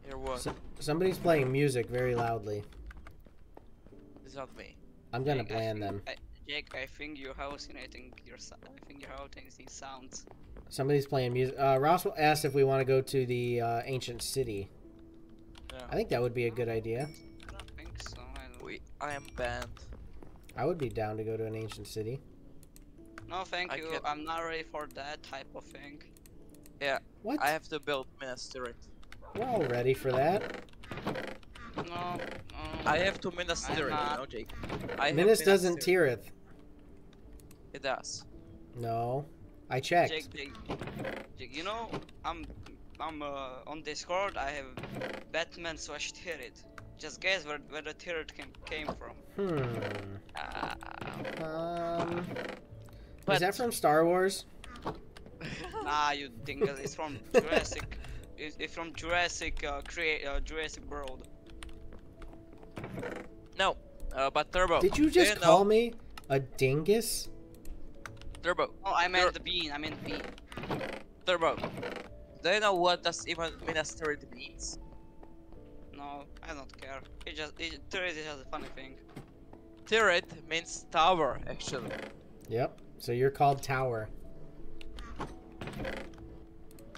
Hear what? So- Somebody's playing music very loudly. It's not me. I'm gonna Jake, ban think- them. I, Jake, I think you're hallucinating your I think you're hallucinating sounds. Somebody's playing music. Uh, Ross asked if we want to go to the uh, ancient city. No. I think that would be a good idea. I don't think so. I don't... We, I am banned. I would be down to go to an ancient city. No, thank I you. can't- I'm not ready for that type of thing. Yeah. What? I have to build Minas Tirith. We're all ready for that. No, no. I have to Minas I'm Tirith, you not. know, Jake. I have Minas doesn't Tirith. Tirith. It does. No. I checked. Jake, Jake, Jake, you know, I'm, I'm uh, on Discord. I have Batman slash Tirit. Just guess where, where the Tirit came, came from. Hmm. Uh, Um. Is that from Star Wars? nah, you dingus. It's from Jurassic. It's, it's from Jurassic, uh, create uh, Jurassic World. no, uh, but Turbo. Did you do just know- call me a dingus? Turbo? Oh, I meant You're- the bean. I meant bean. Turbo. Do you know what does even Minas Tirith means? No, I don't care. It just it, Tirit is just a funny thing. Tirith means tower, actually. Yep. So you're called Tower.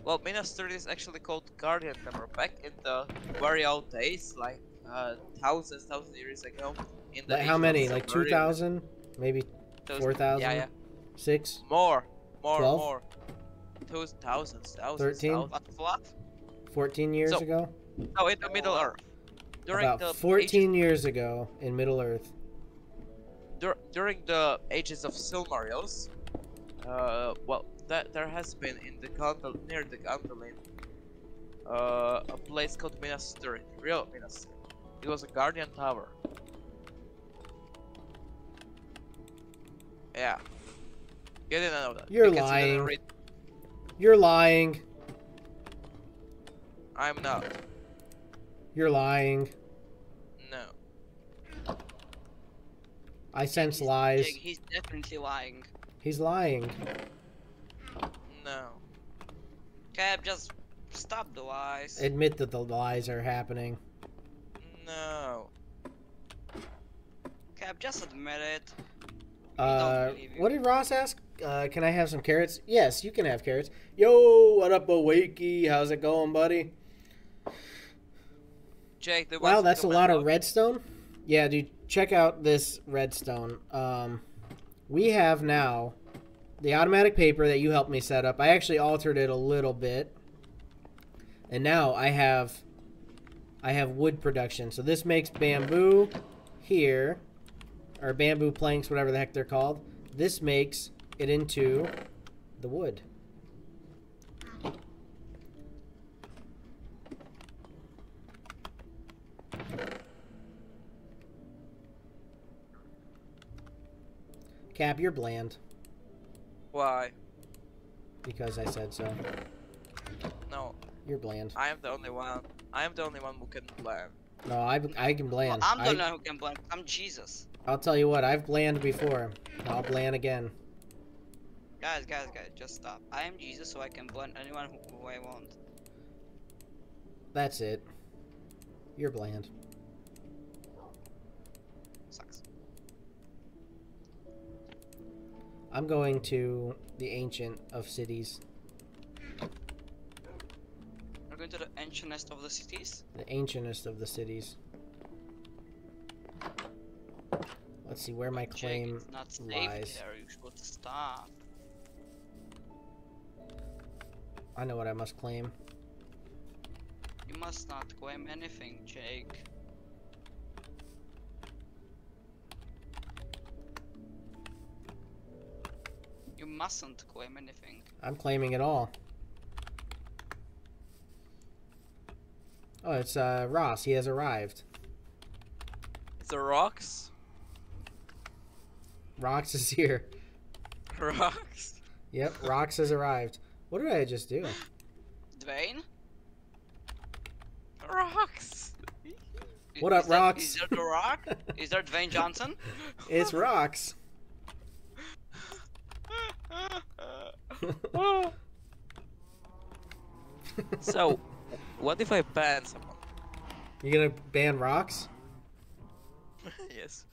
Well, Minas Tirith is actually called Guardian Tower. Back in the very old days, like uh, thousands, thousands years ago. In the Like, how many? Like 2,000? Maybe those- 4,000? Yeah, yeah. 6? More, more, 12? more. Two thousands, thousands, 13? thousands. What? What? 14 years So- ago? No, in the Middle. Earth. During About the 14 years ago in Middle Earth. Dur- during the ages of Silmarils, uh, well, that there has been in the Gondolin, near the Gondolin, uh, a place called Minas Tirith, real Minas Tirith. It was a guardian tower. Yeah. You didn't know that. You're because lying. You're lying. I'm not. You're lying. No. I sense He's- lies. He's definitely lying. He's lying. No. Cap, just stop the lies. Admit that the lies are happening. No. Cap, just admit it. Uh, what did Ross ask? Uh, can I have some carrots? Yes, you can have carrots. Yo, what up, Awakey? How's it going, buddy? Jake, the Wow, that's a lot of redstone. Yeah, dude, check out this redstone. Um, we have now the automatic paper that you helped me set up. I actually altered it a little bit. And now I have I have wood production. So this makes bamboo here or bamboo planks, whatever the heck they're called. This makes it into the wood. Cap, you're bland Why? because I said so. No, You're bland. I am the only one. I am the only one who can plan. No, I, I can bland. I'm the I, one who can blend. I'm Jesus. I'll tell you what, I've bland before. I'll bland again. Guys, guys, guys, just stop. I am Jesus, so I can blend anyone who, who I want. That's it. You're bland. I'm going to the ancient of cities. We're going to the ancientest of the cities. The ancientest of the cities. Let's see where my claim it's not lies. there. You should stop. I know what I must claim. You must not claim anything, Jake. You mustn't claim anything. I'm claiming it all. Oh, it's uh, Ross. He has arrived. It's the rocks. Rox is here. Rocks. Yep, Rox has arrived. What did I just do? Dwayne? Rocks. What up, is that- Rox? Is there the Rock? is there Dwayne Johnson? It's Rox. so, what if I ban someone? You gonna ban rocks? yes.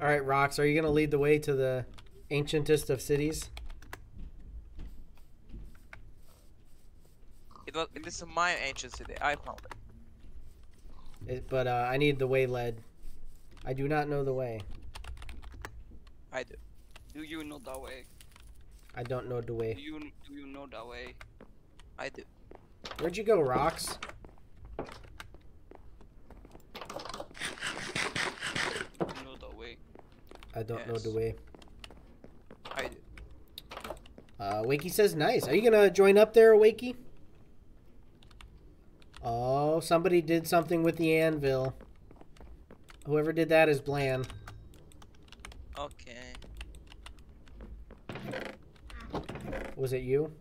All right, rocks. Are you gonna lead the way to the ancientest of cities? It was. This is my ancient city. I found it. It, but uh, I need the way led. I do not know the way. I do. Do you know that way? I don't know the way. Do you do you know that way? I do. Where'd you go, rocks? Know that way. I don't know the Yes. way. I do. Uh, Wakey says nice. Are you gonna join up there, Wakey? Oh, somebody did something with the anvil. Whoever did that is Bland. Okay. Was it you?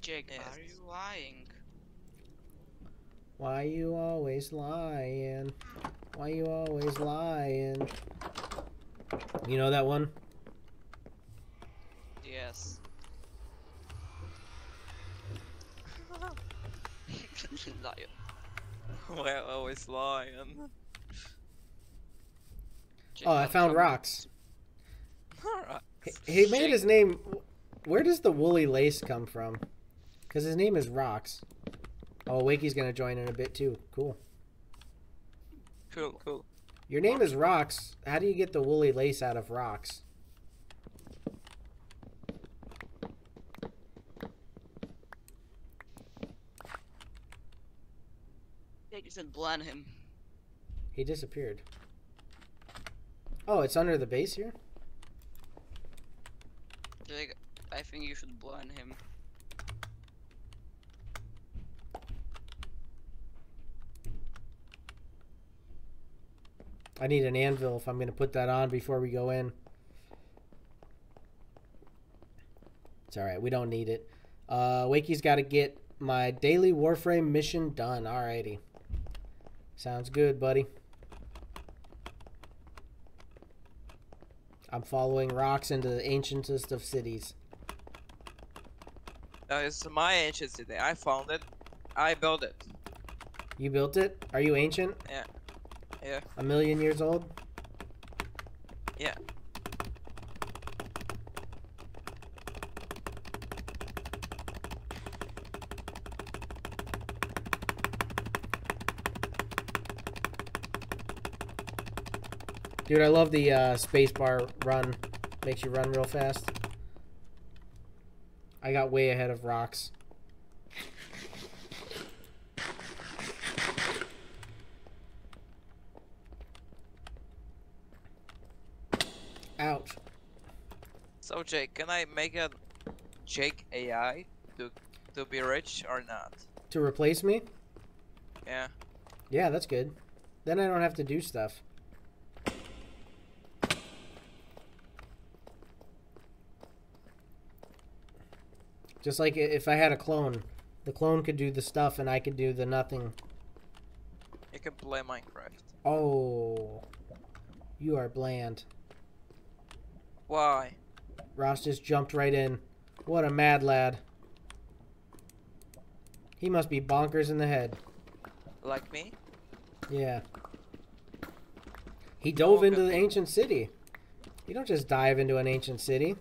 Jake, Yes. are you lying? Why you always lying? Why you always lying? You know that one? Yes. Liar. We're always lying. Jake, Oh, I found coming. rocks. He, he made his name. Where does the woolly lace come from? Because his name is Rocks. Oh, Wakey's gonna join in a bit too. Cool. Cool, cool. Your name is Rocks. How do you get the woolly lace out of rocks? Jake said blend him. He disappeared. Oh, it's under the base here? Jake, I think you should blend him. I need an anvil if I'm going to put that on before we go in. It's alright, we don't need it. Uh, Wakey's got to get my daily Warframe mission done. Alrighty. Sounds good, buddy. I'm following rocks into the ancientest of cities. That is my ancient city. I found it. I built it. You built it? Are you ancient? Yeah. Yeah. A million years old? Yeah. Dude, I love the uh, spacebar run. Makes you run real fast. I got way ahead of rocks. Ouch. So Jake, can I make a Jake AI to to be rich or not? To replace me? Yeah. Yeah, that's good. Then I don't have to do stuff. Just like if I had a clone, the clone could do the stuff and I could do the nothing. It can play Minecraft. Oh, you are bland. Why? Ross just jumped right in. What a mad lad. He must be bonkers in the head. Like me? Yeah. He dove into the ancient city. You don't just dive into an ancient city.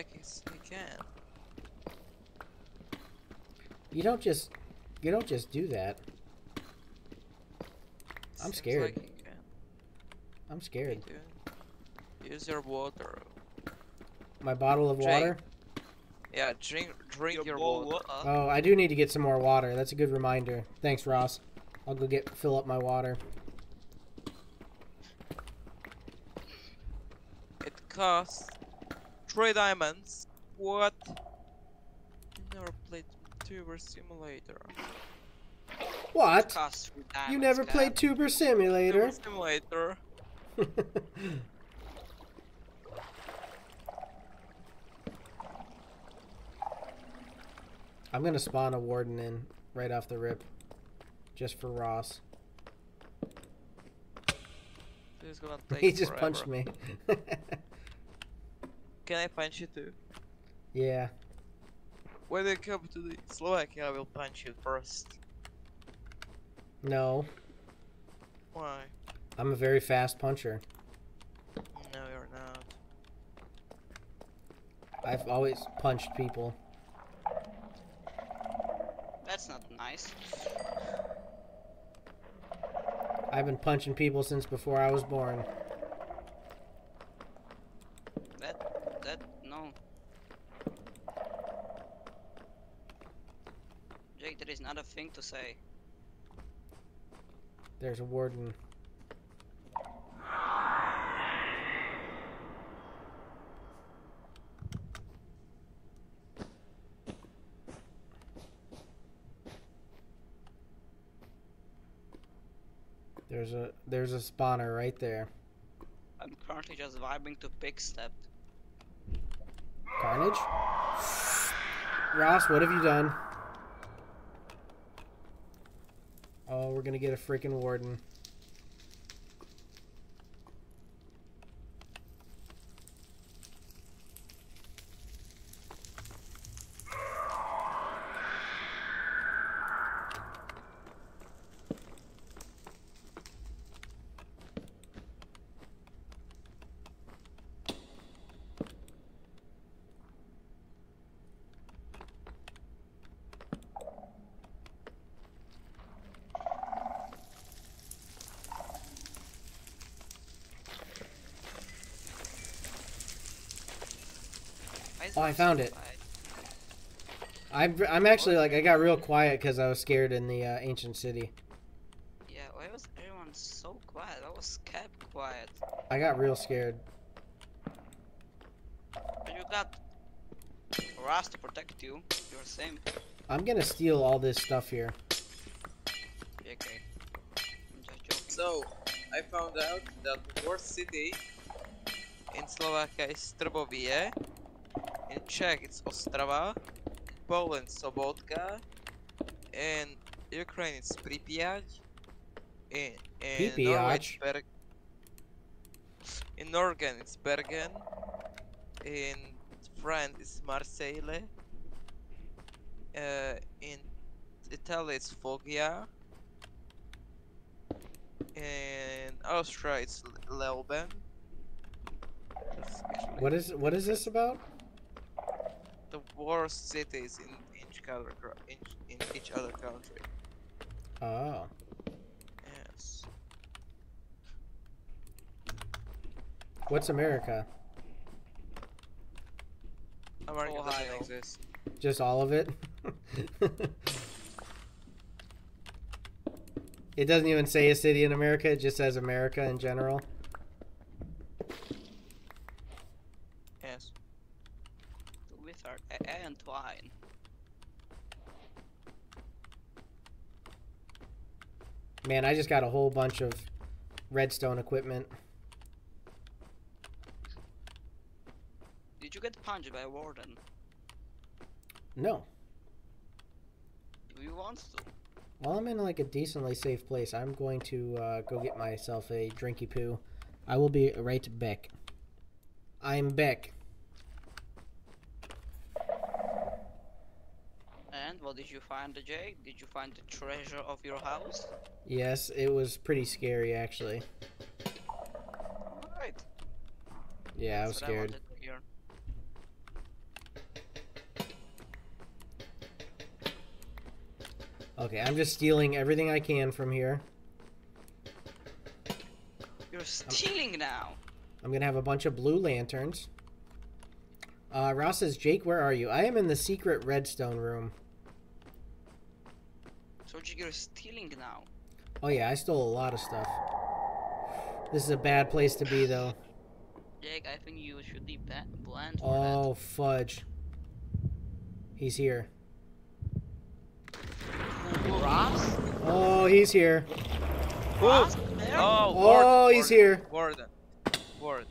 Seems like he's, he can. You don't just you don't just do that. I'm Seems scared. Like he can. I'm scared. Dude. Use your water. My bottle of Jake, water? Yeah, drink drink your, bowl water. wa- Oh, I do need to get some more water. That's a good reminder. Thanks, Ross. I'll go get fill up my water. It costs three diamonds. What? You never played Tuber Simulator. What? You never played Tuber Simulator? Tuber Simulator. I'm gonna spawn a warden in right off the rip. Just for Ross. This gonna take He just forever. punched me. Can I punch you too? yeah. When you come to the Slovakia, I will punch you first. No. Why? I'm a very fast puncher. No, you're not. I've always punched people. That's not nice. I've been punching people since before I was born. That that no. Jake, that is not a thing to say. There's a warden. There's a there's a spawner right there. I'm currently just vibing to Pigstep. Carnage? Ross, what have you done? Oh, we're gonna get a freaking warden. I found it. I'm I'm actually like I got real quiet because I was scared in the uh, ancient city. Yeah, why was everyone so quiet? I was kept quiet. I got real scared. But you got Ross to protect you. You're same. I'm gonna steal all this stuff here. JK. I'm just joking. So, I found out that the worst city in Slovakia is Trbovie, in Czech it's Ostrava, In Poland Sobotka, and Ukraine it's Pripyat, in, in Norway it's Pripyat? Berg, in Norgen it's Bergen, in France it's Marseille, uh, in Italy it's Foggia, in Austria it's L- Leuben. What is what is this about? The worst cities in each other in, in each other country. Oh, Yes. What's America? America Ohio. doesn't exist. Just all of it? it doesn't even say a city in America, it just says America in general. Yes. The wizard A- and twine. Man, I just got a whole bunch of redstone equipment. Did you get punched by a warden? No. Do you want to? While I'm in like a decently safe place, I'm going to uh, go get myself a drinky poo. I will be right back. I'm back. And what did you find, the Jake? Did you find the treasure of your house? Yes, it was pretty scary actually. Alright. Yeah, I was scared. hear. Okay, I'm just stealing everything I can from here. You're stealing now. I'm gonna have a bunch of blue lanterns. Uh, Ross says, Jake, where are you? I am in the secret redstone room. So you're stealing now. Oh yeah, I stole a lot of stuff. This is a bad place to be, though. Jake, I think you should be ba- banned for Oh fudge. He's here. Ross? Oh, he's here. Ross? There? Oh, Oh, warden, he's warden, here. Warden. Warden.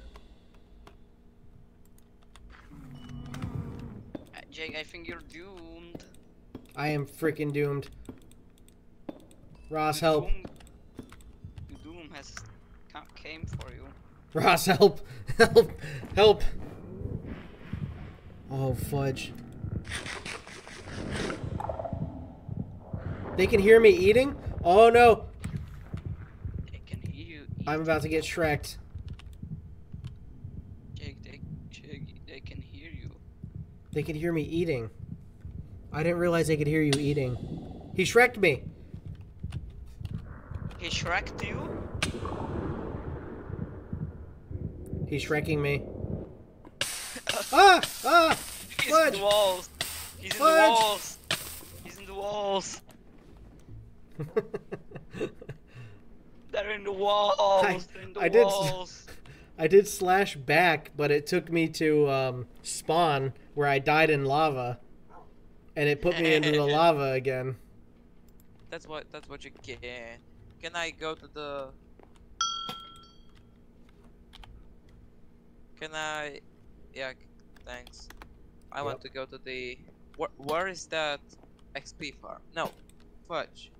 Uh, Jake, I think you're doomed. I am freaking doomed. Ross, help. Doom, the doom has ca- came for you. Ross, help. Help. Help. Oh, fudge. They can hear me eating? Oh, no. They can hear you. I'm about to get shreked. Jake, they, Jake, they can hear you. They can hear me eating. I didn't realize they could hear you eating. He shreked me. He shreked you? He's shrekking me. ah! Ah! He's in the walls. He's in Fudge! the walls. He's in the walls. They're in the walls. They're in the I did. I did slash back, but it took me to um, spawn where I died in lava, and it put me into the lava again. That's what that's what you get. Can I go to the Can I Yeah, thanks. I want to go to the where, where is that XP farm? No. Fudge.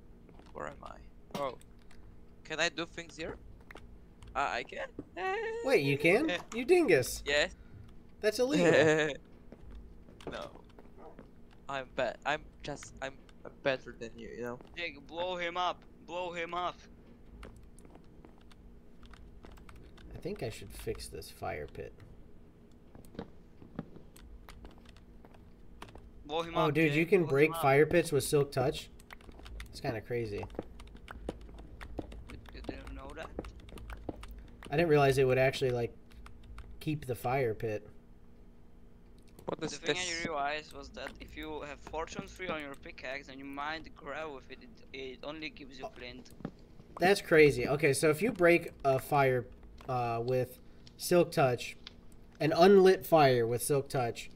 Where am I? Oh. Can I do things here? Uh, I can. Wait, you can? You dingus. Yes. That's illegal. no. I'm bad. I'm just I'm I'm better than you, you know. Jake, blow him up. Blow him up. I think I should fix this fire pit. Blow him Oh, up. dude, you can blow break fire pits with silk touch? It's kind of crazy. Didn't know that? I didn't realize it would actually, like, keep the fire pit. What The is thing this? I realized was that if you have fortune 3 on your pickaxe and you mine the grow with it, it, it only gives you flint. That's crazy. Okay, so if you break a fire uh, with silk touch, an unlit fire with silk touch,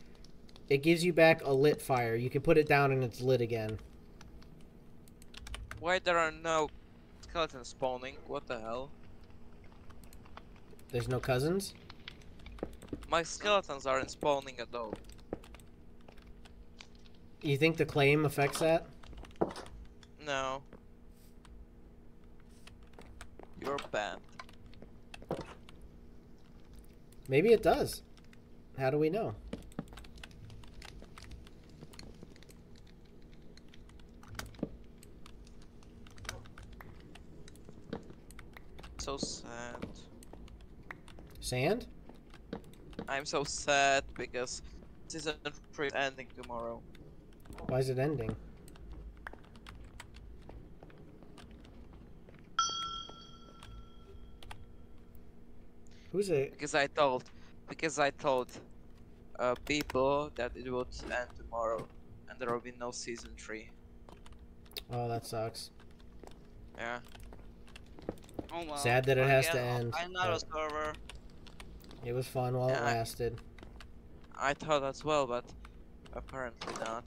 it gives you back a lit fire. You can put it down and it's lit again. Why there are no skeletons spawning? What the hell? There's no cousins? My skeletons aren't spawning at all. You think the claim affects that? No. You're banned. Maybe it does. How do we know? So sad. Sand? I'm so sad because season 3 is ending tomorrow. Why is it ending? Who's it? because I told because I told uh, people that it would end tomorrow and there will be no season three. Oh, that sucks. Yeah. Oh well. Sad that it has to Again, end, Another but- server. It was fun while it Yeah, I- lasted. I thought as well, but apparently not.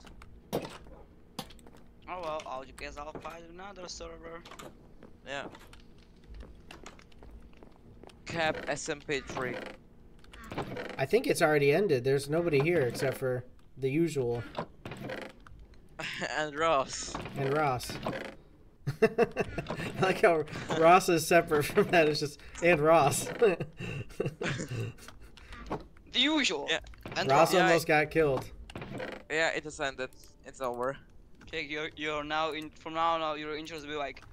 Oh well, I'll guess I'll find another server. Yeah. Cap SMP3. I think it's already ended. There's nobody here except for the usual and Ross. and Ross. I like how Ross is separate from that. It's just and Ross. The usual. Yeah. And Ross Yeah, almost got killed. Yeah, it has ended. It's over. Okay, you're you're now in from now on your intros will be like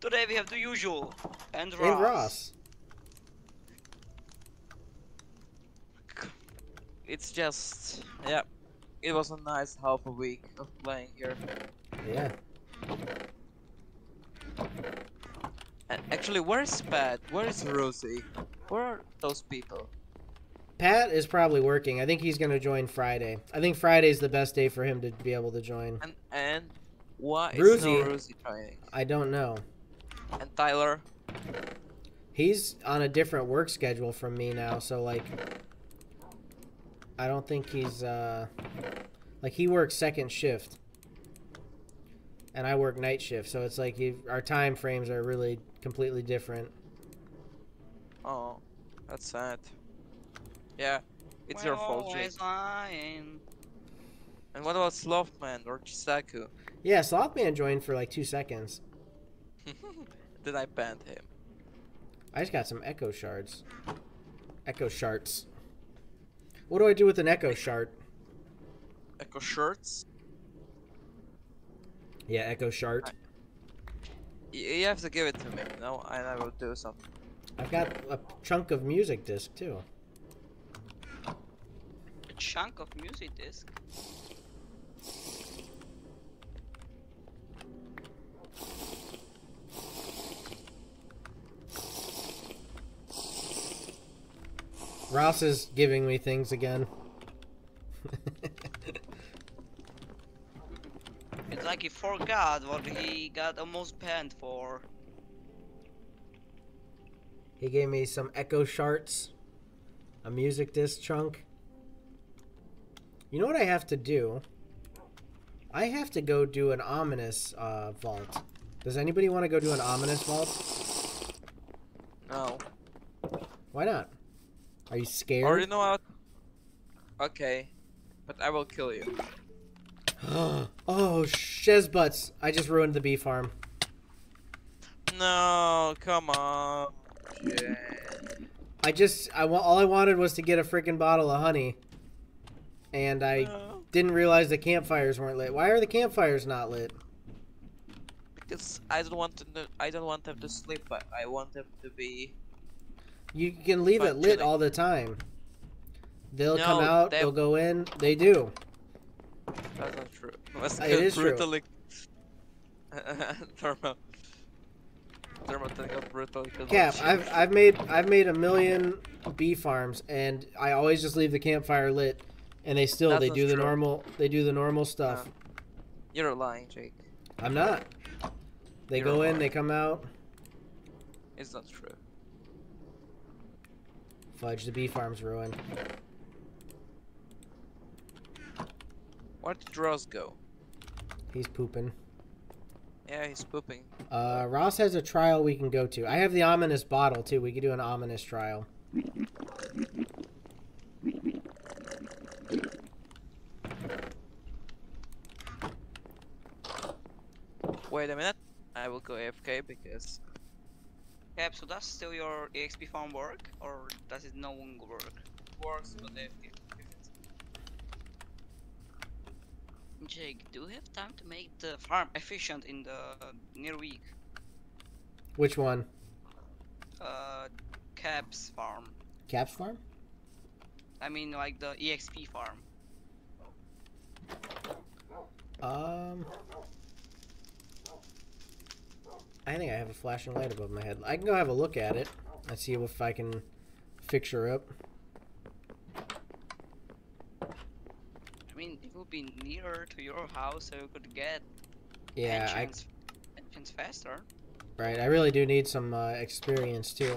Today we have the usual and Ross. And Ross. It's just, yeah. It was a nice half a week of playing here. Yeah. And actually, where is Pat? Where is Rosie? Where are those people? Pat is probably working. I think he's going to join Friday. I think Friday's the best day for him to be able to join. And and why is Rosie. no Rosie trying? I don't know. And Tyler? He's on a different work schedule from me now, so like I don't think he's uh like he works second shift. And I work night shift, so it's like he, our time frames are really completely different. Oh, that's sad. Yeah, it's We're your fault, Jake. lying. And what about Slothman or Chisaku? Yeah, Slothman joined for like two seconds. Then I banned him. I just got some echo shards. Echo shards. What do I do with an echo shard? Echo shirts? Yeah, echo shard. Y- you have to give it to me, no? And I will do something. I've got a chunk of music disc too. A chunk of music disc. Ross is giving me things again. like he forgot what he got almost banned for. he gave me some echo shards, a music disc chunk. You know what I have to do? I have to go do an ominous uh, vault. Does anybody want to go do an ominous vault? No. Why not? Are you scared? Already know how. Okay. But I will kill you. oh, shizbutts! I just ruined the bee farm. No, come on. Yeah. I just, I wa- all I wanted was to get a freaking bottle of honey, and I No, didn't realize the campfires weren't lit. Why are the campfires not lit? because I don't want to. I don't want them to sleep. But I want them to be. You can leave it lit all the time. They'll come out, they'll go in. They do. That's not true. Let's It is true. brutally. Thermo. Brutally. Cap, I've I've made I've made a million bee farms, and I always just leave the campfire lit, and they still That's they do the normal they do the normal stuff. You're lying, Jake. I'm not. They You're go in, they come out. It's not true. Fudge, the bee farm's ruined. Where did Ross go? He's pooping. Yeah, he's pooping. Uh, Ross has a trial we can go to. I have the ominous bottle too. We could do an ominous trial. Wait a minute. I will go AFK because Cap, so does still your EXP farm work, or does it no longer work? it works, but AFK. Jake, do you have time to make the farm efficient in the near week? Which one? Uh, Cap's farm. Caps farm? I mean, like the EXP farm. Um, I think I have a flashing light above my head. I can go have a look at it and see if I can fix her up. I mean, it would be nearer to your house, so you could get Yeah, I, entrance, entrance faster. right. I really do need some uh, experience too.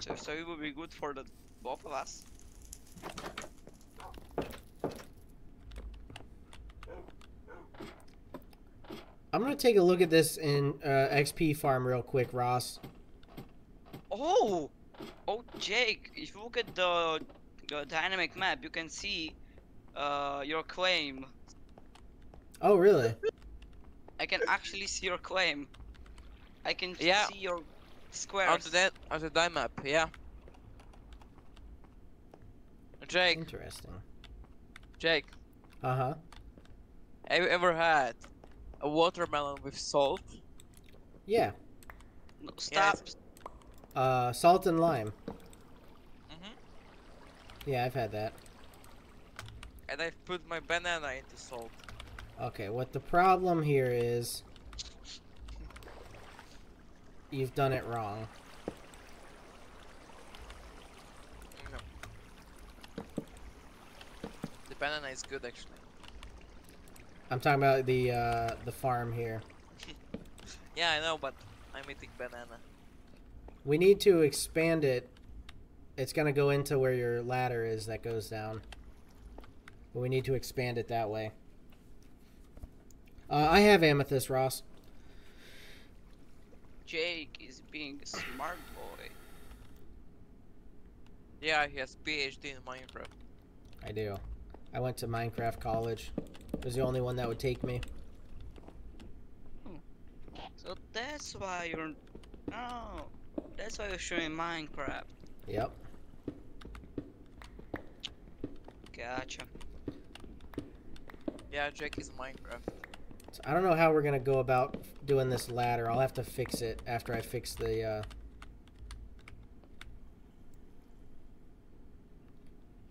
So, so it would be good for the both of us. I'm gonna take a look at this in uh, XP farm real quick, Ross. Oh, oh, Jake! If you look at the, the dynamic map, you can see uh, your claim. Oh, really? I can actually see your claim. I can Yeah. see your squares. Onto that, onto that map, yeah. Jake, Interesting. Jake, Uh huh. have you ever had a watermelon with salt? Yeah. No, stop. it's- Uh, salt and lime. Mhm. Yeah, I've had that. And I put my banana into salt. Okay, what the problem here is you've done it wrong. No. The banana is good actually. I'm talking about the uh, the farm here. Yeah, I know, but I'm eating banana. We need to expand it. It's gonna go into where your ladder is that goes down. But we need to expand it that way. Uh, I have amethyst, Ross. Jake is being a smart boy. Yeah, he has PhD in Minecraft. I do. I went to Minecraft college. It was the only one that would take me. So that's why you're. No, that's why you're showing Minecraft. Yep. Gotcha. Yeah, Jake is Minecraft. So I don't know how we're gonna go about doing this ladder. I'll have to fix it after I fix the. Uh,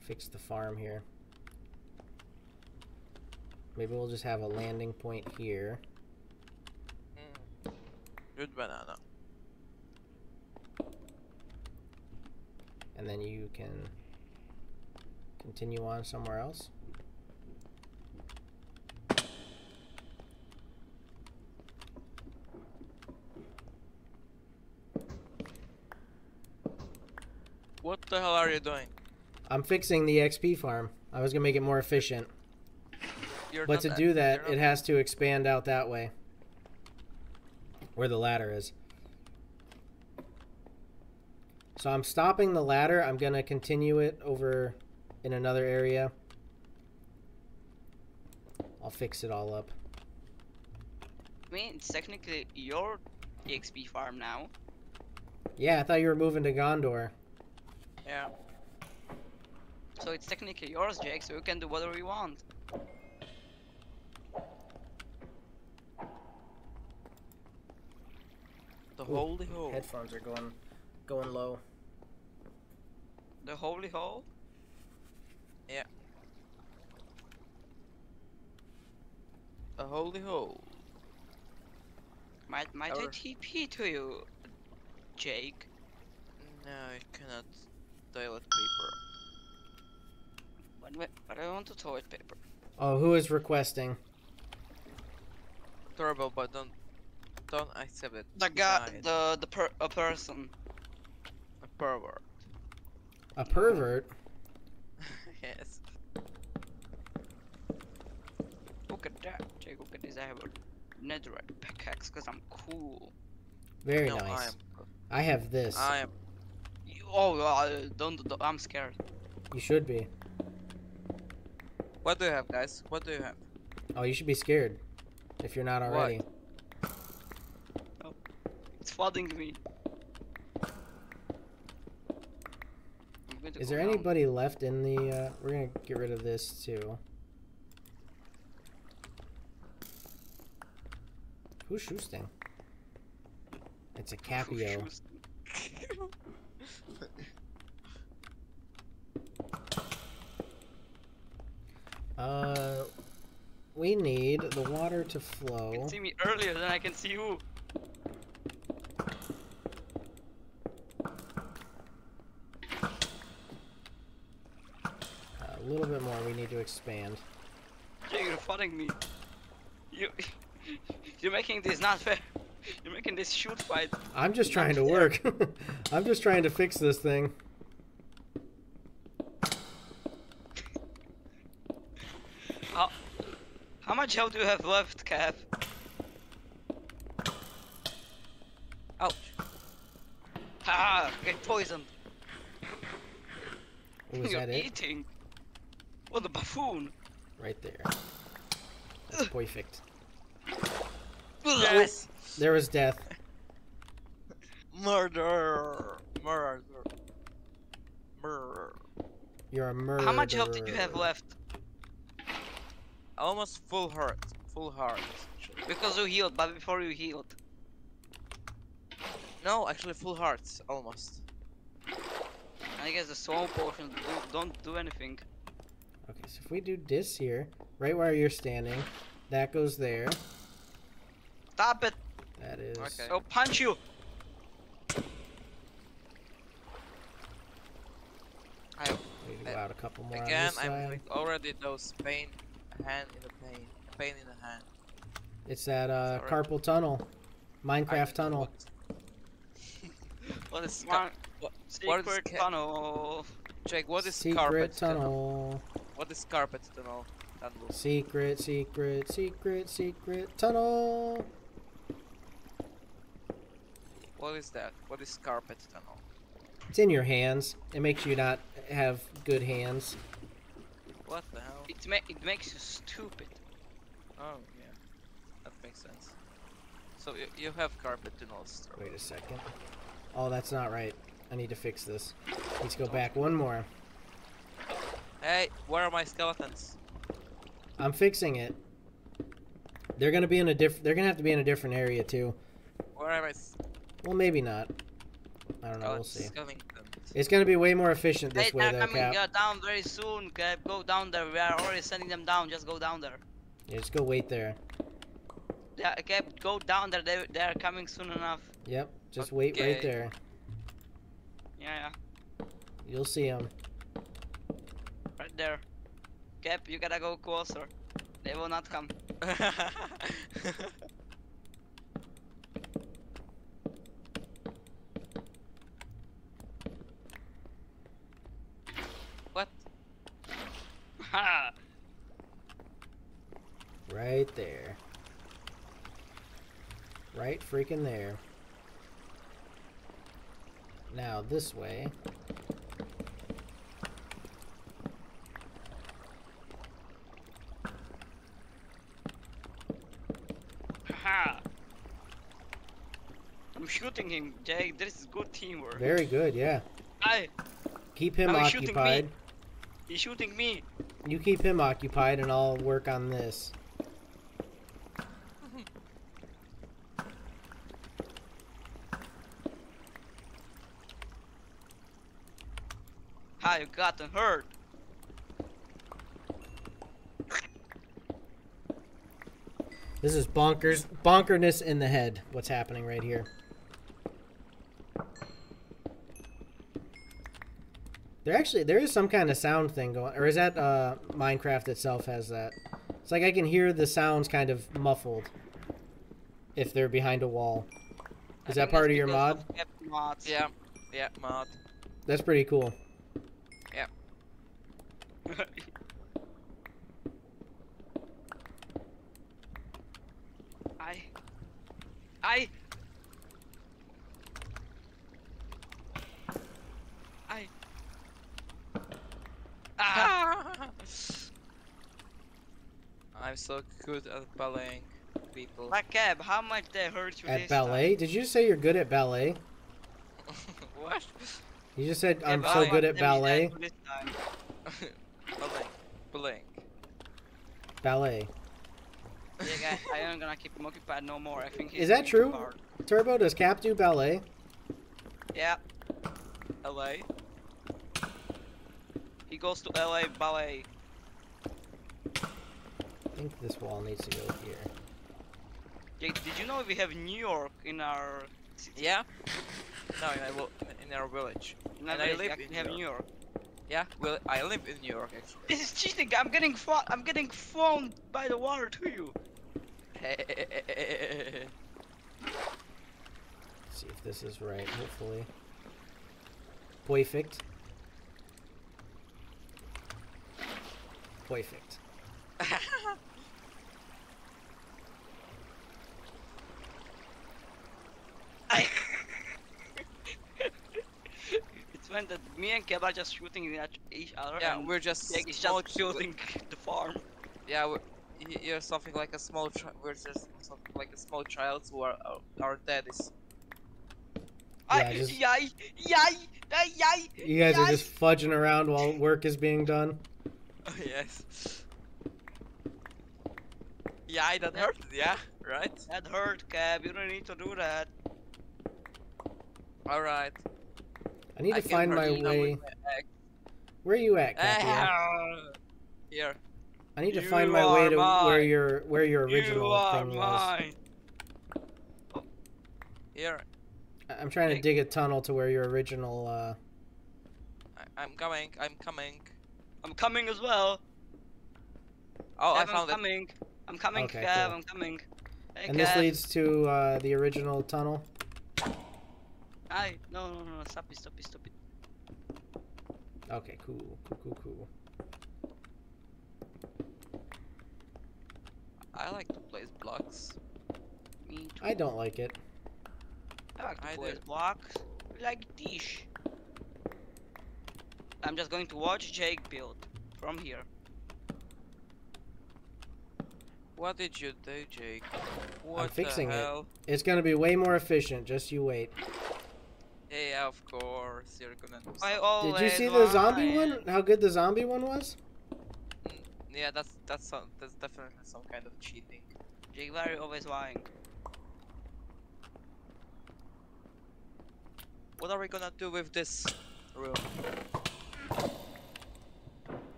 fix the farm here. Maybe we'll just have a landing point here. Mm. Good banana. and then you can continue on somewhere else. What the hell are you doing? I'm fixing the XP farm. I was gonna make it more efficient, You're but to that- do that, it has to expand out that way, where the ladder is. So I'm stopping the ladder. I'm gonna continue it over in another area. I'll fix it all up. I mean, it's technically your XP farm now. Yeah, I thought you were moving to Gondor. Yeah. So it's technically yours, Jake, so you can do whatever you want. The holy hole. Headphones are going, going low. The holy hole? Yeah. The holy hole. Might might I TP to you, Jake? No, I cannot toilet paper. But, but- but I want to toilet paper. Oh, who is requesting? Terrible, but don't don't accept it. The guy, the the per a person. A pervert. A pervert? yes. Look at that, Jake. Look at this. I have a netherite pickaxe because I'm cool. Very no, nice. I am. I have this. I am. You, oh, uh, don't, don't. I'm scared. You should be. What do you have, guys? What do you have? Oh, you should be scared. If you're not already. What? already. It's flooding me. I'm going to Is there down. anybody left in the, uh, we're gonna get rid of this too. Who's Shoosting? It's a Who Capio. Uh, we need the water to flow. You can see me earlier than I can see you. A little bit more, we need to expand. Yeah, you're fucking me. You, you're making this not fair. You're making this shoot fight. I'm just trying to work. I'm just trying to fix this thing. How much health do you have left, Cap? Ouch. Ah, get poisoned. Oh, is you're that it? eating. What the buffoon? Right there. That's perfect. Yes. There was death. Murder. Murder. Murder. You're a murderer. How much health did you have left? Almost full heart. Full heart. Because you healed, but before you healed. No, actually full hearts. Almost. I guess the soul potion do, don't do anything. Okay, so if we do this here, right where you're standing, that goes there. Stop it! That is. Okay. I'll punch you! I We can go out a couple more again. on this I'm side. already those pain. Hand in the pain. Pain in the hand. It's that uh, Sorry. carpal tunnel, Minecraft tunnel. What, what is One ca- what, what is secret ca- tunnel. Jake? What is Secret carpet tunnel. What is carpet tunnel? Tunnel. Secret, secret, secret, secret tunnel. What is that? What is carpet tunnel? It's in your hands. It makes you not have good hands. What the hell? It, ma it makes you stupid. Oh yeah, that makes sense. So you, you have carpet to tunnels. Wait a second. Oh, that's not right. I need to fix this. Let's go back one more. Hey, where are my skeletons? I'm fixing it. They're gonna be in a diff. They're gonna have to be in a different area too. Where are my Well, maybe not. I don't know. Oh, we'll see. skeletons? It's gonna be way more efficient this Hey, way, though, coming Cap. down very soon. Cap. Go down there. We are already sending them down. Just go down there. Yeah, just go wait there. Yeah, Cap, go down there. They, they are coming soon enough. Yep. Just wait right there. Yeah, yeah. You'll see them. Right there. Cap, you gotta go closer. They will not come. what? Ha! Right there. Right freaking there. Now this way. Ha! I'm shooting him, Jake. This is good teamwork. Very good, yeah. I, Keep him Now shooting me. occupied. He's shooting me. You keep him occupied and I'll work on this. How You gotten hurt. This is bonkers bonkerness in the head. What's happening right here? There actually there is some kind of sound thing going, or is that uh, Minecraft itself has that? It's like I can hear the sounds kind of muffled if they're behind a wall. I Is that part of your mod? of mods. yeah, yeah, mod. That's pretty cool. I. I. I. Ah! I'm so good at ballying people. Black Cab, how much they hurt you At this ballet? Did you say you're good at ballet? what? You just said time? I'm Yeah, so good at much damage ballet. did I do this time? ballying, ballying. Ballet. Yeah, guys, I am gonna keep him occupied no more. I think he's Is that true? hard. Turbo, does Cap do ballet? Yeah, LA. he goes to LA ballet. I think this wall needs to go here. Jake, did you know we have New York in our city? Yeah. No, in our, in our village. In our and I village, we live in have New New York. Yeah, well, I live in New York actually. This is cheating. I'm getting thrown. I'm getting thrown by the water to you. see if this is right. Hopefully. Perfect. Perfect. it's when that me and Kev are just shooting at each other. yeah, and we're just Jake is small just shooting the farm. Yeah, we're, you're something like a small. Chi- we're just something like a small child who are uh, our, our dad is. I, just- yay, yay, yay, yay. You guys are just fudging around while work is being done. Oh, yes. Yeah, that hurt. Yeah, right. That hurt, Cab. You don't need to do that. All right. I need to can find my you now with way. Where are you at, Captain? Ah, Here. I need to You find my way are to where your where your you original are thing was. mine. Here. I- I'm trying to dig a tunnel to where your original. Uh... I- I'm coming. I'm coming. I'm coming as well. Oh, I Kev, I'm found it. coming. I'm coming, Okay, Kev. cool. I'm coming. Hey, And this leads to uh, the original tunnel. Aye, no, no, no, stop it, stop it, stop it. Okay, cool, cool, cool, cool. I like to place blocks. Me too. I don't like it. I like to I play do. blocks like dish. I'm just going to watch Jake build from here. What did you do, Jake? What I'm fixing the it. It's gonna be way more efficient. Just you wait. Yeah, of course. You're gonna do I always Did you see the zombie whine. one? How good the zombie one was? Mm, yeah, that's that's some, that's definitely some kind of cheating. Jake very always lying. What are we gonna do with this room?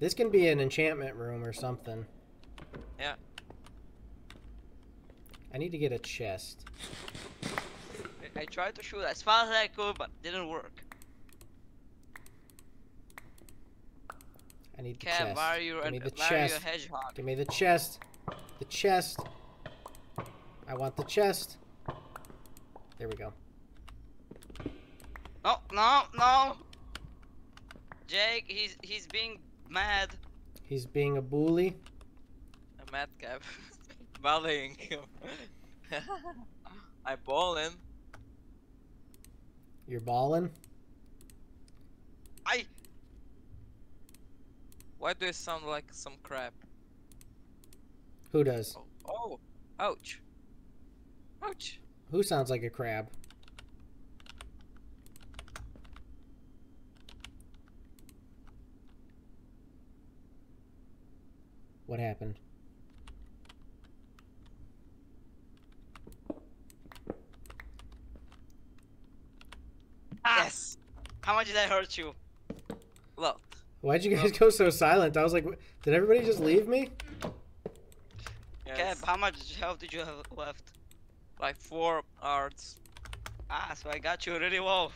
This can be an enchantment room or something. Yeah. I need to get a chest. I- I tried to shoot as fast as I could, but didn't work. I need the Kev, chest. why are you, Give me the why are you a chest. hedgehog? Give me the chest. The chest. I want the chest. There we go. No, no, no! Jake, he's he's being mad. He's being a bully. A madcap. Bullying him. I ball him. You're balling. I Why do you sound like some crap? Who does? Oh, oh, ouch. Ouch. Who sounds like a crab? What happened? Yes. How much did that hurt you? Well, Why'd you guys go so silent? I was like, did everybody just leave me? yes. Kev, how much health did you have left? like four arts. Ah, so I got you really low.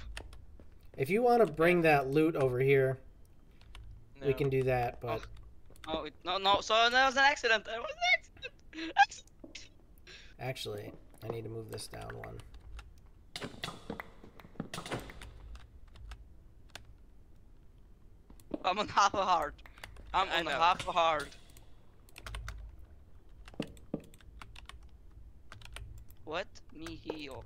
If you want to bring that loot over here, No. we can do that. But Oh, it, no, no. So that was an accident. That was an accident. Accident. actually, I need to move this down one. I'm on half a heart. I'm I on know. half a heart. What? Me heal.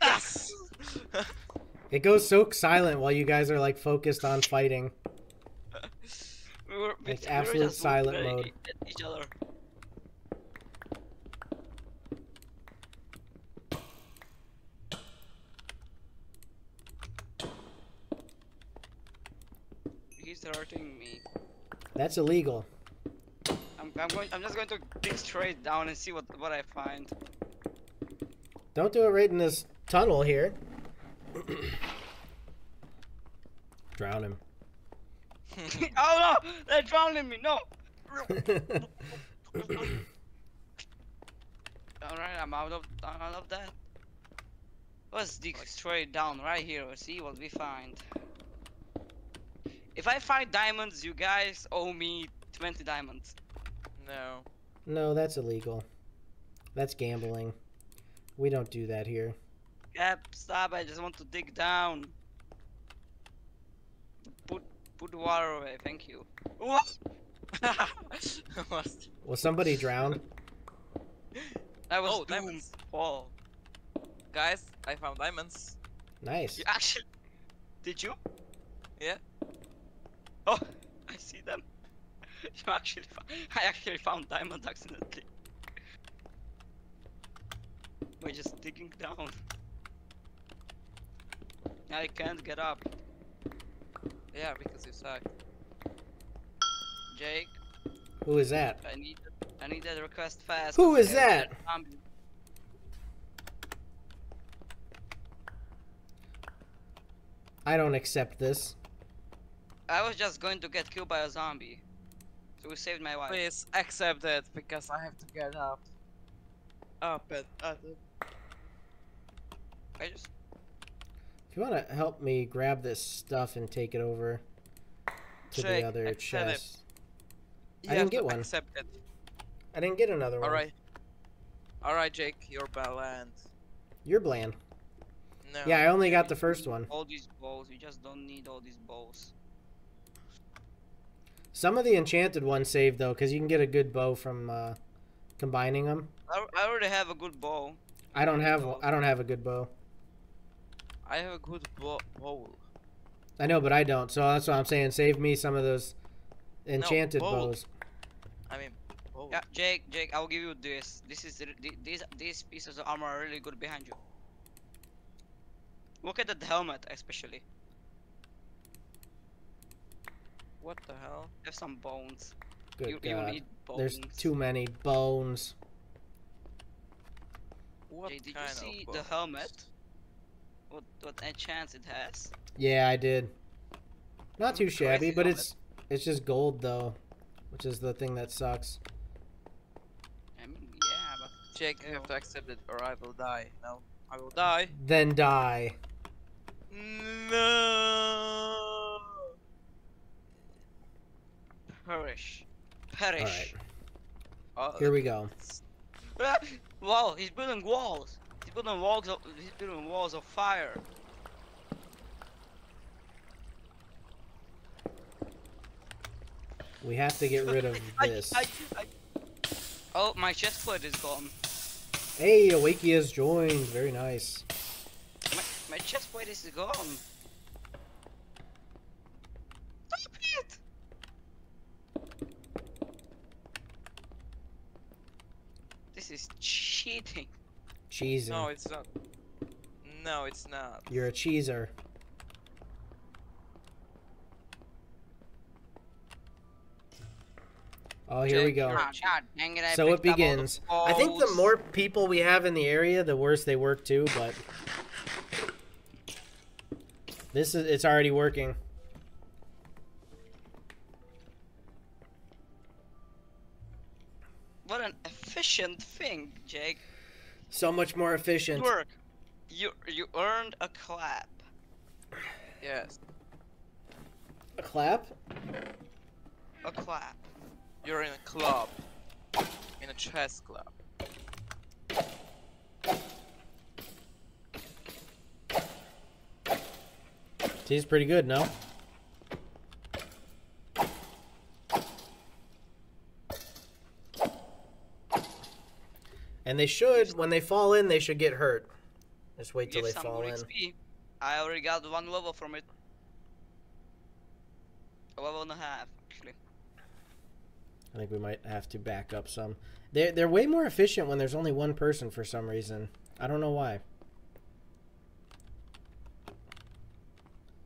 Yes. It goes so silent while you guys are like focused on fighting. We were, we, Like we absolute silent mode. At each other. He's hurting me. That's illegal. I'm, I'm going. I'm just going to dig straight down and see what what I find. Don't do it right in this tunnel here. Drown him. oh no! They're drowning me. No. All right, I'm out of I'm out of that. Let's destroy it down right here. Let's see what we find. If I find diamonds, you guys owe me 20 diamonds. No. no, that's illegal. That's gambling. We don't do that here. Cap, stop! I just want to dig down. Put put the water away. Thank you. What? What? Was somebody drowned? That was Oh, Doom. diamonds. Paul. Guys, I found diamonds. Nice. You actually did you? Yeah. Oh, I see them. You actually, fo- I actually found diamond accidentally. We're just digging down. I can't get up. Yeah, because you suck. Jake, Who is that? I need, I need that request fast. Who is that? zombie. I don't accept this. I was just going to get killed by a zombie. So we saved my wife. Please accept it because I have to get up. Up and up. I just If you want to help me grab this stuff and take it over to the other chest. I didn't get one. Accept it. I didn't get another one. All right. All right, Jake, you're bland. You're bland. No. Yeah, I only got the first one. all these bows. You just don't need all these bows. Some of the enchanted ones saved though, because you can get a good bow from uh, combining them. I, I already have a good bow. I don't have I don't have a good bow. I have a good bo- bowl. I know, but I don't. So that's what I'm saying. Save me some of those enchanted bow. bows. I mean, bowl. Yeah, Jake, Jake, I'll give you this. This is the- the- these these pieces of armor are really good behind you. Look at that helmet, especially. What the hell? Have some bones. Good you, you God. need bones. There's too many bones. What Jay, did you see of the helmet? What what enchants it has? Yeah, I did. Not too shabby, but helmet. it's it's just gold though, which is the thing that sucks. I mean, yeah, but Jake, you have to accept it or I will die. No, I will die. Then die. No. perish, perish. Oh, Here we go. wow, he's building walls. Building walls. Of, he's building walls of fire. We have to get rid of I- this. I- I- Oh, my chest plate is gone. Hey, Awakey has joined. Very nice. My, my chest plate is gone. Stop it! This is cheating. Cheesing. No, it's not. No, it's not. You're a cheeser. Oh, here we go. you're- Ah, God dang it, I So it picked up all the begins. I think the more people we have in the area, the worse they work too, but this is it's already working. What an efficient thing, Jake. So much more efficient. Good work. You you earned a clap. Yes. A clap? A clap. You're in a club. In a chess club. He's pretty good, no? And they should, when they fall in, they should get hurt. Just wait till Give they fall in. XP. I already got one level from it. A level and a half, actually. I think we might have to back up some. They're, they're way more efficient when there's only one person for some reason. I don't know why.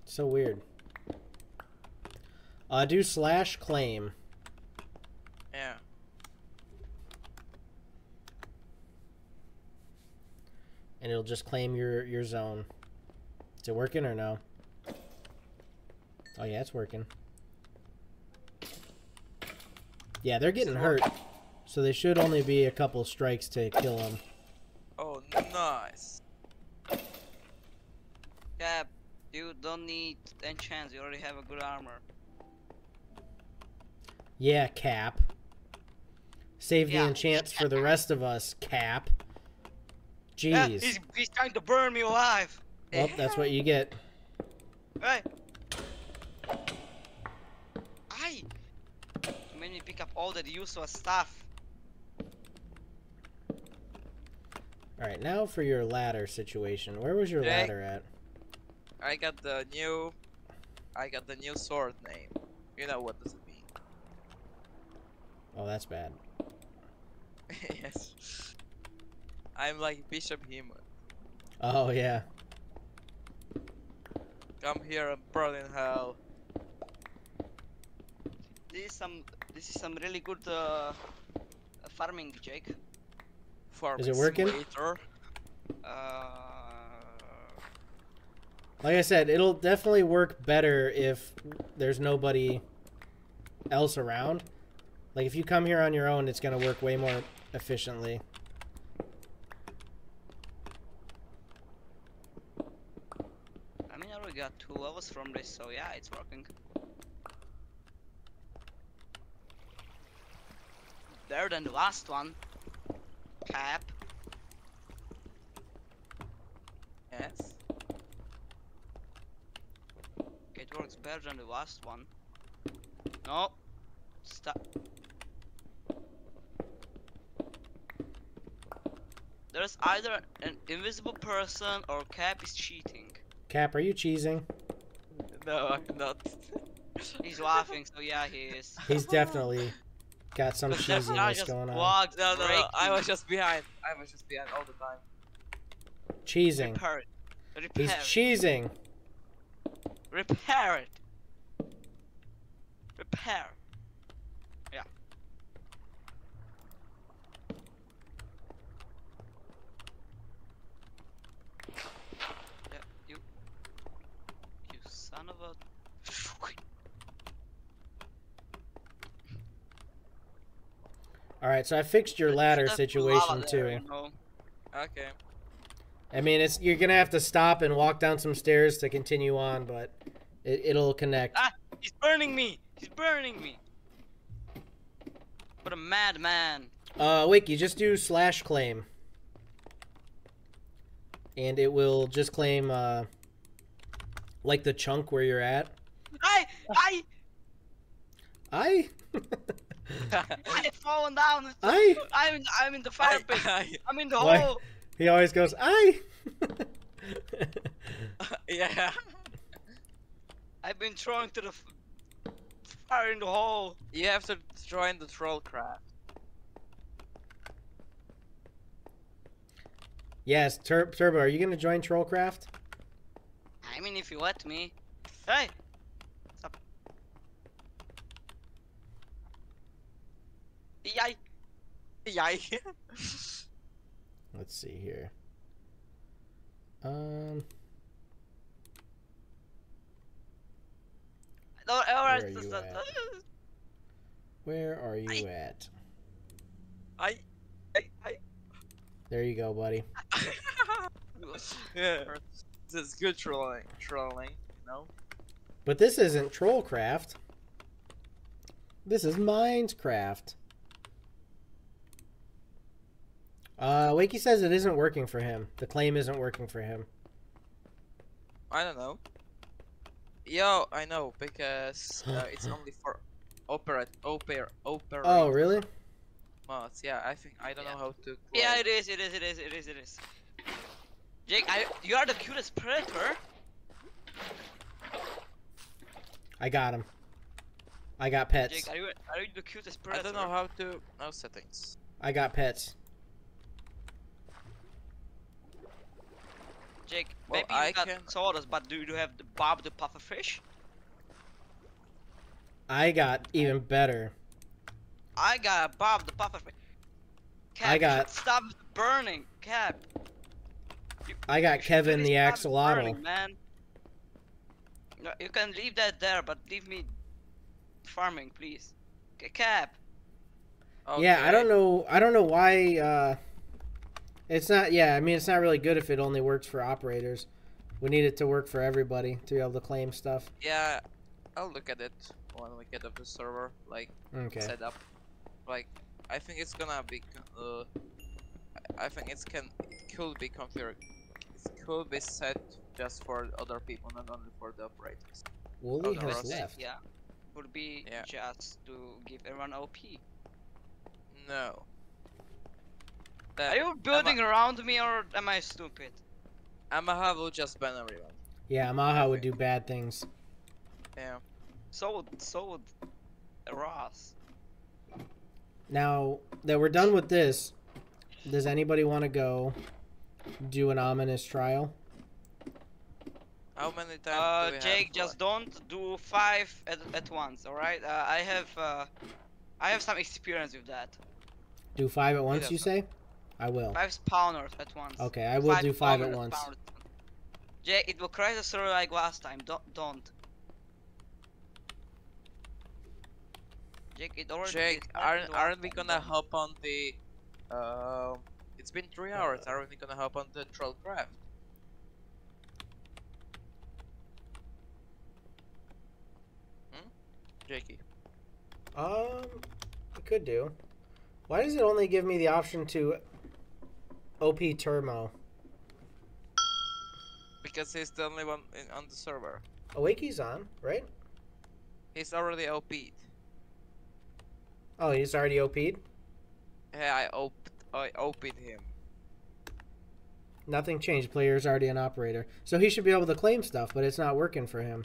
So weird. Uh, do slash claim. Yeah. And it'll just claim your your zone. Is it working or no? Oh yeah, it's working. Yeah, they're getting hurt, so they should only be a couple strikes to kill them. Oh, nice. Cap, you don't need enchants. You already have a good armor. Yeah, Cap. Save the Yeah. enchants for the rest of us, Cap. Yeah, Jeez. he's, he's trying to burn me alive. Well, that's what you get. Hey. I. You made me pick up all that useless stuff. All right, now for your ladder situation. Where was your Jake. ladder at? I got the new. I got the new sword name. You know what does it mean? Oh, that's bad. yes. I'm like Bishop Hemo. Oh yeah. Come here and burn in hell. This is some. This is some really good uh, farming, Jake. Farming it working? simulator. Uh, Like I said, it'll definitely work better if there's nobody else around. Like if you come here on your own, it's gonna work way more efficiently. I mean, I already got two levels from this, so yeah, it's working. Better than the last one. Cap. Yes. It works better than the last one. No. Stop. There's either an invisible person or Cap is cheating. Cap, are you cheesing? No, I'm not. He's laughing, so yeah, he is. He's definitely got some But that's not cheesiness just going on. blocked, No, no, no. I was just behind. I was just behind all the time. Cheesing. Repair it. He's Repair it. cheesing. Repair it. Repair. Yeah. Yeah, you. You son of a. All right, so I fixed your ladder situation too. know. Okay. I mean, it's you're gonna have to stop and walk down some stairs to continue on, but it, it'll connect. Ah, he's burning me. He's burning me. What a madman. Uh, wait, you just do slash claim, and it will just claim uh, like the chunk where you're at. I, I, I, I've fallen down. I. I'm, in, I'm in the fire pit. I- I'm in the Why? hole. He always goes I. yeah. I've been thrown to the fire in the hole. You have to join the troll craft. yes, Tur- Turbo, are you gonna join Trollcraft? I mean, if you let me. Hey. Yay. Yay. Let's see here. Um, No. Where are you at? where are you at? I. I. I. There you go, buddy. yeah. This is good trolling. Trolling. You know. But this isn't Trollcraft. This is Minecraft. Uh, Wakey says it isn't working for him. The claim isn't working for him. I don't know. Yo, I know because uh, it's only for operate, oper, operate Oh, really? mods. Yeah, I think I don't Yeah. know how to. Yeah, it is, it is, it is, it is, it is. Jake, I, you are the cutest predator. I got him. I got pets. Jake, are you, are you the cutest I don't know how to. No settings. I got pets. Jake, Well, maybe you I got can- sodas, but do you have the Bob the pufferfish? I got even better. I got a Bob the pufferfish. Cap, I got- should stop burning, Cap. You- I got you should Kevin really the stop axolotl. burning, man. No, you can leave that there, but leave me farming, please. Okay, Cap. Yeah, I don't know. I don't know why. Uh, it's not. Yeah, I mean, it's not really good if it only works for operators. We need it to work for everybody to be able to claim stuff. Yeah, I'll look at it when we get up the server, like Okay. set up. Like, I think it's gonna be. Uh, I- I think it's can it could be configured. It could be set just for other people, not only for the operators. Wooly no, has Ross. left. Yeah. Would be Yeah. just to give everyone OP. No. Are you building around me or am I stupid? Amaha will just ban everyone. Yeah, Maha would do bad things. Yeah. So would so would Ross. Now that we're done with this, does anybody want to go do an ominous trial? How many times Uh, do we Jake, have just don't do five at, at once, all right? Uh, I have uh, I have some experience with that. Do five at once, you say? I will. Five spawners at once. Okay, I will do five at once. spawners. Jake, it will crash the server like last time. Don't don't. Jake, it already. Jake, aren't aren't we gonna don't. hop on the? Um, it's been three hours. Aren't we gonna hop on the Trollcraft? Hmm? Jakey. Um, I could do. Why does it only give me the option to OP Turbo? Because he's the only one in, on the server. Awakey's on, right? He's already OP'd. Oh, he's already OP'd? Yeah, I op I OP'd him. Nothing changed. Player's already an operator. So he should be able to claim stuff, but it's not working for him.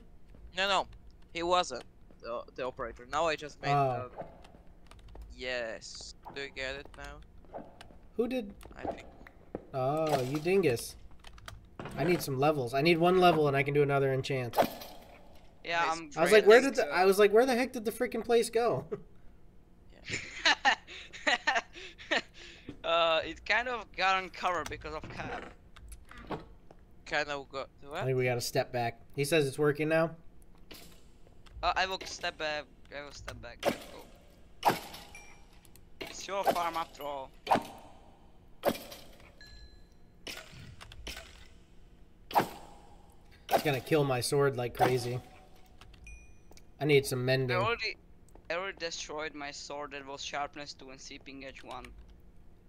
No, no, he wasn't the, the operator. Now I just made. Oh. the- Yes. Do you get it now? Who did. I think. Oh, you dingus. I need some levels. I need one level and I can do another enchant. Yeah, I'm. I was like, where did the, I was like, where the heck did the freaking place go? uh, it kind of got uncovered because of cap. Kind of got. I think we got to step back. He says it's working now. Uh, I will step back. I will step back. Let's. It's your farm after all. It's gonna kill my sword like crazy. I need some I mending. already, I already destroyed my sword that was sharpness 2 and sweeping edge 1.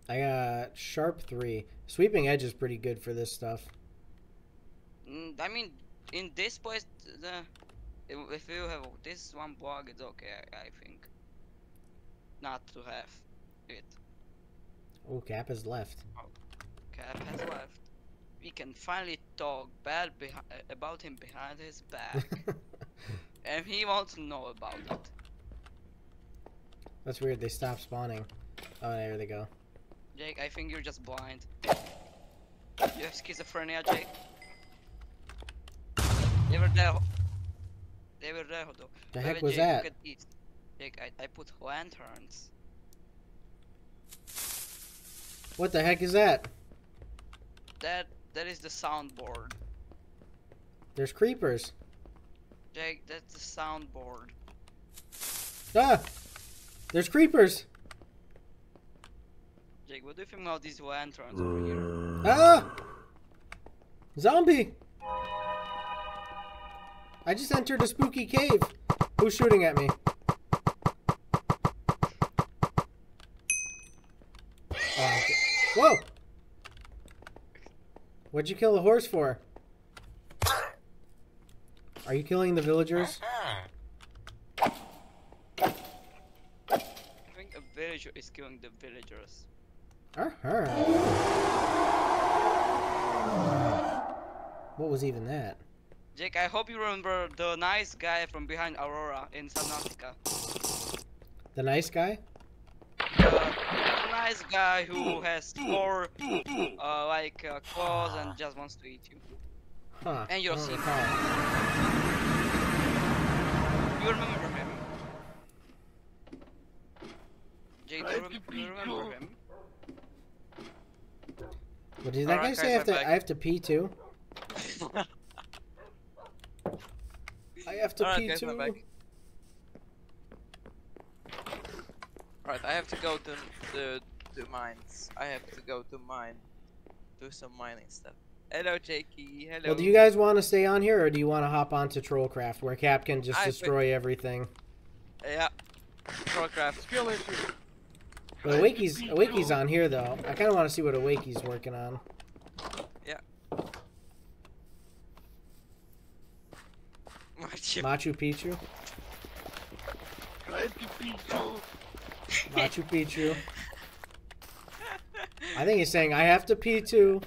I got sharp three. Sweeping edge is pretty good for this stuff. Mm, I mean, in this place, the if you have this one block, it's okay. I, I think. Not to have it. Oh, Cap is left. Cap has left. We can finally talk bad about him behind his back, and he wants to know about it. That's weird. They stopped spawning. Oh, there they go. Jake, I think you're just blind. You have schizophrenia, Jake. They were there. They were there, though. The heck wait, was Jake, that? Look at these. Jake, I, I put lanterns. What the heck is that? That that is the soundboard. There's creepers. Jake, that's the soundboard. Ah! There's creepers. Jake, what do you think about these lanterns over here? Ah! Zombie! I just entered a spooky cave. Who's shooting at me? Oh, okay. Whoa! What'd you kill the horse for? Are you killing the villagers? I think a villager is killing the villagers. Uh-huh. What was even that? Jake, I hope you remember the nice guy from behind Aurora in Subnautica. The nice guy? Nice guy who has four, uh, like, uh, claws and just wants to eat you. Huh. And you're I don't seeing- recall. You remember him? Jake, do you, rem- you remember him? What did that guy Alright, say? I have to. back. I have to pee too. I have to Alright, pee guys, I'm too. Right, I have to go to the to mines. I have to go to mine, do some mining stuff. Hello, Jakey. Hello. Well, do you guys want to stay on here, or do you want to hop onto Trollcraft, where Cap can just I think- destroy everything? Yeah. Trollcraft. Skill issue. But Awake's Awake's on here though. I kind of want to see what Awake's working on. Machu. Machu Picchu. Machu Picchu. I think he's saying I have to pee too.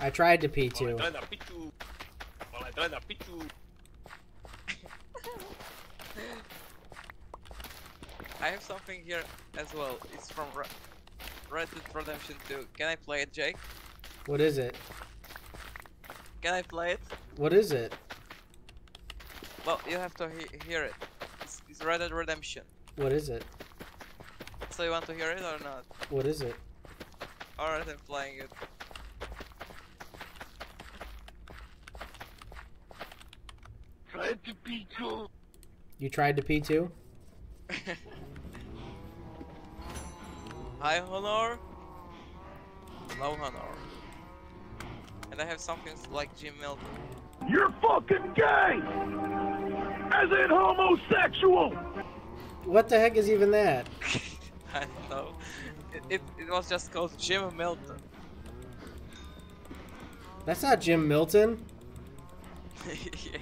I tried to pee too. I have something here as well. It's from Re- Red Dead Redemption 2. Can I play it, Jake? What is it? Can I play it? What is it? Well, you have to he- hear it. It's, it's Red Dead Redemption. What is it? So you want to hear it or not? What is it? Alright, I'm playing it. Tried to P2. You tried to P2? High honor, low honor. And I have something like Jim Milton. You're fucking gay! As in homosexual! What the heck is even that? I don't know. It, it, it was just called Jim Milton. That's not Jim Milton. yeah.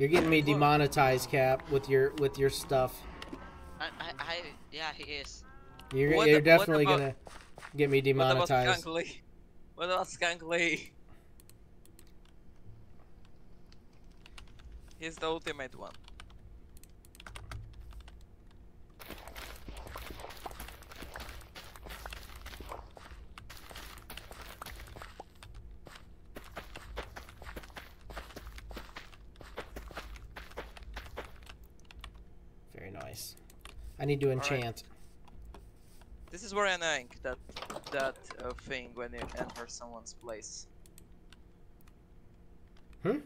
You're getting me demonetized, Cap, with your with your stuff. I, I, I yeah, he is. You're What you're definitely about- gonna get me demonetized. What about. Skunk Lee? What about Skunk Lee? He's the ultimate one. Very nice. I need to right. enchant. This is very annoying that that uh, thing when you enter someone's place. Hmm?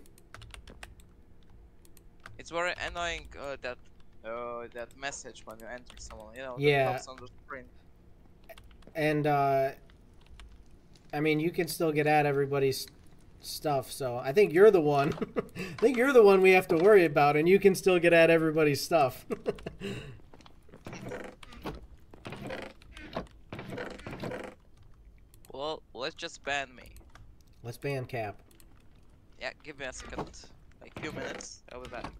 It's very annoying uh, that uh, that message when you enter someone. You know, Yeah. on the screen. And uh I mean, you can still get at everybody's stuff. So I think you're the one. I think you're the one we have to worry about, and you can still get at everybody's stuff. Well, let's just ban me. Let's ban Cap. Yeah, give me a second, like few minutes. I'll be back.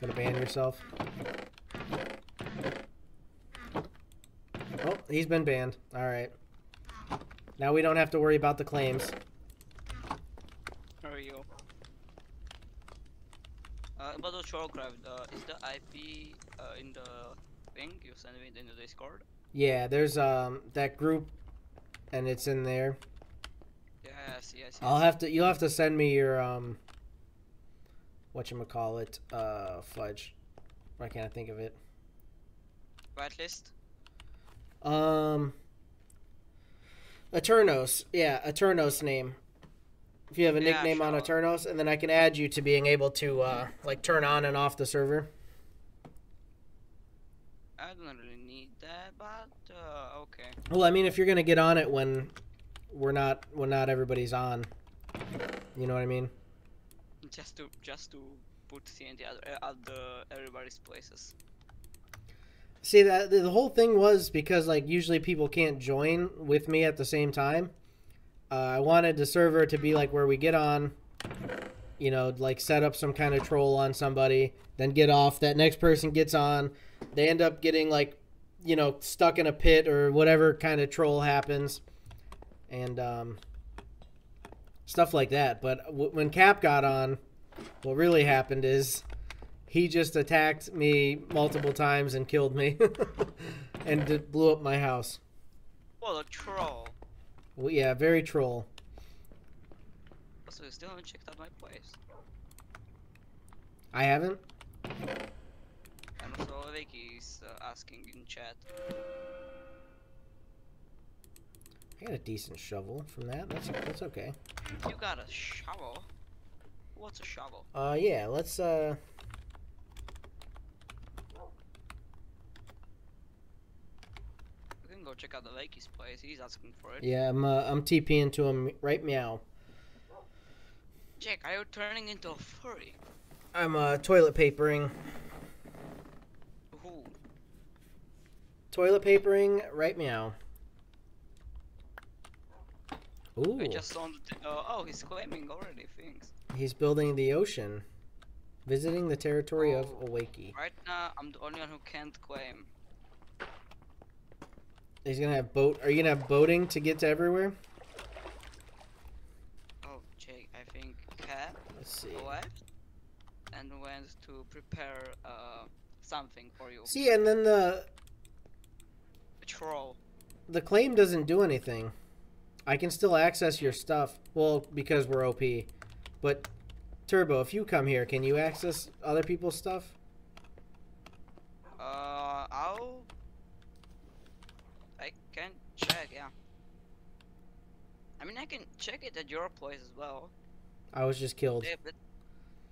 Gonna ban yourself. Oh, he's been banned. All right. Now we don't have to worry about the claims. How are you. Uh, about the Shorecraft, uh, is the IP uh, in the thing you send me in the Discord? Yeah, there's um that group, and it's in there. Yes, yes, yes. I'll have to. You'll have to send me your um. What you call it? Uh, fudge. Why can't I think of it? Whitelist? Um. Aternos. Yeah, Aternos name. If you have a Yeah, nickname on sure. Aternos, and then I can add you to being able to uh like turn on and off the server. I don't really need that, but uh, okay. Well, I mean, if you're gonna get on it when we're not when not everybody's on, you know what I mean? Just to just to put at, at the everybody's places. See that the the whole thing was because like usually people can't join with me at the same time. Uh, I wanted the server to be like where we get on, you know, like set up some kind of troll on somebody, then get off. That next person gets on, they end up getting like, you know, stuck in a pit or whatever kind of troll happens, and um, stuff like that. But w- when Cap got on, what really happened is he just attacked me multiple times and killed me and it blew up my house What a troll! well, yeah very troll Also, you still haven't checked out my place. i haven't Also, Vicky is uh, asking in chat. I got a decent shovel from that. That's that's okay. You got a shovel? What's a shovel? Uh, yeah. Let's uh. We can go check out the Lakey's place. He's asking for it. Yeah, I'm uh, I'm TPing to him right meow. Jake, are you turning into a furry? I'm uh toilet papering. Who? Toilet papering right meow. Ooh, I just saw. The uh, oh, he's claiming already things. he's building the ocean, visiting the territory of Oh. Awakey. Right now, I'm the only one who can't claim. He's gonna have boat. Are you gonna have boating to get to everywhere? Oh, Jake, I think Cat Let's see. left and went to prepare uh something for you. See, and then the A troll. the claim doesn't do anything. I can still access your stuff. Well, because we're OP. But Turbo, if you come here, can you access other people's stuff? Uh, I'll. I can check, yeah. I mean, I can check it at your place as well. I was just killed. Yeah, but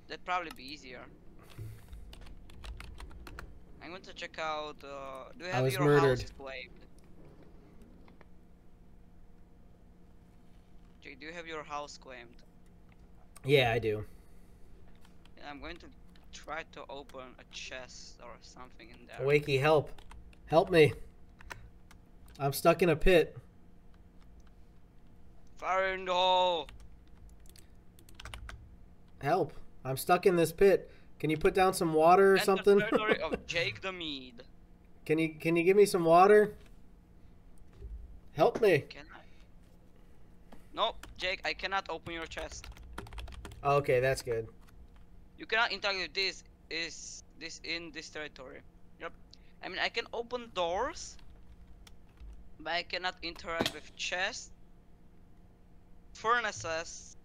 that'd probably be easier. I'm going to check out. Uh, do you I have was your murdered. house claimed? Jay, do you have your house claimed? Yeah, I do. I'm going to try to open a chest or something in there. Wakey, help. Help me. I'm stuck in a pit. Fire in the hole! Help. I'm stuck in this pit. Can you put down some water or Enter something? territory of Jake the Mead. can you can you give me some water? Help me. Can I? No, Jake, I cannot open your chest. Okay, that's good. You cannot interact with this. Is this in this territory? Yep. I mean, I can open doors, but I cannot interact with chests, furnaces.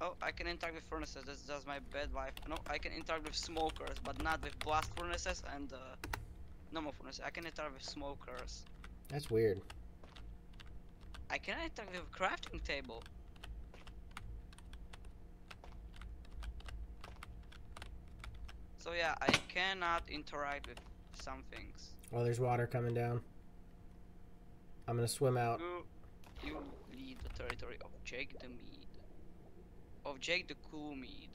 Oh, I can interact with furnaces. That's just my bad life. No, I can interact with smokers, but not with blast furnaces and uh, normal furnaces. I can interact with smokers. That's weird. I cannot interact with a crafting table. So yeah, I cannot interact with some things. Oh, there's water coming down. I'm gonna swim out. You, you lead the territory of Jake the Mead. Of Jake the Cool Mead.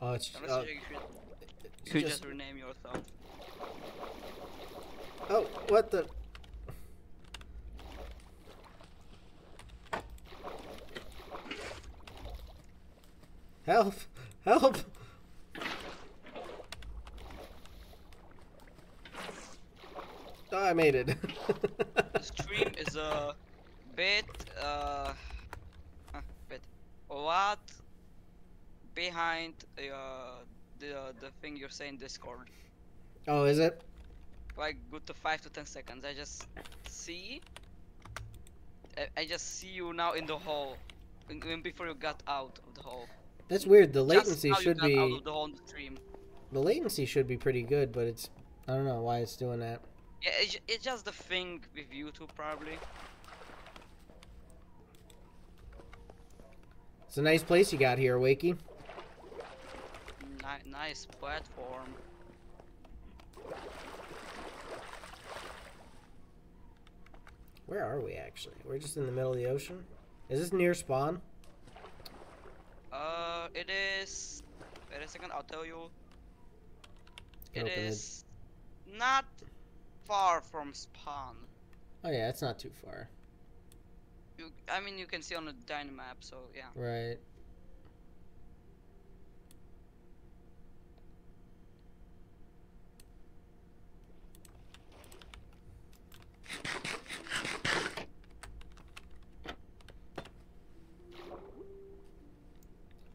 Oh, it's uh, Jake should, should just- just rename yourself. Oh, what the? Help! Help! Oh, I made it. The stream is a bit, uh, bit, lot behind uh, the the thing you're saying Discord. oh, is it? like good to five to ten seconds. I just see. I, I just see you now in the hole, in- even before you got out of the hole. That's weird. The latency should be of the hole in the stream. the latency should be pretty good, but it's I don't know why it's doing that. Yeah, it's, it's just the thing with YouTube probably. It's a nice place you got here, Wakey. Ni- nice platform. Where are we actually? We're just in the middle of the ocean. Is this near spawn? Uh, it is. Wait a second, I'll tell you. It it. is not far from spawn. Oh yeah, it's not too far. You, I mean, you can see on the Dynamap, so yeah. Right.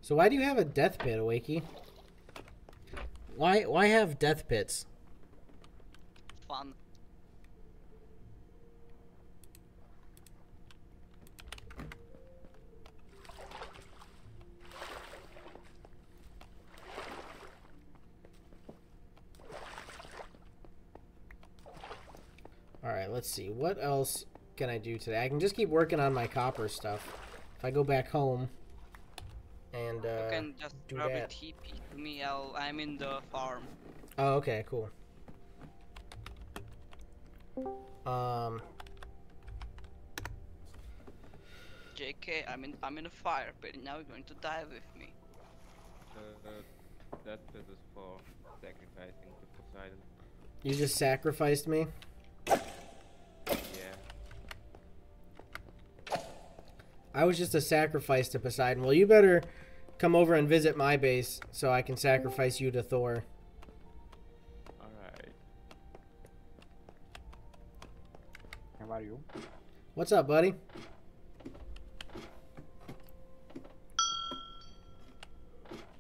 So why do you have a death pit, Wakey? Why why have death pits? Fun. Let's see. What else can I do today? I can just keep working on my copper stuff. If I go back home and uh, you can just do grab a that. TP to me. I'll, I'm in the farm. Oh, okay, cool. Um, JK, I'm in I'm in a fire pit. Now you're going to die with me. Uh, that pit is for sacrificing to Poseidon. you just sacrificed me. I was just a sacrifice to Poseidon. Well, you better come over and visit my base so I can sacrifice you to Thor. Alright. How are you? What's up, buddy?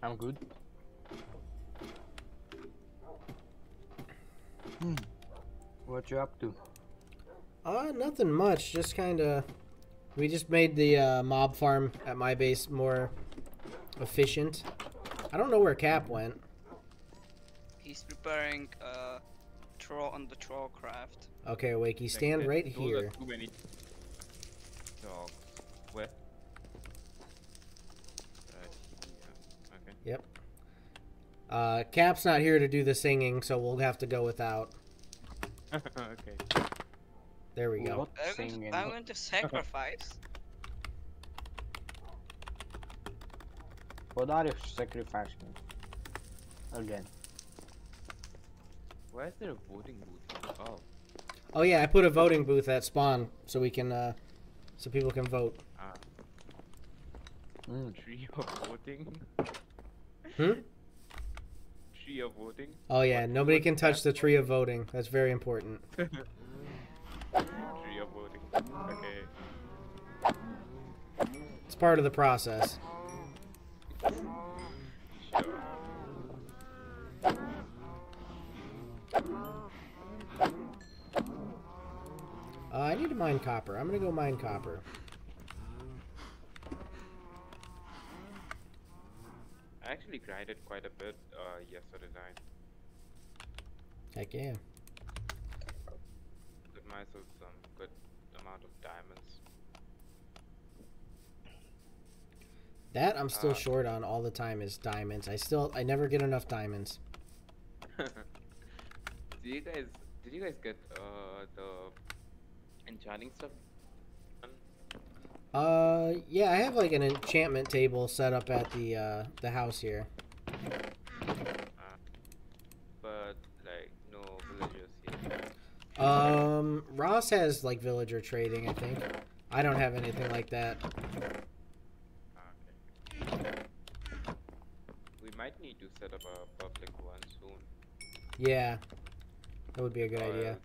I'm good. Hmm. What you up to? Uh, nothing much. Just kind of. We just made the uh, mob farm at my base more efficient. I don't know where Cap went. He's preparing uh, troll on the troll craft. Okay, Wakey, stand right here. Too many dogs. Where? Right here. Uh, Cap's not here to do the singing, so we'll have to go without. okay. There we go. I'm going, to, I'm going to sacrifice. What are you sacrificing? Again. Why is there a voting booth? Oh. Oh yeah, I put a voting booth at spawn so we can, uh, so people can vote. Ah. Mm. Tree of voting. Hmm? Tree of voting. Oh yeah, What- nobody what's can touch the tree of voting. That's very important. Tree of. Okay. It's part of the process. Uh, I need to mine copper. I'm gonna go mine copper. I actually grinded quite a bit uh, yesterday night. Heck yeah. Myself some good amount of diamonds. That I'm still Uh, short on all the time is diamonds. I still I never get enough diamonds. Do you guys? Did you guys get uh, the enchanting stuff? Uh yeah, I have like an enchantment table set up at the uh the house here. But like no villagers here. Um Ross has like villager trading, I think. I don't have anything like that. Okay. We might need to set up a public one soon. Yeah. That would be a good or idea.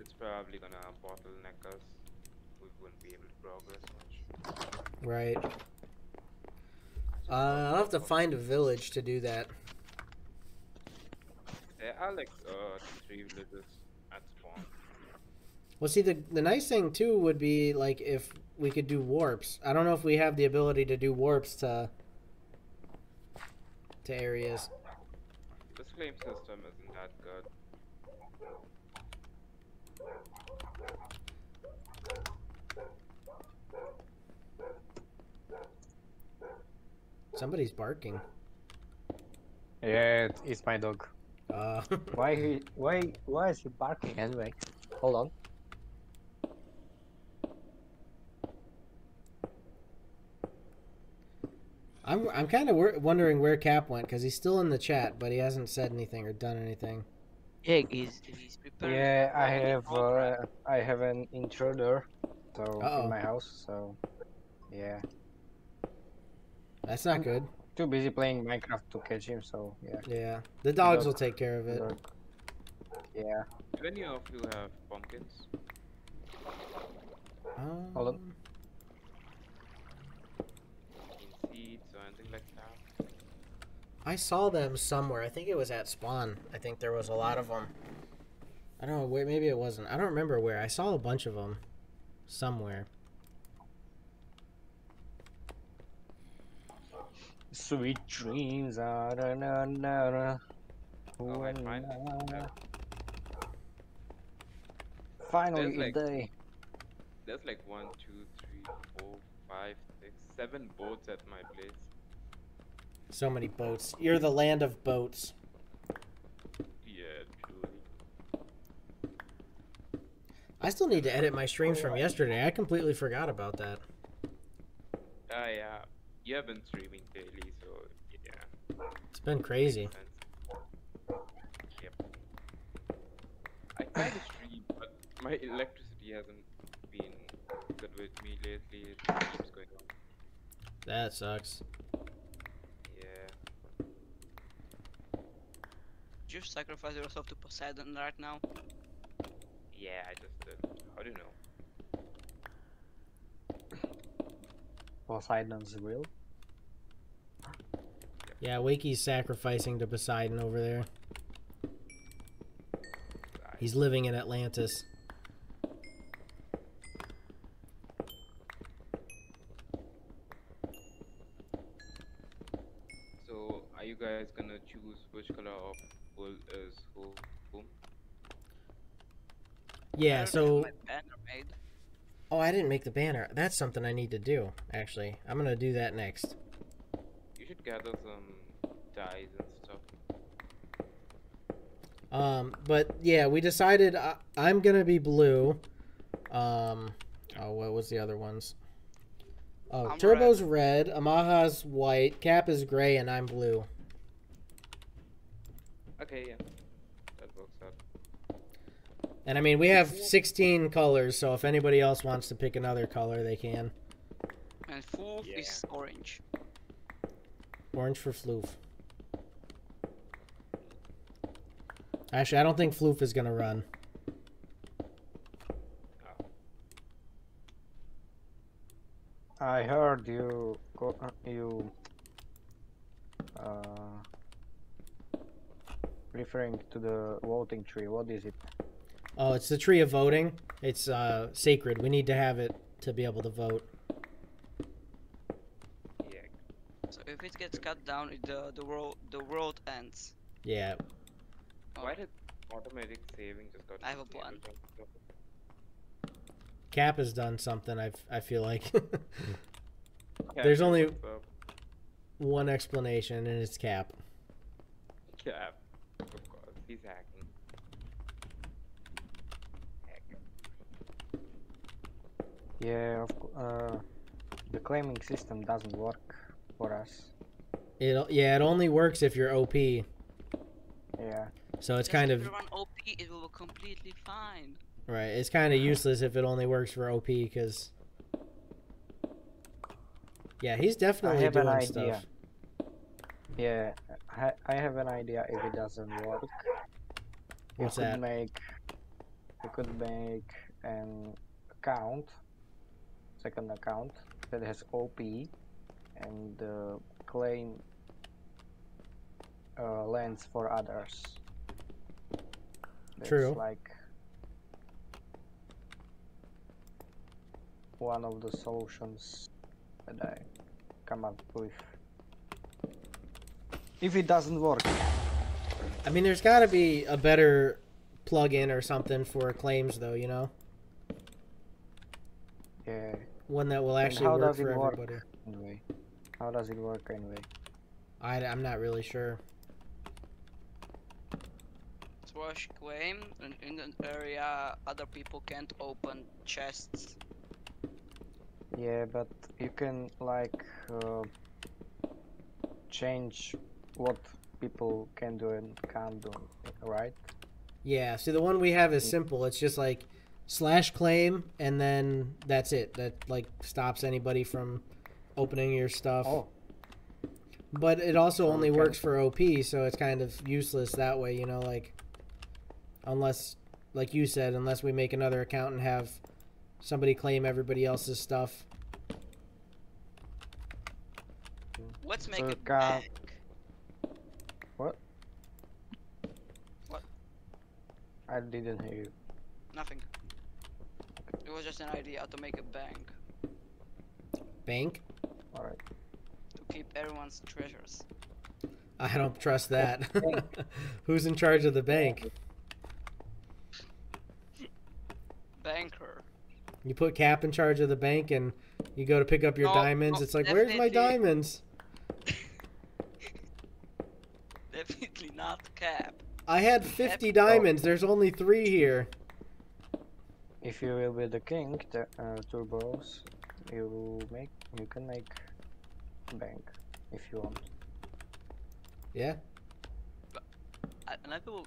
It's probably gonna bottleneck us. We wouldn't be able to progress much. Right. Uh, I'll have to find a village to do that. There are like uh three villages. Well, see, the the nice thing too would be like if we could do warps. I don't know if we have the ability to do warps to to areas. This claim system isn't that good. Somebody's barking. Yeah, it's my dog. Uh, Why he? Why? Why is he barking anyway? Hold on. I'm I'm kind of wor- wondering where Cap went because he's still in the chat, but he hasn't said anything or done anything. Yeah, he's, he's preparing. Yeah, I troll on the have. Uh. I have an intruder, so Uh-oh. in my house. So, yeah. That's not good. Too busy playing Minecraft to catch him. So yeah. Yeah, the dogs Dog. will take care of it. Dog. Yeah. Do any of you have pumpkins? Hold on. Um, Pumpkin seeds or anything like that? I saw them somewhere. I think it was at spawn. I think there was a lot of them. I don't know where. Maybe it wasn't. I don't remember where. I saw a bunch of them somewhere. Sweet dreams. Ah, na, na, na, na. Oh, I When find I- Finally, like- a day. There's like one, two, three, four, five, six, seven boats at my place. So many boats. You're the land of boats. Yeah, truly. I still need to edit my streams from yesterday. I completely forgot about that. Ah, yeah. You have been streaming daily, so yeah. It's been crazy. Yep. I try to stream, but my electricity hasn't been good with me lately. It keeps going on. That sucks. Yeah. Did you sacrifice yourself to Poseidon right now? Yeah, I just did. How do you know? Poseidon's will. Yeah, Wakey's sacrificing to Poseidon over there. He's living in Atlantis. So, are you guys gonna choose which color of wool is who? whom? Yeah, so my banner made. oh, I didn't make the banner. That's something I need to do. Actually, I'm gonna do that next. You should gather some dyes and stuff. Um, but yeah, we decided I, I'm gonna be blue. Um, oh, what was the other ones? Oh, I'm Turbo's red. Amaha's white. Cap is gray, and I'm blue. Okay, yeah. That works out. And I mean, we have 16 colors, so if anybody else wants to pick another color, they can. And Foof Yeah. is orange. Orange for Floof. Actually, I don't think Floof is gonna run. I heard you uh, you uh, referring to the voting tree. What is it? Oh, it's the tree of voting. It's uh, sacred. We need to have it to be able to vote. Yeah. So if it gets cut down, the the world the world ends. Yeah. Why did automatic saving just got I have a plan. Cap has done something. I I feel like There's only- one explanation, and it's Cap. Yeah, of course. He's hacking. Heck. Yeah, of, uh, the claiming system doesn't work for us. It yeah, it only works if you're OP. Yeah. So it's kind if of you OP, it will completely fine. right. It's kind of useless if it only works for OP because. Yeah, he's definitely have an doing idea. stuff. Yeah, I, I have an idea if it doesn't work. What's you could that? make you could make an account, second account that has OP and uh, claim uh, lands for others. That's True. like one of the solutions that I come up with. If it doesn't work, I mean, there's got to be a better plug-in or something for claims, though. You know, yeah. One that will And actually how work does it for work? everybody. Anyway, how does it work anyway? I, I'm not really sure. Swash claim in, in an area other people can't open chests. Yeah, but you can like uh, change what people can do and can't do, right? Yeah. See, the one we have is simple. It's just like slash claim, and then that's it. That like stops anybody from opening your stuff. Oh, But it also So only we works for OP, so it's kind of useless that way, you know, like unless like you said, unless we make another account and have somebody claim everybody else's stuff. Let's make So a ca- what? What? I didn't hear you. Nothing. It was just an idea to make a bank Bank? All right. to keep everyone's treasures. I don't trust that. Who's in charge of the bank? Banker. You put Cap in charge of the bank, and you go to pick up your No, diamonds. no, it's like, where's my diamonds? Definitely not cap. I had 50 diamonds. There's only three here. If you will be the king, the uh, turbos, you make you can make bank if you want. Yeah. I- Unable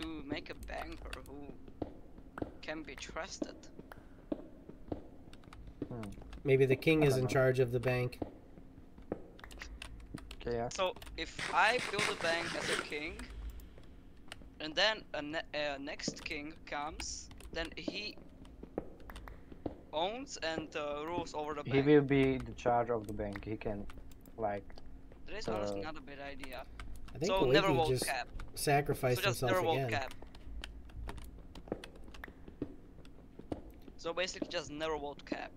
to make a banker who can be trusted. Hmm. Maybe the king is in know. charge of the bank. Okay, yeah. So if I build a bank as a king, and then a ne- uh, next king comes, then he owns and uh, rules over the bank. He will be the charge of the bank. He can, like, That is honestly uh, not a bad idea. I think So never vote just cap. sacrificed So just himself never vote again. cap. So basically just never vote cap.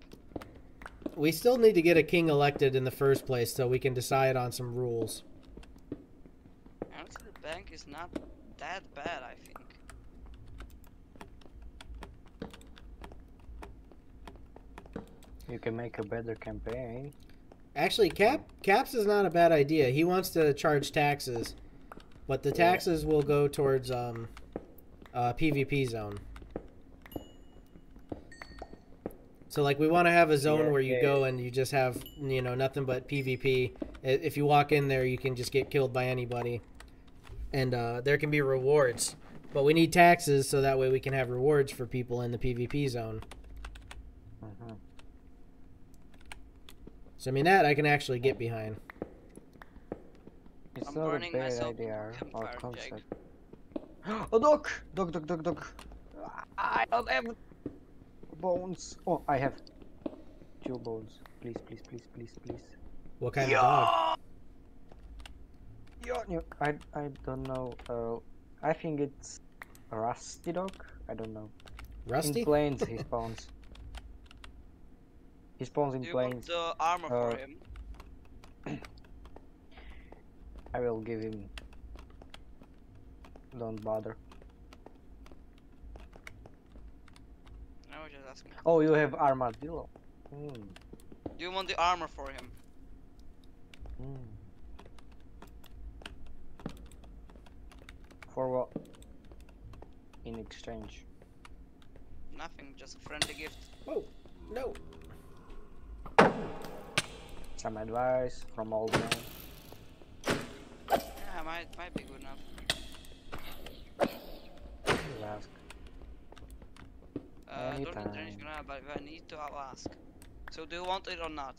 We still need to get a king elected in the first place so we can decide on some rules. Honestly, the bank is not that bad, I think. You can make a better campaign. Actually, Cap Caps is not a bad idea. He wants to charge taxes, but the Yeah. taxes will go towards um, uh, PvP zone. So like we want to have a zone Yeah, where you yeah, go and you just have you know nothing but PvP. If you walk in there, you can just get killed by anybody, and uh, there can be rewards. But we need taxes so that way we can have rewards for people in the PvP zone. hmm So I mean that I can actually get behind. It's I'm not a burning bad myself idea with or campfire, concept. a dog! Dog, dog, dog, dog. I don't have bones. Oh, I have two bones. Please, please, please, please, please. What kind of dog? Yeah, yeah, I, I don't know. Uh, I think it's a rusty dog. I don't know. Rusty? In plains, he spawns. He spawns in Do you want plains. the armor for Uh, him? I will give him. Don't bother. I was just asking. Oh, you have armadillo. Hmm. Do you want the armor for him? hmm. For what? In exchange. Nothing, just a friendly gift. Oh no! Some advice from old man. Yeah, might might be good enough. You ask. Uh, don't need range Anytime. grenade, but I need to ask. So do you want it or not?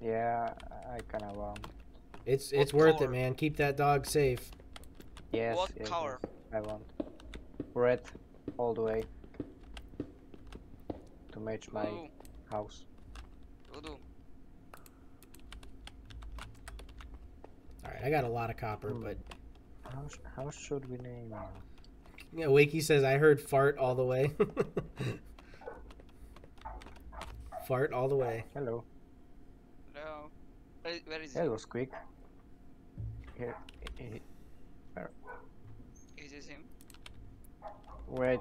Yeah, I kinda want. It's What it's worth it, man. Keep that dog safe. Yes. What yes, color? yes, I want. Red, all the way. To match my Ooh, house. Will do. All right, I got a lot of copper, Hmm. but How, sh- how should we name him? yeah, Wakey says I heard fart all the way. fart all the way. Hello. Hello. Where, where is That was quick. Here. eh, eh. Is this him? Wait,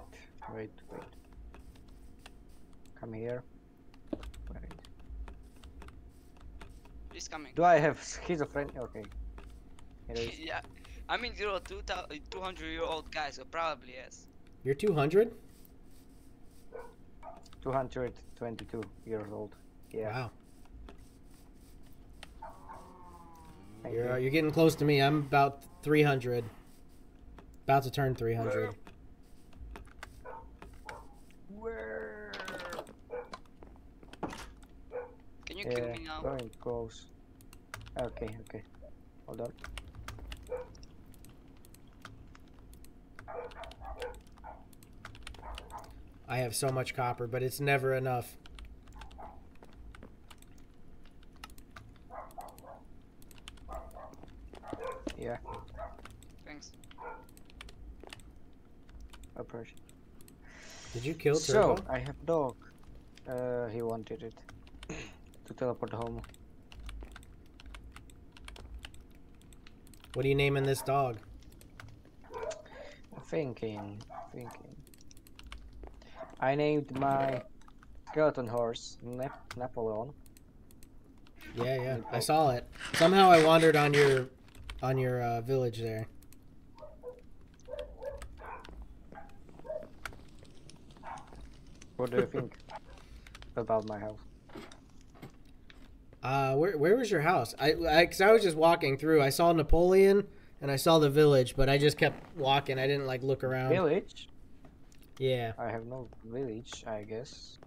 wait, wait. Come here. Wait. He's coming. Do I have schizophrenia? Okay. Yeah. I mean, you're a 2000 200 year old guy, so probably yes. You're 200? 222 years old. Yeah. Wow. thank You're you. uh, you're getting close to me. I'm about 300. About to turn 300. Where? Can you kill me now? going close. Okay, okay. Hold on. I have so much copper, but it's never enough. Yeah, Thanks. approach. Did you kill So I have dog. Uh, he wanted it to teleport home. What are you naming this dog? Thinking, thinking. I named my skeleton horse, Nap- Napoleon. Yeah, yeah. I saw it. Somehow I wandered on your on your uh, village there. What do you think about my house? Uh, where where was your house? I, I cause I was just walking through. I saw Napoleon and I saw the village, but I just kept walking. I didn't like look around. Village? Yeah. I have no village, I guess.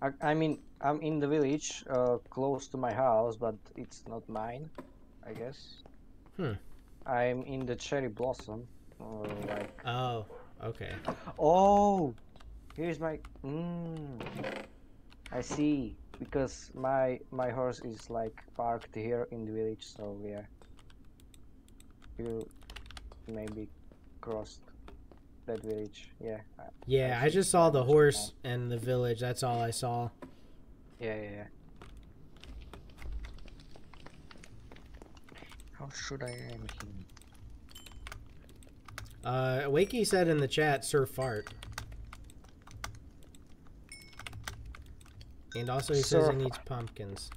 I, I mean, I'm in the village, uh, close to my house, but it's not mine, I guess. Hmm. I'm in the cherry blossom, uh, like. Oh, okay. Oh, here's my. Mm, I see. Because my my horse is like parked here in the village, so yeah. You maybe crossed that village. Yeah. I- Yeah, I think just saw the must be horse and the village. That's all I saw. Yeah, yeah, yeah. How should I aim him? Uh, Wakey said in the chat, Sir Fart. And also he says Sir he needs pumpkins.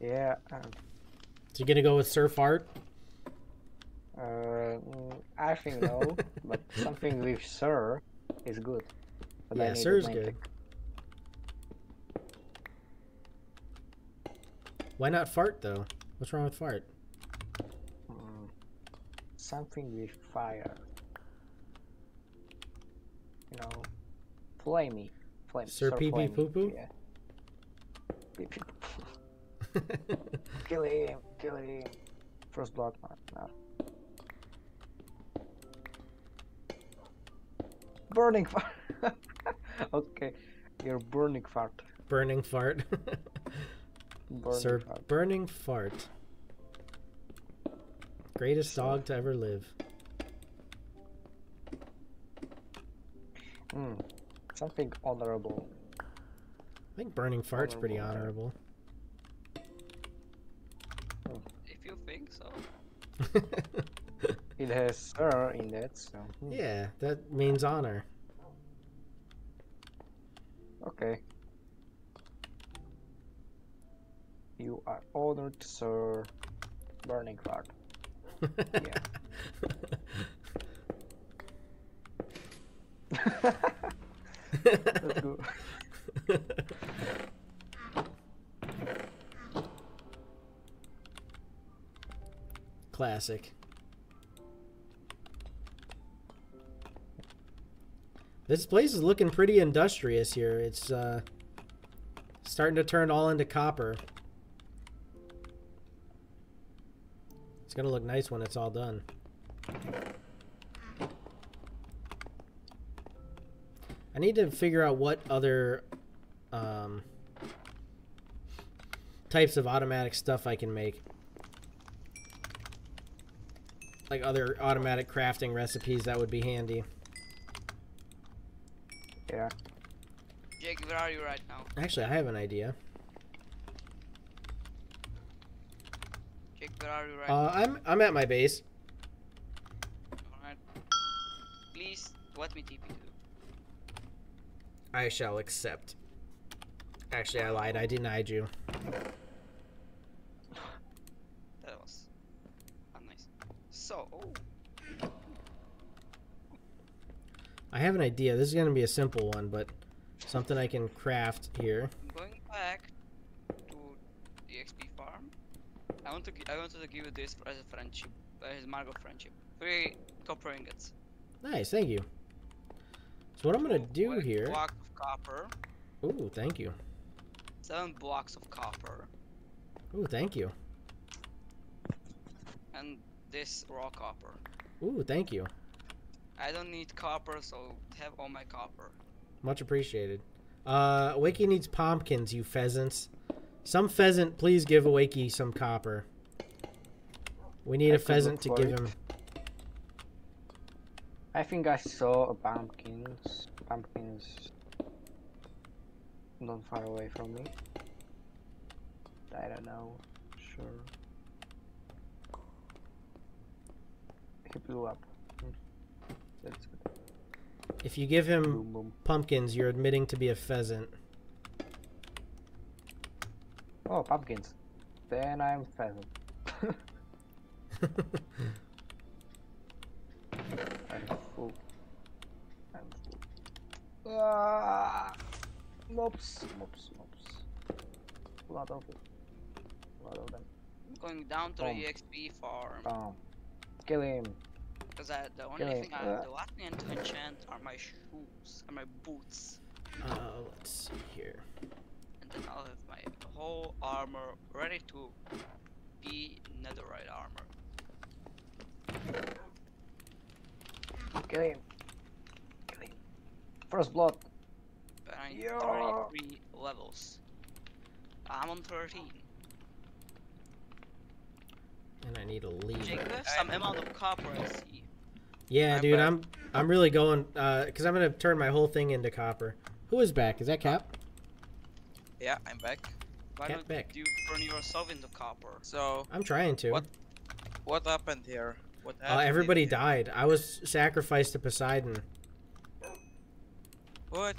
Yeah. Um, So you gonna go with Sir Fart? uh, mm, I think no, but something with sir is good. But Yeah, Sir's good. Why not Fart though? What's wrong with Fart? Mm, something with fire. You know, flamey. Flame. Sir Pee Pee Poo Poo? Yeah. Pee Pee Poo Poo. Kill him! Kill him! First blood, man. No. Burning fire. okay, you're burning fart. Burning Fart. Burning Sir fart. Burning Fart. Greatest dog to ever live. Hmm. Something honorable. I think Burning Fart's pretty honorable. If you think so. It has sir in that, so. hmm. yeah, that means honor. Okay. You are honored, sir. Burning fart. Yeah. Classic. This place is looking pretty industrious here. It's uh, starting to turn all into copper. It's gonna look nice when it's all done. I need to figure out what other um, types of automatic stuff I can make. Like other automatic crafting recipes that would be handy. Yeah. Jake, where are you right now? Actually, I have an idea. Jake, where are you right Uh, I'm I'm at my base. Alright. Please, let me TP to you. I shall accept. Actually, I lied. I denied you. That was nice. So, oh, I have an idea. This is gonna be a simple one, but something I can craft here. I'm going back to the XP farm. I want to I wanted to give you this as a friendship, as a mark of friendship. Three copper ingots. Nice, thank you. So what I'm gonna oh, do here? Of copper. Ooh, thank you. Seven blocks of copper, Ooh, thank you. and this raw copper. Ooh, thank you. I don't need copper, so have all my copper. Much appreciated. Uh, Wakey needs pumpkins, you pheasants. Some pheasant, please give Wakey some copper. We need I a pheasant to give it. him. I think I saw a pumpkins. Pumpkins. Not far away from me. I don't know. Sure. He blew up. Hmm. If you give him Boom, boom. pumpkins, you're admitting to be a pheasant. Oh, pumpkins. Then I'm pheasant. I'm full. I'm full. Ah! Mobs, mobs, mobs. A lot of it. A lot of them. Going down to Bomb. the EXP farm. Um, kill him. Because the only Okay, thing I uh, the last thing to enchant are my shoes and my boots. Uh, let's see here. And then I'll have my whole armor ready to be netherite armor. Kill him. Kill him. First blood. But I need Yeah. 33 levels. I'm on 13. And I need a lever. Jake, you have some amount of copper I see. Yeah, I'm dude, back. I'm I'm really going uh cuz I'm going to turn my whole thing into copper. Who is back? Is that Cap? Yeah, I'm back. Why Get don't back. you turn yourself into copper? So, I'm trying to. What? what happened here? What Uh, everybody died. I was sacrificed to Poseidon. What?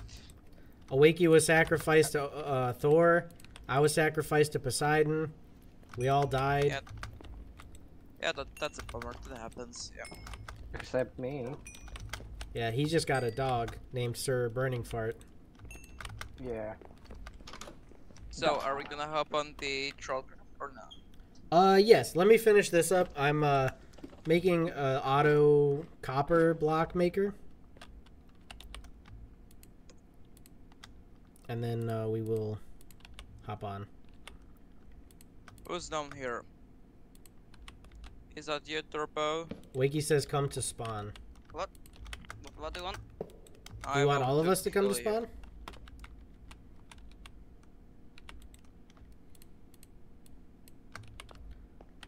Awakey was sacrificed to uh, Thor. I was sacrificed to Poseidon. We all died. Yeah. Yeah, that, that's a bummer. That happens. Yeah. Except me. Yeah, he just got a dog named Sir Burning Fart. Yeah. So, are we gonna hop on the trollcraft or not? Uh, yes. Let me finish this up. I'm uh making a auto copper block maker, and then uh, we will hop on. Who's down here? Is that you, Turbo? Wakey says come to spawn. What, what do you want? Do I you want all of us to come to kill you. spawn?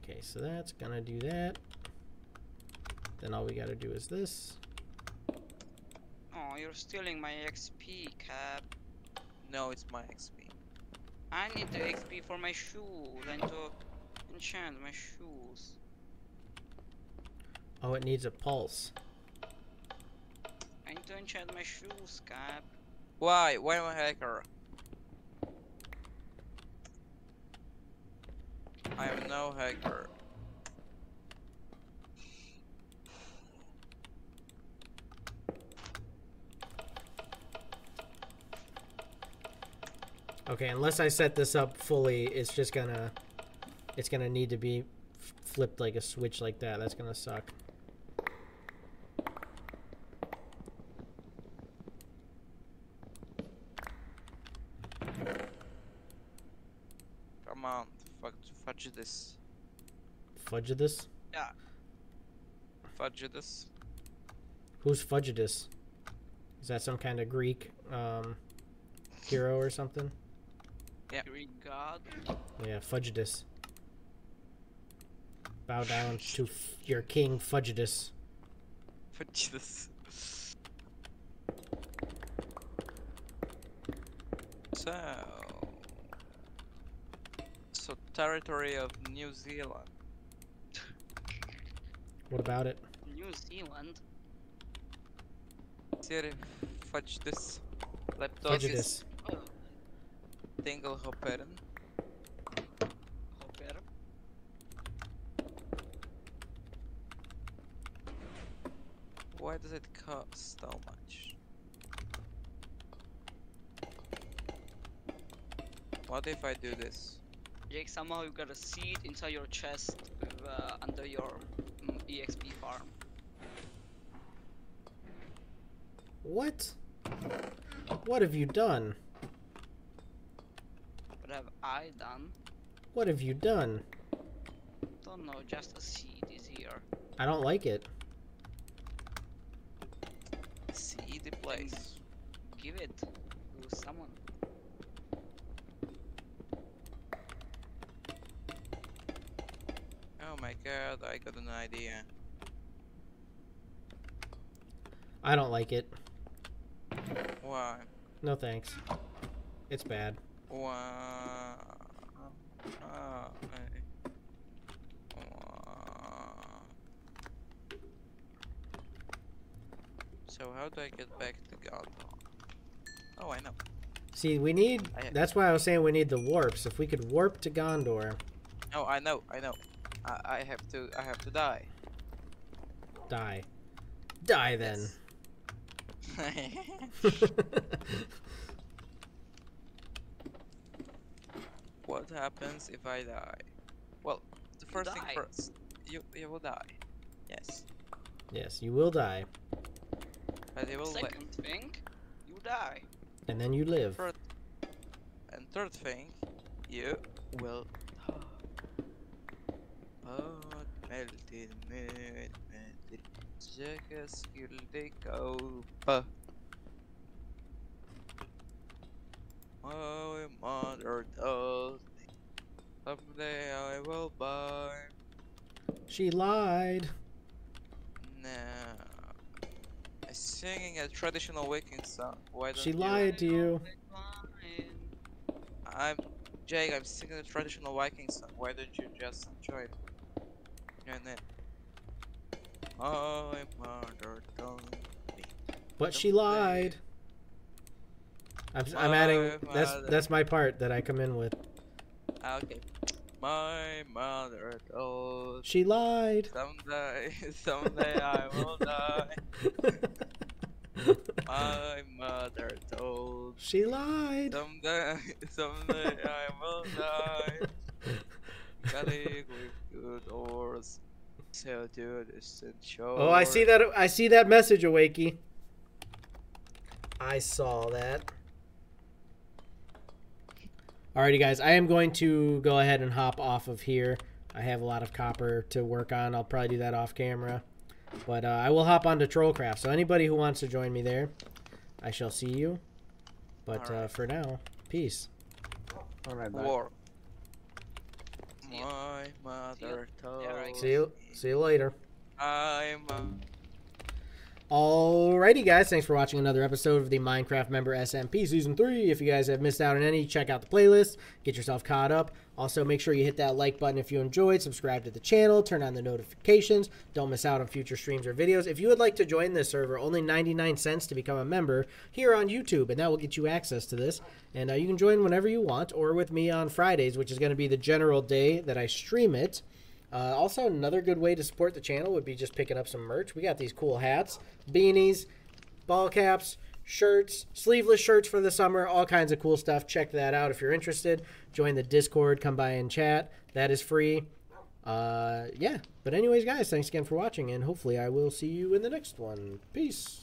Okay, so that's gonna do that. Then all we gotta do is this. Oh, you're stealing my XP, Cap. No, it's my XP. I need the XP for my shoes and to enchant my shoes. Oh, it needs a pulse. I need to enchant my shoes, Cap. Why? Why am I a hacker? I am no hacker. Okay, unless I set this up fully, it's just gonna, it's gonna need to be f- flipped like a switch like that. That's gonna suck. Come on, fuck, fudge this. Fudge this? Yeah. Fudge this. Who's Fudgidus? Is that some kind of Greek um, hero or something? Yeah. Greek god. Yeah, Fudgidus. Bow down to f- your king, Fudgidus. Fudge this. So. So, territory of New Zealand. What about it? New Zealand. Siri, fudge this. Laptop is Fudgidus. Oh, tingle hopperen. hopper. Why does it cost so much? What if I do this? Jake, somehow you got a seed inside your chest with, uh, under your mm, EXP farm. What? What have you done? What have I done? What have you done? Don't know, just a seed is here. I don't like it. See the place. Give it to someone. Oh my god, I got an idea. I don't like it. Why? No thanks. It's bad. So how do I get back to Gondor? Oh, I know. See, we need. That's why I was saying we need the warps. If we could warp to Gondor, No, I know, I know. I, I have to, I have to die. die. Die then. what happens if I die? Well, the first thing first, you you will die. Yes, yes, you will die. but you will live. Second thing, you die. And then you live. Third, and third thing, you will. Pot melted, melted, melted. Söka skulle My mother me someday I will buy. She lied. No. I'm singing a traditional Viking song. Why don't She you? lied to you. I'm Jake. I'm singing a traditional Viking song. Why don't you just join? Join in. My mother told me. But she lied. I'm, I'm adding. That's that's my part that I come in with. Ah, Okay. My mother told She lied. someday, someday I will die. My mother told she lied. someday, someday I will die. Colleague with good oars, sail to distant shore. Oh, I see that. I see that message, Awakey. I saw that. Alrighty, guys. I am going to go ahead and hop off of here. I have a lot of copper to work on. I'll probably do that off camera. But uh, I will hop onto Trollcraft. So anybody who wants to join me there, I shall see you. But uh, for now, peace. All right, bye. War. My mother told Yeah. See you. See you later. I'm a Alrighty, guys. Thanks for watching another episode of the Minecraft Member SMP Season 3. If you guys have missed out on any, check out the playlist. Get yourself caught up. Also, make sure you hit that like button if you enjoyed. Subscribe to the channel. Turn on the notifications. Don't miss out on future streams or videos. If you would like to join this server, only 99 cents to become a member here on YouTube, and that will get you access to this. And uh, you can join whenever you want, or with me on Fridays, which is going to be the general day that I stream it. Uh, also, another good way to support the channel would be just picking up some merch. We got these cool hats, beanies, ball caps, shirts, sleeveless shirts for the summer, all kinds of cool stuff. Check that out if you're interested. Join the Discord, come by and chat. That is free. Uh, yeah. But anyways, guys, thanks again for watching, and hopefully I will see you in the next one. Peace.